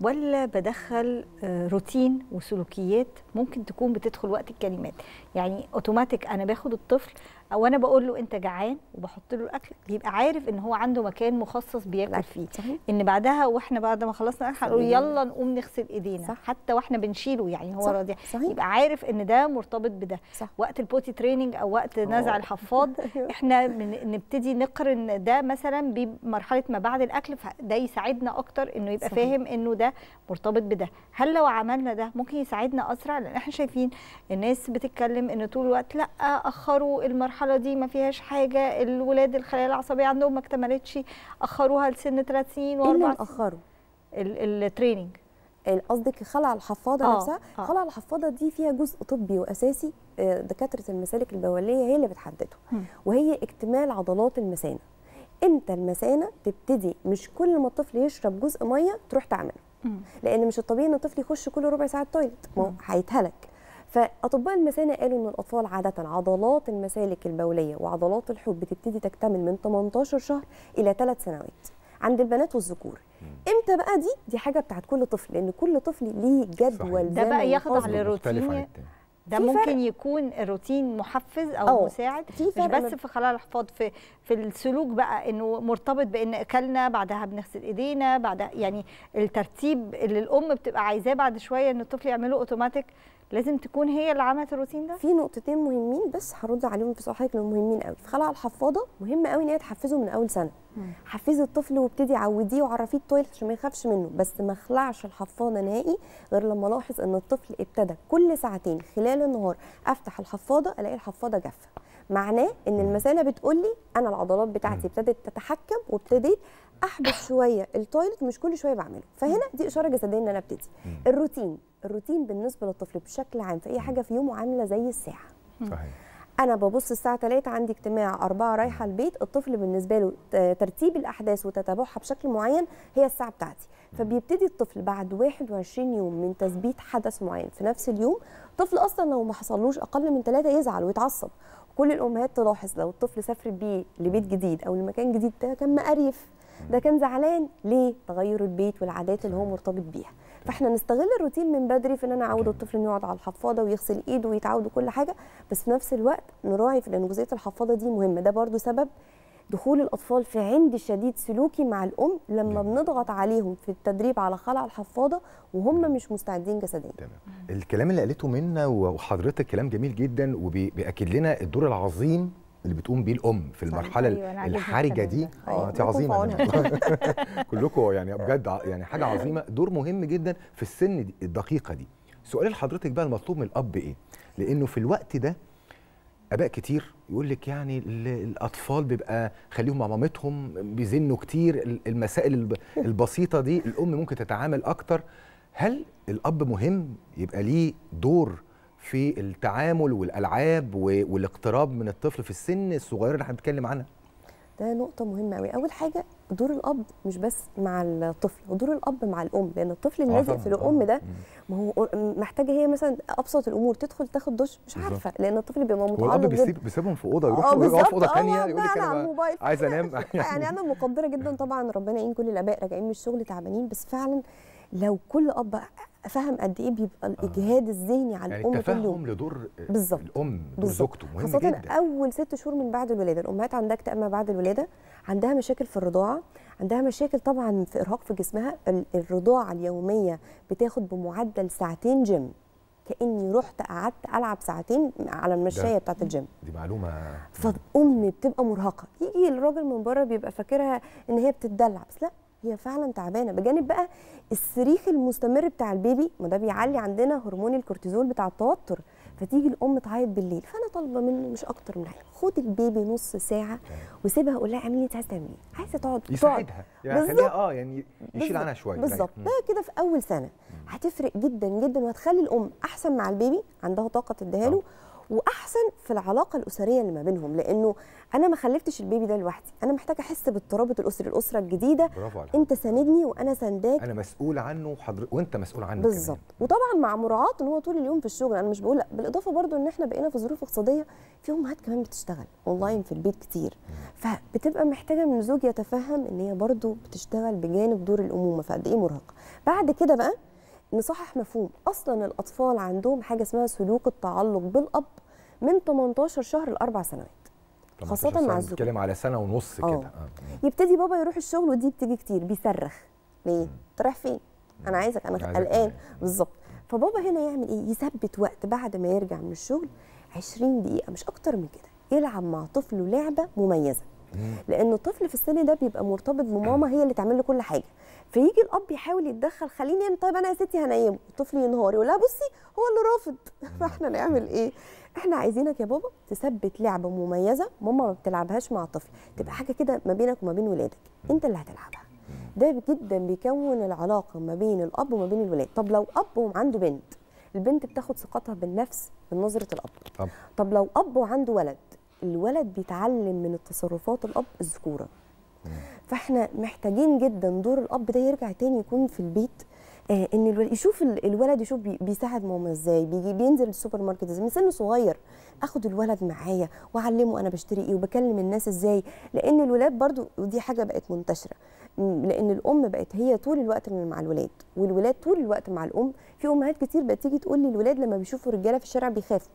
ولا بدخل آه، روتين وسلوكيات ممكن تكون بتدخل وقت الكلمات. يعني اوتوماتيك أنا باخد الطفل أو أنا بقول له أنت جعان وبحط له الأكل بيبقى عارف إن هو عنده مكان مخصص بياكل فيه صحيح. إن بعدها وإحنا بعد ما خلصنا الاكل هنقول. يلا نقوم نغسل إيدينا صح. حتى وإحنا بنشيله يعني هو. راضي. يبقى عارف إن ده مرتبط بده صح. وقت ال potty training أو وقت نزع آه. الحفاض إحنا من نبتدي نقرن ده مثلا بمرحله ما بعد الأكل فده يساعدنا أكتر إنه يبقى صحيح. فاهم إنه ده مرتبط بده هل لو عملنا ده ممكن يساعدنا أسرع لأن إحنا شايفين الناس بتتكلم إن طول الوقت لأ أخروا المرحلة دي ما فيهاش حاجة الولاد الخلايا العصبية عندهم ما اكتملتش أخروها لسن 3 سنين إيه اللي واربع مأخره؟ التريننج قصدك خلع الحفاضة آه، نفسها؟ آه. خلع الحفاضة دي فيها جزء طبي وأساسي آه، دكاترة المسالك البولية هي اللي بتحدده. وهي اكتمال عضلات المثانة. إمتى المثانة تبتدي مش كل ما الطفل يشرب جزء مية تروح تعمله. لأن مش الطبيعي إن الطفل يخش كل ربع ساعة التويلت. ما هو هيتهلك. فأطباء المثانه قالوا إن الأطفال عادة عضلات المسالك البولية وعضلات الحوض بتبتدي تكتمل من 18 شهر إلى 3 سنوات عند البنات والذكور. إمتى بقى دي؟ دي حاجة بتاعت كل طفل لأن كل طفل ليه جدول ده بقى يخضع. للروتين ده ممكن فرق. يكون الروتين محفز أو أه، مساعد في مش بس في خلال الحفاظ في في السلوك بقى إنه مرتبط بإن أكلنا بعدها بنغسل إيدينا بعدها يعني الترتيب اللي الأم بتبقى عايزاه بعد شوية إن الطفل يعمله اوتوماتيك لازم تكون هي اللي عملت الروتين ده؟ في نقطتين مهمين بس هرد عليهم في صحيح لانهم مهمين قوي. في خلع الحفاضة مهم قوي إن هي تحفزه من أول سنة. حفزي الطفل وابتدي عوديه وعرفيه ال toilet عشان ما يخافش منه بس ما اخلعش الحفاضة نهائي غير لما ألاحظ إن الطفل ابتدى كل ساعتين خلال النهار أفتح الحفاضة ألاقي الحفاضة جافة. معناه إن المثانه بتقول لي أنا العضلات بتاعتي ابتدت تتحكم وابتديت أحبس شوية التويلت مش كل شوية بعمله. فهنا دي إشارة جسدية إن أنا أبتدي. الروتين الروتين بالنسبة للطفل بشكل عام في أي حاجة في يومه عاملة زي الساعة. صحيح. أنا ببص الساعة 3 عندي اجتماع 4 رايحة البيت الطفل بالنسبة له ترتيب الأحداث وتتابعها بشكل معين هي الساعة بتاعتي. فبيبتدي الطفل بعد 21 يوم من تثبيت حدث معين في نفس اليوم طفل أصلا لو ما حصلوش أقل من ثلاثة يزعل ويتعصب. كل الأمهات تلاحظ لو الطفل سافر بيه لبيت جديد أو لمكان جديد ده كان مقريف ده كان زعلان ليه؟ تغير البيت والعادات اللي هو مرتبط بيها. فاحنا نستغل الروتين من بدري في إن أنا اعود الطفل إنه يقعد على الحفاضة ويغسل إيده ويتعود كل حاجة بس في نفس الوقت نراعي في لأن جزئية الحفاضة دي مهمة. ده برضو سبب دخول الأطفال في عند شديد سلوكي مع الأم لما بنضغط عليهم في التدريب على خلع الحفاضة وهم مش مستعدين جسديا. تمام. الكلام اللي قالته منا وحضرتك كلام جميل جدا وبياكد لنا الدور العظيم اللي بتقوم بيه الأم في المرحلة أيوة الحرجة دي. آه انت عظيمة. كلكم يعني بجد يعني حاجة عظيمة. دور مهم جدا في السن دي الدقيقة دي. سؤال لحضرتك بقى المطلوب من الأب إيه؟ لأنه في الوقت ده أباء كتير يقول لك يعني الأطفال بيبقى خليهم مع مامتهم بيزنوا كتير. المسائل البسيطة دي الأم ممكن تتعامل أكتر. هل الأب مهم يبقى ليه دور في التعامل والألعاب والاقتراب من الطفل في السن الصغيره اللي إحنا بنتكلم عنها. ده نقطة مهمة قوي، أول حاجة دور الأب مش بس مع الطفل، ودور الأب مع الأم، لأن الطفل اللازق في الأم ده ما هو محتاجة هي مثلا أبسط الأمور تدخل تاخد دش مش عارفة، لأن الطفل بيبقى متعلق والأب بيسيب بيسيبهم في أوضة يروح يقف في أوضة ثانية يقول لك أنا عايز أنام. يعني أنا مقدرة جدا طبعا ربنا يعين كل الآباء راجعين من الشغل تعبانين بس فعلا لو كل أب فهم قد إيه بيبقى الإجهاد الذهني على يعني الأم التفهم لدور بالظبط. الأم دور زوجته مهم خاصة جدا. أول ست شهور من بعد الولادة الأمهات عندها اكتئاب ما بعد الولادة عندها مشاكل في الرضاعة عندها مشاكل طبعا في إرهاق في جسمها الرضاعة اليومية بتاخد بمعدل ساعتين جيم كأني رحت قعدت ألعب ساعتين على المشاية بتاعت الجيم دي معلومة. فالأم بتبقى مرهقة. يجي الراجل من بره بيبقى فاكرها إن هي بتدلع بس لأ هي فعلا تعبانة. بجانب بقى الصريخ المستمر بتاع البيبي ما ده بيعلي عندنا هرمون الكورتيزول بتاع التوتر فتيجي الأم تعيط بالليل. فأنا طالبة منه مش أكتر من حاجة. خد البيبي نص ساعة وسيبها قول لها اعملي اللي انت عايزة تعمليه. عايزة تقعد يساعدها. يعني آه يعني يشيل عنها شوية. بالظبط. ده كده في أول سنة. هتفرق جدا جدا وهتخلي الأم أحسن مع البيبي عندها طاقة تديها له وأحسن في العلاقة الأسرية اللي ما بينهم لأنه أنا ما خلفتش البيبي ده لوحدي. أنا محتاجة أحس بالترابط الأسري الأسرة الجديدة. برافو عليك. أنت ساندني وأنا سانداك. أنا مسؤول عنه وحضر... وأنت مسؤول عنه بالظبط. وطبعا مع مراعاة إن هو طول اليوم في الشغل أنا مش بقول لأ. بالإضافة برضو إن إحنا بقينا في ظروف اقتصادية في أمهات كمان بتشتغل اونلاين في البيت كتير. فبتبقى محتاجة من زوج يتفهم إن هي برضو بتشتغل بجانب دور الأمومة. فقد إيه مرهقه بعد كده بقى نصحح مفهوم. أصلا الأطفال عندهم حاجة اسمها سلوك التعلق بالأب من 18 شهر لأربع سنوات. خاصة مع الزوج بنتكلم على سنة ونص كده. آه. يبتدي بابا يروح الشغل ودي بتيجي كتير بيصرخ. ليه؟ انت رايح فين؟ أنا عايزك أنا قلقان. بالظبط. فبابا هنا يعمل إيه؟ يثبت وقت بعد ما يرجع من الشغل 20 دقيقة مش أكتر من كده. يلعب مع طفله لعبة مميزة. لأن الطفل في السن ده بيبقى مرتبط بماما هي اللي تعمل له كل حاجة. فيجي الأب يحاول يتدخل خليني طيب أنا يا ستي هنيمه. الطفل ينهار يقول لها بصي هو اللي رافض. فإحنا نعمل إيه؟ إحنا عايزينك يا بابا تثبت لعبة مميزة ماما ما بتلعبهاش مع الطفل تبقى حاجة كده ما بينك وما بين ولادك. انت اللي هتلعبها. ده جدا بيكون العلاقة ما بين الأب وما بين الولاد. طب لو أب وعنده بنت البنت بتاخد ثقتها بالنفس من نظره الأب. طب. طب لو أب وعنده ولد الولد بيتعلم من التصرفات الأب الذكورة. فاحنا محتاجين جدا دور الأب ده يرجع تاني يكون في البيت إن الولد يشوف الولد يشوف بيساعد ماما إزاي بيجي بينزل السوبر ماركت إزاي. من سن صغير آخد الولد معايا وأعلمه أنا بشتري إيه وبكلم الناس إزاي. لأن الولاد برضو ودي حاجة بقت منتشرة. لأن الأم بقت هي طول الوقت مع الولاد والولاد طول الوقت مع الأم. في أمهات كتير بقت تيجي تقول لي الولاد لما بيشوفوا رجاله في الشارع بيخافوا.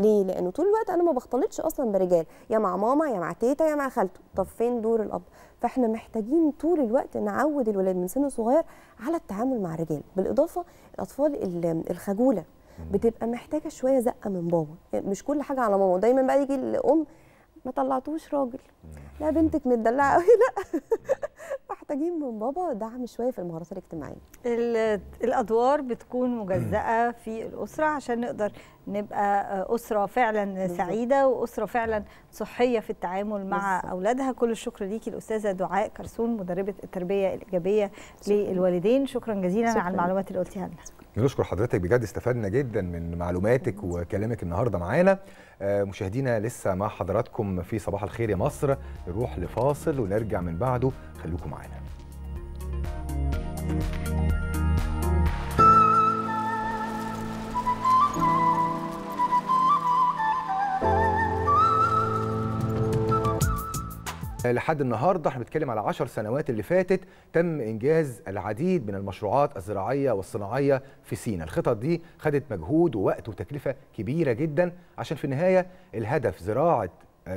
ليه؟ لأنه طول الوقت أنا ما بختلطش أصلا برجال يا مع ماما يا مع تيتا يا مع خالته. طب فين دور الأب؟ فإحنا محتاجين طول الوقت نعود الولاد من سن صغير على التعامل مع الرجال. بالإضافة الأطفال الخجولة بتبقى محتاجة شوية زقة من بابا. مش كل حاجة على ماما. دايما بقى يجي الأم ما طلعتوش راجل. لا بنتك متدلعة قوي لا. محتاجين من بابا دعم شوية في المهارات الاجتماعية. الأدوار بتكون مجزأة في الأسرة عشان نقدر نبقى أسرة فعلا سعيدة وأسرة فعلا صحية في التعامل مع بالزبط. أولادها. كل الشكر ليكي الأستاذة دعاء كرسون مدربة التربية الإيجابية للوالدين. شكرا جزيلا شكرا. على المعلومات اللي قلتيها لنا. نشكر حضرتك بجد استفدنا جدا من معلوماتك وكلامك النهارده معانا. مشاهدينا لسه مع حضراتكم في صباح الخير يا مصر. نروح لفاصل ونرجع من بعده. خليكم معانا. لحد النهارده إحنا بنتكلم على 10 سنوات اللي فاتت تم إنجاز العديد من المشروعات الزراعية والصناعية في سينا، الخطط دي خدت مجهود ووقت وتكلفة كبيرة جدا عشان في النهاية الهدف زراعة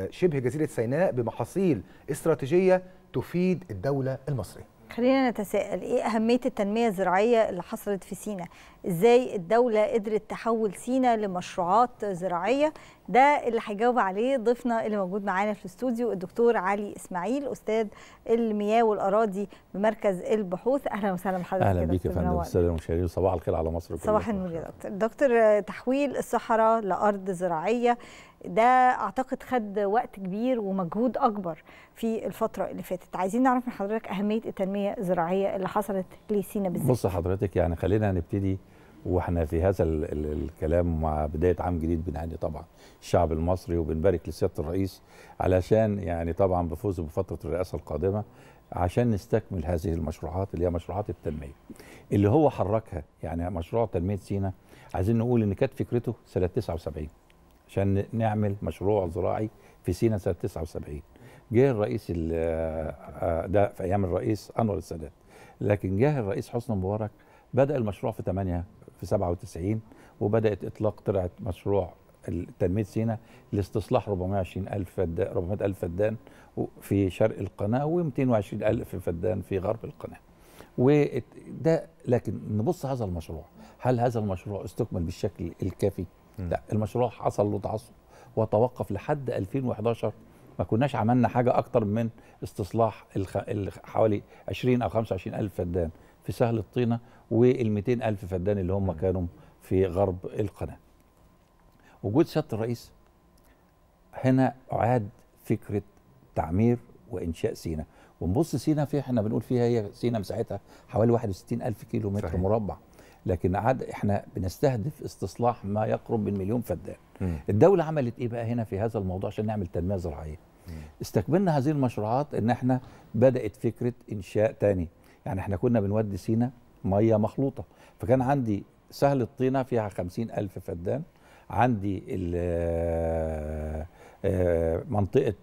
شبه جزيرة سيناء بمحاصيل استراتيجية تفيد الدولة المصرية. خلينا نتساءل إيه أهمية التنمية الزراعية اللي حصلت في سينا؟ إزاي الدولة قدرت تحول سينا لمشروعات زراعية؟ ده اللي هيجاوب عليه ضيفنا اللي موجود معانا في الاستوديو الدكتور علي إسماعيل أستاذ المياه والأراضي بمركز البحوث. أهلا وسهلا بحضرتك أهلا بيك يا فندم الساده المشاهدين. صباح الخير على مصر صباح النور يا دكتور. دكتور تحويل الصحراء لأرض زراعية. ده أعتقد خد وقت كبير ومجهود أكبر في الفترة اللي فاتت. عايزين نعرف من حضرتك أهمية التنمية الزراعية اللي حصلت لسينا بالذات. بص حضرتك يعني خلينا نبتدي وإحنا في هذا ال ال الكلام مع بداية عام جديد بنهني طبعا. الشعب المصري وبنبارك لسيادة الرئيس علشان يعني طبعا بفوزه بفترة الرئاسة القادمة عشان نستكمل هذه المشروعات اللي هي مشروعات التنمية. اللي هو حركها يعني مشروع تنمية سينا عايزين نقول إن كانت فكرته سنة 79 عشان نعمل مشروع زراعي في سينا سنة 79 جه الرئيس ده في أيام الرئيس أنور السادات. لكن جه الرئيس حسني مبارك بدأ المشروع في 8 في 97 وبدأت إطلاق طلعت مشروع تنمية سينا لاستصلاح 420 ألف فدان 400 ألف فدان في شرق القناة و220 ألف فدان في غرب القناة. وده لكن نبص هذا المشروع. هل هذا المشروع استكمل بالشكل الكافي؟ لا المشروع حصل له تعثر وتوقف لحد 2011 ما كناش عملنا حاجة أكتر من استصلاح الخ... حوالي 20 أو 25 ألف فدان في سهل الطينة وال 200 ألف فدان اللي هم كانوا في غرب القناة. وجود سياده الرئيس هنا أعاد فكرة تعمير وإنشاء سينا. ونبص سينا في إحنا بنقول فيها هي سينا مساحتها حوالي 61 ألف كيلو متر صحيح. مربع. لكن عاد إحنا بنستهدف استصلاح ما يقرب من مليون فدان. م. الدولة عملت إيه بقى هنا في هذا الموضوع عشان نعمل تنمية زراعية؟ م. استكملنا هذه المشروعات إن إحنا بدأت فكرة إنشاء تاني. يعني إحنا كنا بنودي سينا مية مخلوطة. فكان عندي سهل الطينة فيها خمسين ألف فدان. عندي منطقة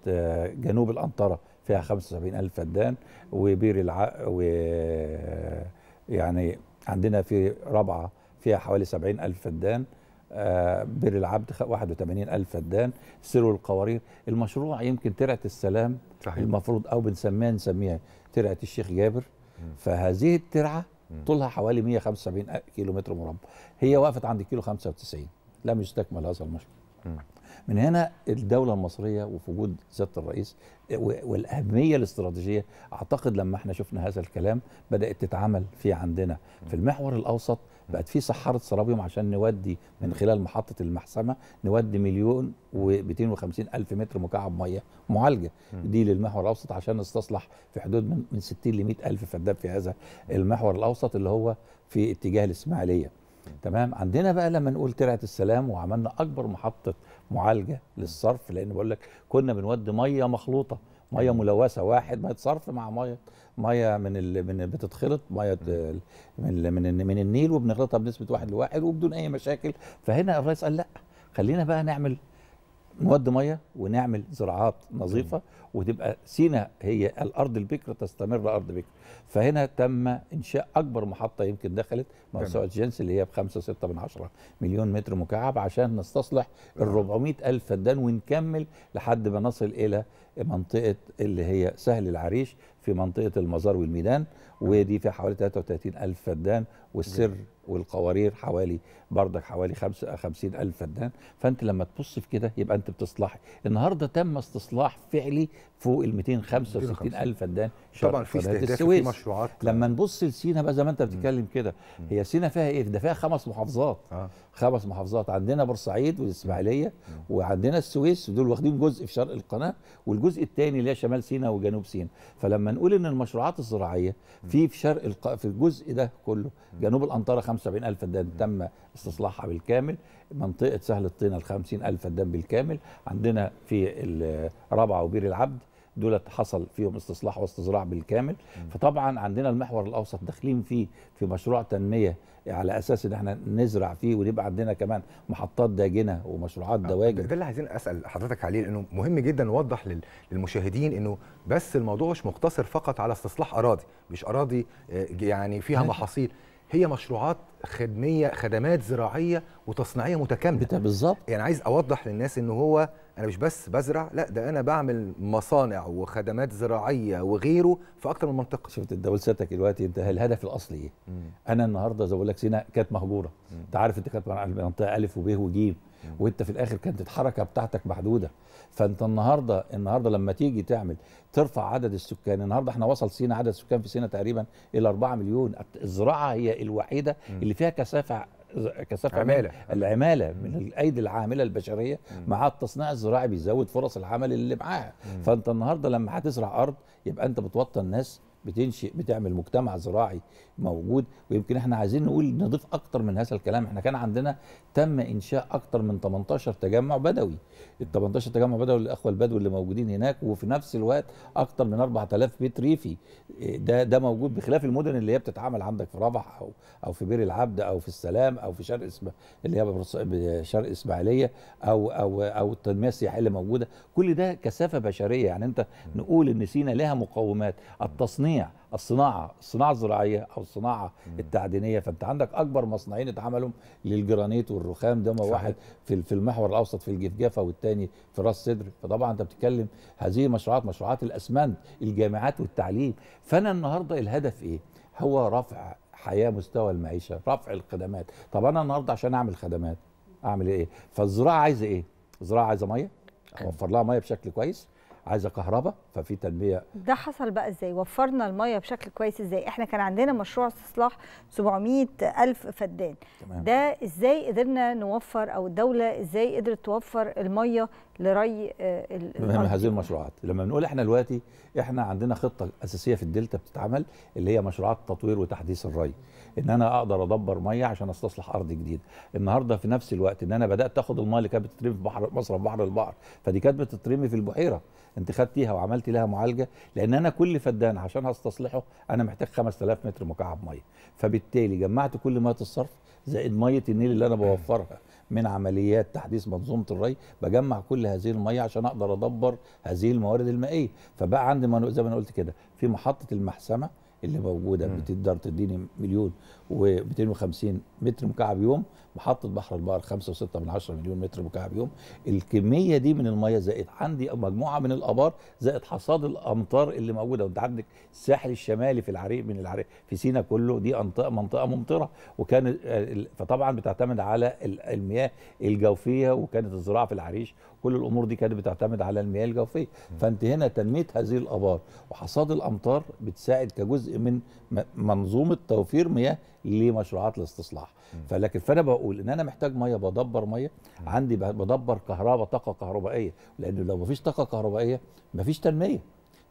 جنوب الأنطرة فيها 75 ألف فدان. وبير الع و يعني عندنا في رابعة فيها حوالي 70 ألف فدان آه بير العبد 81 ألف فدان سرو القوارير المشروع يمكن ترعة السلام صحيح. المفروض أو بنسميها نسميها ترعة الشيخ جابر م. فهذه الترعة طولها حوالي 175 كيلو متر مربع هي وقفت عند كيلو 95 لم يستكمل هذا المشروع. من هنا الدولة المصرية وفي وجود سيادة الرئيس والأهمية الاستراتيجية. أعتقد لما إحنا شفنا هذا الكلام بدأت تتعمل في عندنا. في المحور الأوسط بقت في صحارة سرابيوم عشان نودي من خلال محطة المحسمة نودي مليون و250 ألف متر مكعب مية معالجة. دي للمحور الأوسط عشان نستصلح في حدود من, من 60 ل 100 ألف فدان في هذا المحور الأوسط اللي هو في اتجاه الإسماعيلية. تمام؟ عندنا بقى لما نقول ترعة السلام وعملنا أكبر محطة معالجة للصرف لأن بقول لك كنا بنودي مية مخلوطة مية ملوثة واحد مية صرف مع مية مية من ال... من بتتخلط مية من من, من النيل وبنخلطها بنسبة واحد لواحد وبدون أي مشاكل. فهنا الرئيس قال لا خلينا بقى نعمل نودي ميه ونعمل زراعات نظيفة وتبقى سينا هي الأرض البكر تستمر ارض بكر. فهنا تم إنشاء أكبر محطة يمكن دخلت موسوعه جنس اللي هي ب 5 6 من 10 مليون متر مكعب عشان نستصلح ال 400 ألف فدان ونكمل لحد ما نصل إلى منطقة اللي هي سهل العريش في منطقة المزار والميدان ودي فيها حوالي 33 ألف فدان والسر والقوارير حوالي بردك حوالي 50 ألف فدان فأنت لما تبص في كده يبقى أنت بتصلحي. النهاردة تم استصلاح فعلي فوق ال 265 ألف فدان طبعا في استهداف في مشروعات. لما نبص لسينا بقى زي ما أنت بتتكلم كده هي سينا فيها إيه؟ ده فيها خمس محافظات. آه. خمس محافظات. عندنا بورسعيد والإسماعيلية وعندنا السويس دول واخدين جزء في شرق القناة والجزء الثاني اللي هي شمال سينا وجنوب سينا. فلما نقول إن المشروعات الزراعية في في شرق الق... في الجزء ده كله جنوب الأنطرة 75 ألف فدان تم استصلاحها بالكامل. منطقة سهل الطينة ال 50 ألف فدان بالكامل. عندنا في رابعة وبير العبد دولت حصل فيهم استصلاح واستصراع بالكامل. فطبعا عندنا المحور الأوسط داخلين فيه في مشروع تنمية على أساس إن إحنا نزرع فيه ويبقى عندنا كمان محطات داجنة ومشروعات دواجن. ده اللي عايزين أسأل حضرتك عليه لأنه مهم جدا نوضح للمشاهدين إنه بس الموضوع مش مقتصر فقط على استصلاح أراضي مش أراضي يعني فيها محاصيل. هي مشروعات خدميه خدمات زراعية وتصنيعية متكاملة. بالظبط. يعني عايز أوضح للناس إن هو أنا مش بس بزرع لا ده أنا بعمل مصانع وخدمات زراعية وغيره في أكتر من منطقة. شفت قلت سيادتك دلوقتي أنت الهدف الأصلي إيه؟ أنا النهارده زي ما بقول لك سينا كانت مهجورة. أنت عارف أنت كانت منطقة ألف وب وج وانت في الآخر كانت الحركه بتاعتك محدوده. فانت النهارده النهارده لما تيجي تعمل ترفع عدد السكان. النهارده إحنا وصل سينا عدد السكان في سينا تقريبا إلى 4 مليون. الزراعة هي الوحيدة اللي فيها كثافة كثافة عمالة. من العماله من الأيدي العاملة البشرية مع التصنيع الزراعي بيزود فرص العمل اللي معاها. فانت النهارده لما هتزرع أرض يبقى انت بتوطن ناس بتنشئ بتعمل مجتمع زراعي موجود. ويمكن إحنا عايزين نقول نضيف أكتر من هذا الكلام. إحنا كان عندنا تم إنشاء أكتر من 18 تجمع بدوي. ال 18 تجمع بدوي للأخوة البدو اللي موجودين هناك وفي نفس الوقت أكتر من 4000 بيت ريفي. ده ده موجود بخلاف المدن اللي هي بتتعمل عندك في رفح أو أو في بير العبد أو في السلام أو في شرق اسم اللي هي شرق إسماعيلية أو أو أو التنمية السياحية اللي موجودة. كل ده كثافة بشرية. يعني أنت نقول إن سينا لها مقومات. التصنيع الصناعة الصناعة الزراعية أو الصناعة التعدينية. فأنت عندك أكبر مصنعين اتعملوا للجرانيت والرخام ده واحد في في المحور الأوسط في الجفجفة والتاني في راس سدر فطبعا أنت بتتكلم هذه مشروعات مشروعات الأسمنت الجامعات والتعليم. فأنا النهارده الهدف إيه؟ هو رفع حياة مستوى المعيشة رفع الخدمات. طب أنا النهارده عشان أعمل خدمات أعمل إيه؟ فالزراعة عايزة إيه؟ الزراعة عايزة مية أوفر لها مية بشكل كويس. عايزة كهرباء ففي تنمية. ده حصل بقى إزاي؟ وفرنا المية بشكل كويس إزاي؟ إحنا كان عندنا مشروع استصلاح 700 ألف فدان. تمام. ده إزاي قدرنا نوفر أو الدولة إزاي قدرت توفر المية لري من هذه المشروعات. لما بنقول إحنا دلوقتي إحنا عندنا خطة أساسية في الدلتا بتتعمل اللي هي مشروعات تطوير وتحديث الري. إن أنا أقدر أدبر مية عشان أستصلح أرض جديدة. النهارده في نفس الوقت إن أنا بدأت أخد المية اللي كانت بتترمي في بحر مصرف بحر البحر فدي كانت بتترمي في البحيرة. أنت خدتيها وعملتي لها معالجة لأن أنا كل فدان عشان هستصلحه أنا محتاج 5000 متر مكعب مية. فبالتالي جمعت كل مية الصرف زائد مية النيل اللي أنا بوفرها. من عمليات تحديث منظومة الري بجمع كل هذه الميه عشان أقدر أدبر هذه الموارد المائية. فبقى عندي زي ما أنا قلت كده في محطة المحسمة اللي موجودة. بتقدر تديني مليون و250 متر مكعب يوم محطة بحر البحر 5.6 من 10 مليون متر مكعب يوم. الكمية دي من المية زائد عندي مجموعة من الآبار زائد حصاد الأمطار اللي موجودة. وانت عندك الساحل الشمالي في العريق من العريق في سينا كله دي منطقه منطقة ممطرة. وكان فطبعا بتعتمد على المياه الجوفية وكانت الزراعة في العريش. كل الأمور دي كانت بتعتمد على المياه الجوفية. فانت هنا تنمية هذه الآبار وحصاد الأمطار بتساعد كجزء من منظومة توفير مياه لمشروعات الاستصلاح. فلكن فأنا بقول إن أنا محتاج ميه بدبر ميه عندي بدبر كهرباء طاقة كهربائية. لأنه لو مفيش طاقة كهربائية مفيش تنمية.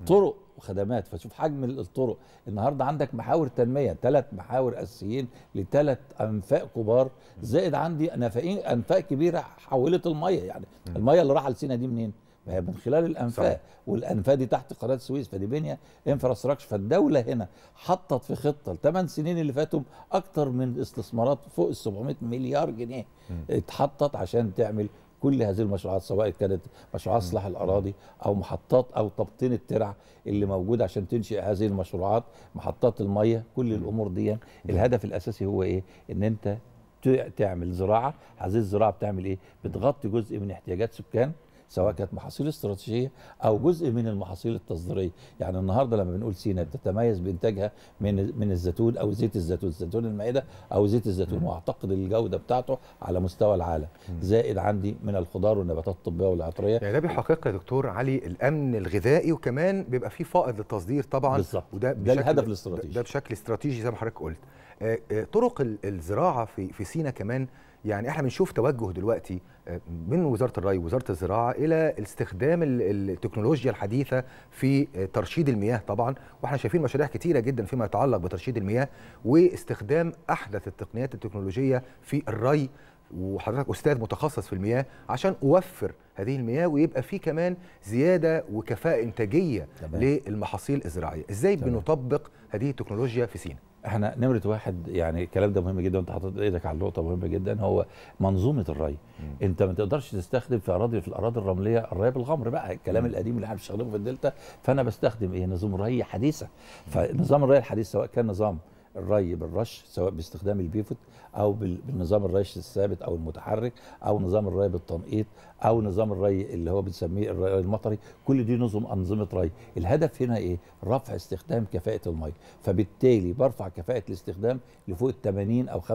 طرق وخدمات. فشوف حجم الطرق. النهارده عندك محاور تنمية ثلاث محاور أساسيين لثلاث أنفاق كبار. زائد عندي نفقين أنفاق كبيرة حولت الميه يعني الميه اللي راح لسينا دي منين؟ ما هي من خلال الأنفاق. صحيح. والأنفاق دي تحت قناة السويس فدي بنية انفراستراكشر فالدولة هنا حطت في خطة الثمان سنين اللي فاتوا أكتر من استثمارات فوق ال 700 مليار جنيه اتحطت عشان تعمل كل هذه المشروعات سواء كانت مشروعات اصلاح الأراضي أو محطات أو تبطين الترع اللي موجودة عشان تنشئ هذه المشروعات محطات المية كل الأمور دي. الهدف الأساسي هو إيه؟ إن أنت تعمل زراعة. هذه الزراعة بتعمل إيه؟ بتغطي جزء من احتياجات سكان سواء كانت محاصيل استراتيجية أو جزء من المحاصيل التصديرية. يعني النهارده لما بنقول سينا بتتميز بإنتاجها من من الزيتون أو زيت الزيتون زيتون المائده أو زيت الزيتون. وأعتقد الجودة بتاعته على مستوى العالم. زائد عندي من الخضار والنباتات الطبية والعطرية. يعني ده بيحقق يا دكتور علي الأمن الغذائي وكمان بيبقى فيه فائض للتصدير طبعا. بالظبط. وده ده الهدف الاستراتيجي. ده بشكل استراتيجي زي ما حضرتك قلت. طرق الزراعة في في سينا كمان يعني إحنا بنشوف توجه دلوقتي من وزارة الري ووزارة الزراعة إلى استخدام التكنولوجيا الحديثة في ترشيد المياه طبعا. وإحنا شايفين مشاريع كتيرة جدا فيما يتعلق بترشيد المياه واستخدام أحدث التقنيات التكنولوجية في الري. وحضرتك أستاذ متخصص في المياه عشان أوفر هذه المياه ويبقى في كمان زيادة وكفاءة إنتاجية تمام. للمحاصيل الزراعية إزاي تمام. بنطبق هذه التكنولوجيا في سينا إحنا نمرة واحد يعني الكلام ده مهم جدا وأنت حاطط إيدك على نقطه مهمة جدا هو منظومة الري مم. أنت ما تقدرش تستخدم في أراضي في الأراضي الرملية الري بالغمر بقى الكلام مم. القديم اللي إحنا بنستخدمه في الدلتا فأنا بستخدم إيه نظام ري حديثة فنظام الري الحديث سواء كان نظام الري بالرش سواء باستخدام ال pivot أو بالنظام الري الثابت أو المتحرك أو نظام الري بالتنقيط أو نظام الري اللي هو بنسميه الري المطري. كل دي نظم أنظمة ري. الهدف هنا إيه؟ رفع استخدام كفاءة الميه فبالتالي برفع كفاءة الاستخدام لفوق ال 80 أو 85%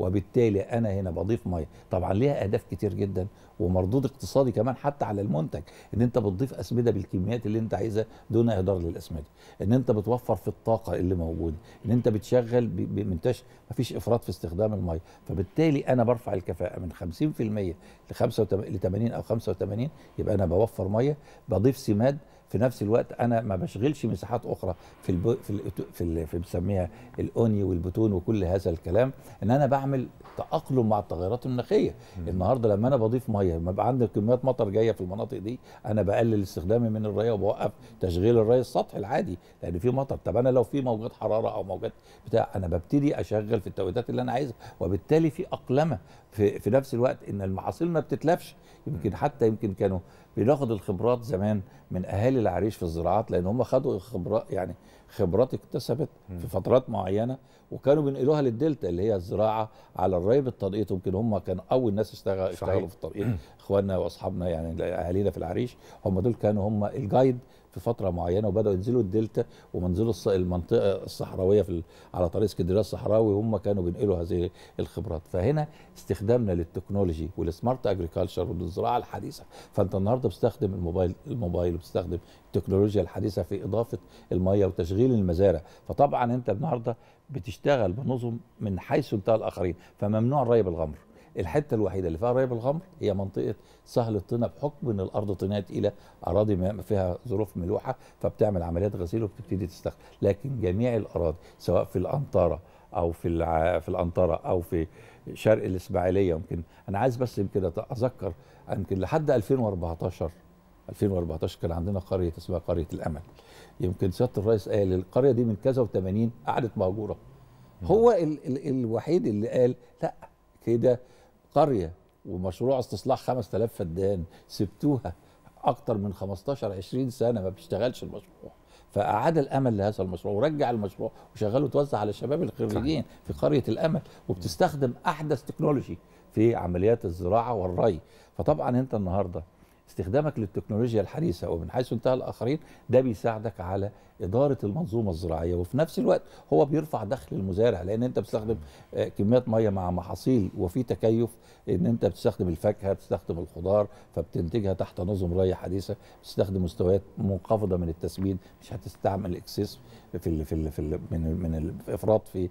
وبالتالي أنا هنا بضيف مية. طبعا ليها أهداف كتير جدا ومردود اقتصادي كمان حتى على المنتج. إن أنت بتضيف أسمدة بالكميات اللي أنت عايزها دون إهدار للأسمدة. إن أنت بتوفر في الطاقة اللي موجودة. إن أنت بتشغل بمنتج مفيش إفراط في استخدام المية. فبالتالي أنا برفع الكفاءة من 50% ل 85 ل 80 أو 85 يبقى أنا بوفر مية. بضيف سماد في نفس الوقت أنا ما بشغلش مساحات أخرى في الب... في ال... في, ال... في بنسميها الأوني والبتون وكل هذا الكلام إن أنا بعمل تأقلم مع التغيرات المناخيه النهارده لما أنا بضيف مية لما يبقى عندي كميات مطر جاية في المناطق دي أنا بقلل استخدامي من الري وبوقف تشغيل الري السطحي العادي لأن في مطر. طب أنا لو في موجات حرارة أو موجات بتاع أنا ببتدي أشغل في التوقيتات اللي أنا عايزها وبالتالي في أقلمة. في, في نفس الوقت إن المحاصيل ما بتتلفش. يمكن حتى يمكن كانوا بناخد الخبرات زمان من أهالي العريش في الزراعات لأن هم خدوا خبرات يعني خبرات اكتسبت في فترات معينة وكانوا بينقلوها للدلتا اللي هي الزراعة على الري بالتنقيط يمكن هم كانوا أول ناس اشتغل اشتغلوا في التنقيط إخواننا وأصحابنا يعني اهالينا في العريش. هم دول كانوا هم الجايد في فترة معينة وبدأوا ينزلوا الدلتا ومنزلوا المنطقة الصحراوية في على طريق اسكندرية الصحراوي وهم كانوا بينقلوا هذه الخبرات. فهنا استخدامنا للتكنولوجي والسمارت اجريكلتشر والزراعة الحديثة. فأنت النهارده بتستخدم الموبايل الموبايل وبتستخدم التكنولوجيا الحديثة في إضافة الميه وتشغيل المزارع. فطبعا أنت النهارده بتشتغل بنظم من حيث انتهى الآخرين. فممنوع الري بالغمر. الحتة الوحيدة اللي فيها ري بالغمر هي منطقة سهل الطينة بحكم إن الأرض طينيه تقيله أراضي فيها ظروف ملوحة فبتعمل عمليات غسيل وبتبتدي تستخدم. لكن جميع الأراضي سواء في الانطره أو في الع... في الانطره أو في شرق الإسماعيلية يمكن. أنا عايز بس يمكن أذكر يمكن لحد 2014 2014 كان عندنا قرية اسمها قرية الأمل. يمكن سيادة الرئيس قال القرية دي من كذا و80 قعدت مهجورة. هو ال ال الوحيد اللي قال لا كده قرية ومشروع استصلاح 5000 فدان سبتوها أكتر من 15 20 سنة ما بيشتغلش المشروع. فأعاد الأمل لهذا المشروع ورجع المشروع وشغله توزع على الشباب الخريجين في قرية الأمل وبتستخدم أحدث تكنولوجي في عمليات الزراعة والري. فطبعا أنت النهارده استخدامك للتكنولوجيا الحديثة ومن حيث انتهى الآخرين ده بيساعدك على إدارة المنظومة الزراعية. وفي نفس الوقت هو بيرفع دخل المزارع لأن أنت بتستخدم كميات مية مع محاصيل وفي تكيف إن أنت بتستخدم الفاكهة بتستخدم الخضار فبتنتجها تحت نظم ري حديثة بتستخدم مستويات منخفضة من التسميد مش هتستعمل إكسس في ال في ال في ال من من الإفراط في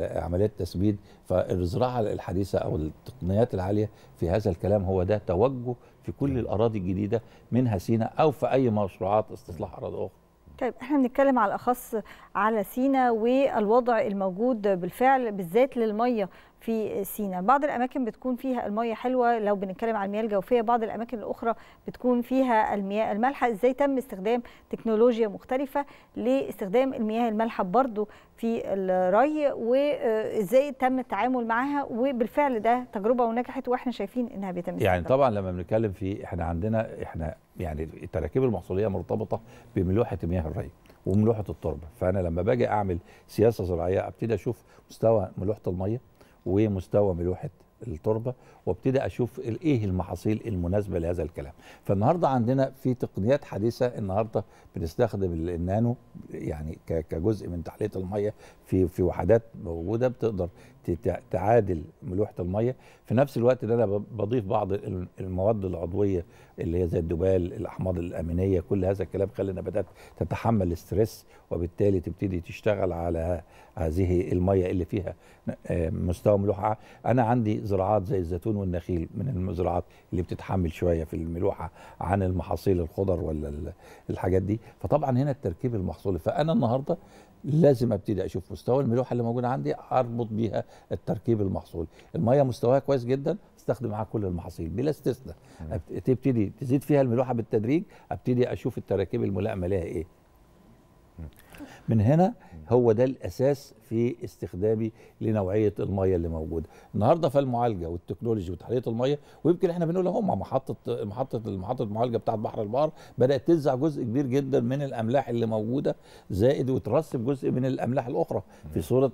عمليات التسميد. فالزراعة الحديثة أو التقنيات العالية في هذا الكلام هو ده توجه في كل الأراضي الجديدة منها سينا أو في أي مشروعات استصلاح أراضي أخرى. طيب إحنا بنتكلم على الأخص على سينا والوضع الموجود بالفعل بالذات للمية. في سينا. بعض الأماكن بتكون فيها الميه حلوة لو بنتكلم على المياه الجوفية بعض الأماكن الأخرى بتكون فيها المياه المالحة. إزاي تم استخدام تكنولوجيا مختلفة لاستخدام المياه المالحة برضو في الري وإزاي تم التعامل معها؟ وبالفعل ده تجربة ونجحت وإحنا شايفين إنها بيتم يعني طبعا لما بنتكلم في إحنا عندنا إحنا يعني التراكيب المحصولية مرتبطة بملوحة مياه الري وملوحة التربة. فأنا لما باجي أعمل سياسة زراعية أبتدي أشوف مستوى ملوحة الميه ومستوى ملوحة التربة وابتدي أشوف إيه المحاصيل المناسبة لهذا الكلام. فالنهاردة عندنا في تقنيات حديثة النهارده بنستخدم النانو يعني كجزء من تحلية المية في في وحدات موجودة بتقدر تعادل ملوحة المية. في نفس الوقت إن أنا بضيف بعض المواد العضوية اللي هي زي الدبال الأحماض الأمينية كل هذا الكلام خلي النباتات تتحمل الاسترس وبالتالي تبتدي تشتغل على هذه المية اللي فيها مستوى ملوحة. أنا عندي زراعات زي الزيتون والنخيل من الزراعات اللي بتتحمل شوية في الملوحة عن المحاصيل الخضر ولا الحاجات دي. فطبعا هنا التركيب المحصولي فأنا النهارده لازم ابتدي أشوف مستوى الملوحة اللي موجودة عندي اربط بيها التركيب المحصولي المية مستواها كويس جدا استخدم معاها كل المحاصيل بلا استثناء. تبتدي تزيد فيها الملوحة بالتدريج ابتدي أشوف التراكيب الملائمة لها إيه. من هنا هو ده الأساس في استخدامي لنوعية الميه اللي موجودة. النهارده فالمعالجة والتكنولوجي وتحلية الميه ويمكن إحنا بنقول هم محطة محطة محطه المعالجة بتاعه بحر البحر بدأت تنزع جزء كبير جدا من الأملاح اللي موجودة زائد وترسب جزء من الأملاح الأخرى في صورة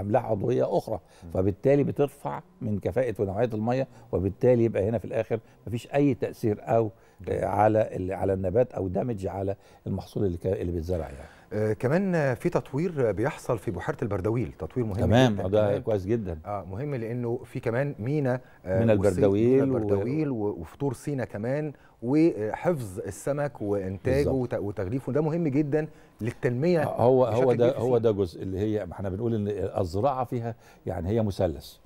أملاح عضوية أخرى. فبالتالي بترفع من كفاءة ونوعية الميه وبالتالي يبقى هنا في الآخر مفيش أي تأثير أو على على النبات أو دمج على المحصول اللي اللي بيتزرع يعني. آه كمان في تطوير بيحصل في بحيرة البردويل. تطوير مهم تمام جدا. ده. كويس جدا. آه مهم لأنه في كمان مينا آه من البردويل البردويل و... وفطور سينا كمان وحفظ السمك وانتاجه وت... وتغليفه. ده مهم جدا للتنمية هو هو ده هو ده جزء اللي هي إحنا بنقول إن الزراعة فيها يعني هي مثلث.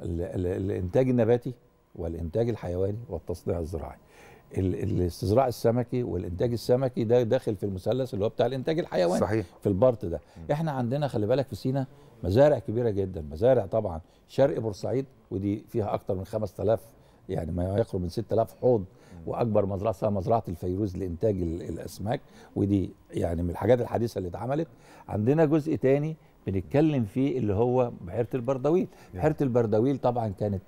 الإنتاج النباتي والإنتاج الحيواني والتصنيع الزراعي. الاستزراع السمكي والإنتاج السمكي ده داخل في المثلث اللي هو بتاع الإنتاج الحيواني صحيح. في ال part ده. إحنا عندنا خلي بالك في سينا مزارع كبيرة جدا. مزارع طبعا شرق بورسعيد ودي فيها أكتر من 5000 يعني ما يقرب من 6000 حوض وأكبر مزرعة اسمها مزرعة الفيروز لإنتاج الأسماك. ودي يعني من الحاجات الحديثة اللي اتعملت. عندنا جزء تاني بنتكلم فيه اللي هو بحيرة البردويل. بحيرة البردويل طبعا كانت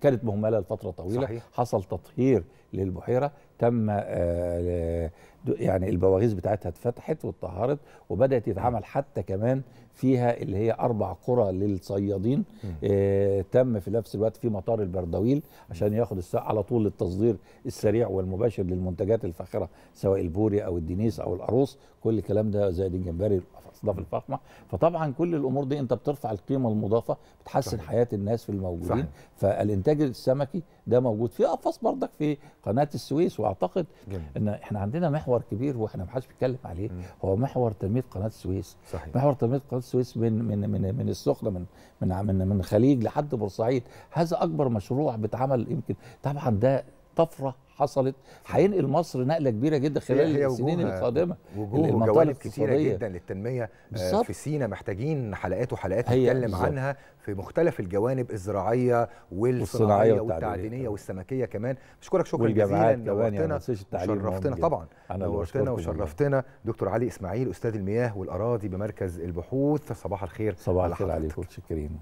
كانت مهملة لفترة طويلة. صحيح. حصل تطهير للبحيرة تم آه يعني البواغيز بتاعتها اتفتحت واتطهرت وبدأت يتعمل حتى كمان فيها اللي هي أربع قرى للصيادين. آه تم في نفس الوقت في مطار البردويل عشان ياخد الساعة على طول للتصدير السريع والمباشر للمنتجات الفاخرة سواء البوري أو الدنيس أو القاروص كل الكلام ده زائد الجمبري الاصناف الفخمة فطبعا كل الأمور دي أنت بترفع القيمة المضافة بتحسن صحيح. حياة الناس في الموجودين صحيح. فالإنتاج السمكي ده موجود في قفص برضك في قناة السويس وأعتقد جميل. إن إحنا عندنا محور كبير وإحنا ما حدش بيتكلم عليه م. هو محور تنمية قناة السويس صحيح. محور تنمية قناة السويس من من من من السخنة من من من من الخليج لحد بورسعيد هذا أكبر مشروع بيتعمل يمكن طبعا ده طفرة حصلت. هينقل مصر نقلة كبيرة جدا خلال السنين القادمة. وجوه وجوانب كتيرة جدا للتنمية بالزبط. في سينا محتاجين حلقات وحلقات نتكلم عنها في مختلف الجوانب الزراعية والصناعية والتعدينيه والسمكية كمان. بشكرك شكرا جزيلا نورتنا. وشرفتنا طبعا. نورتنا وشرفتنا دكتور علي إسماعيل أستاذ المياه والأراضي بمركز البحوث. صباح الخير صباح الخير عليكم. متشكرين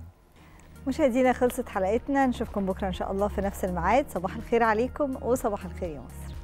مشاهدينا خلصت حلقتنا. نشوفكم بكرة إن شاء الله في نفس الميعاد. صباح الخير عليكم وصباح الخير يا مصر.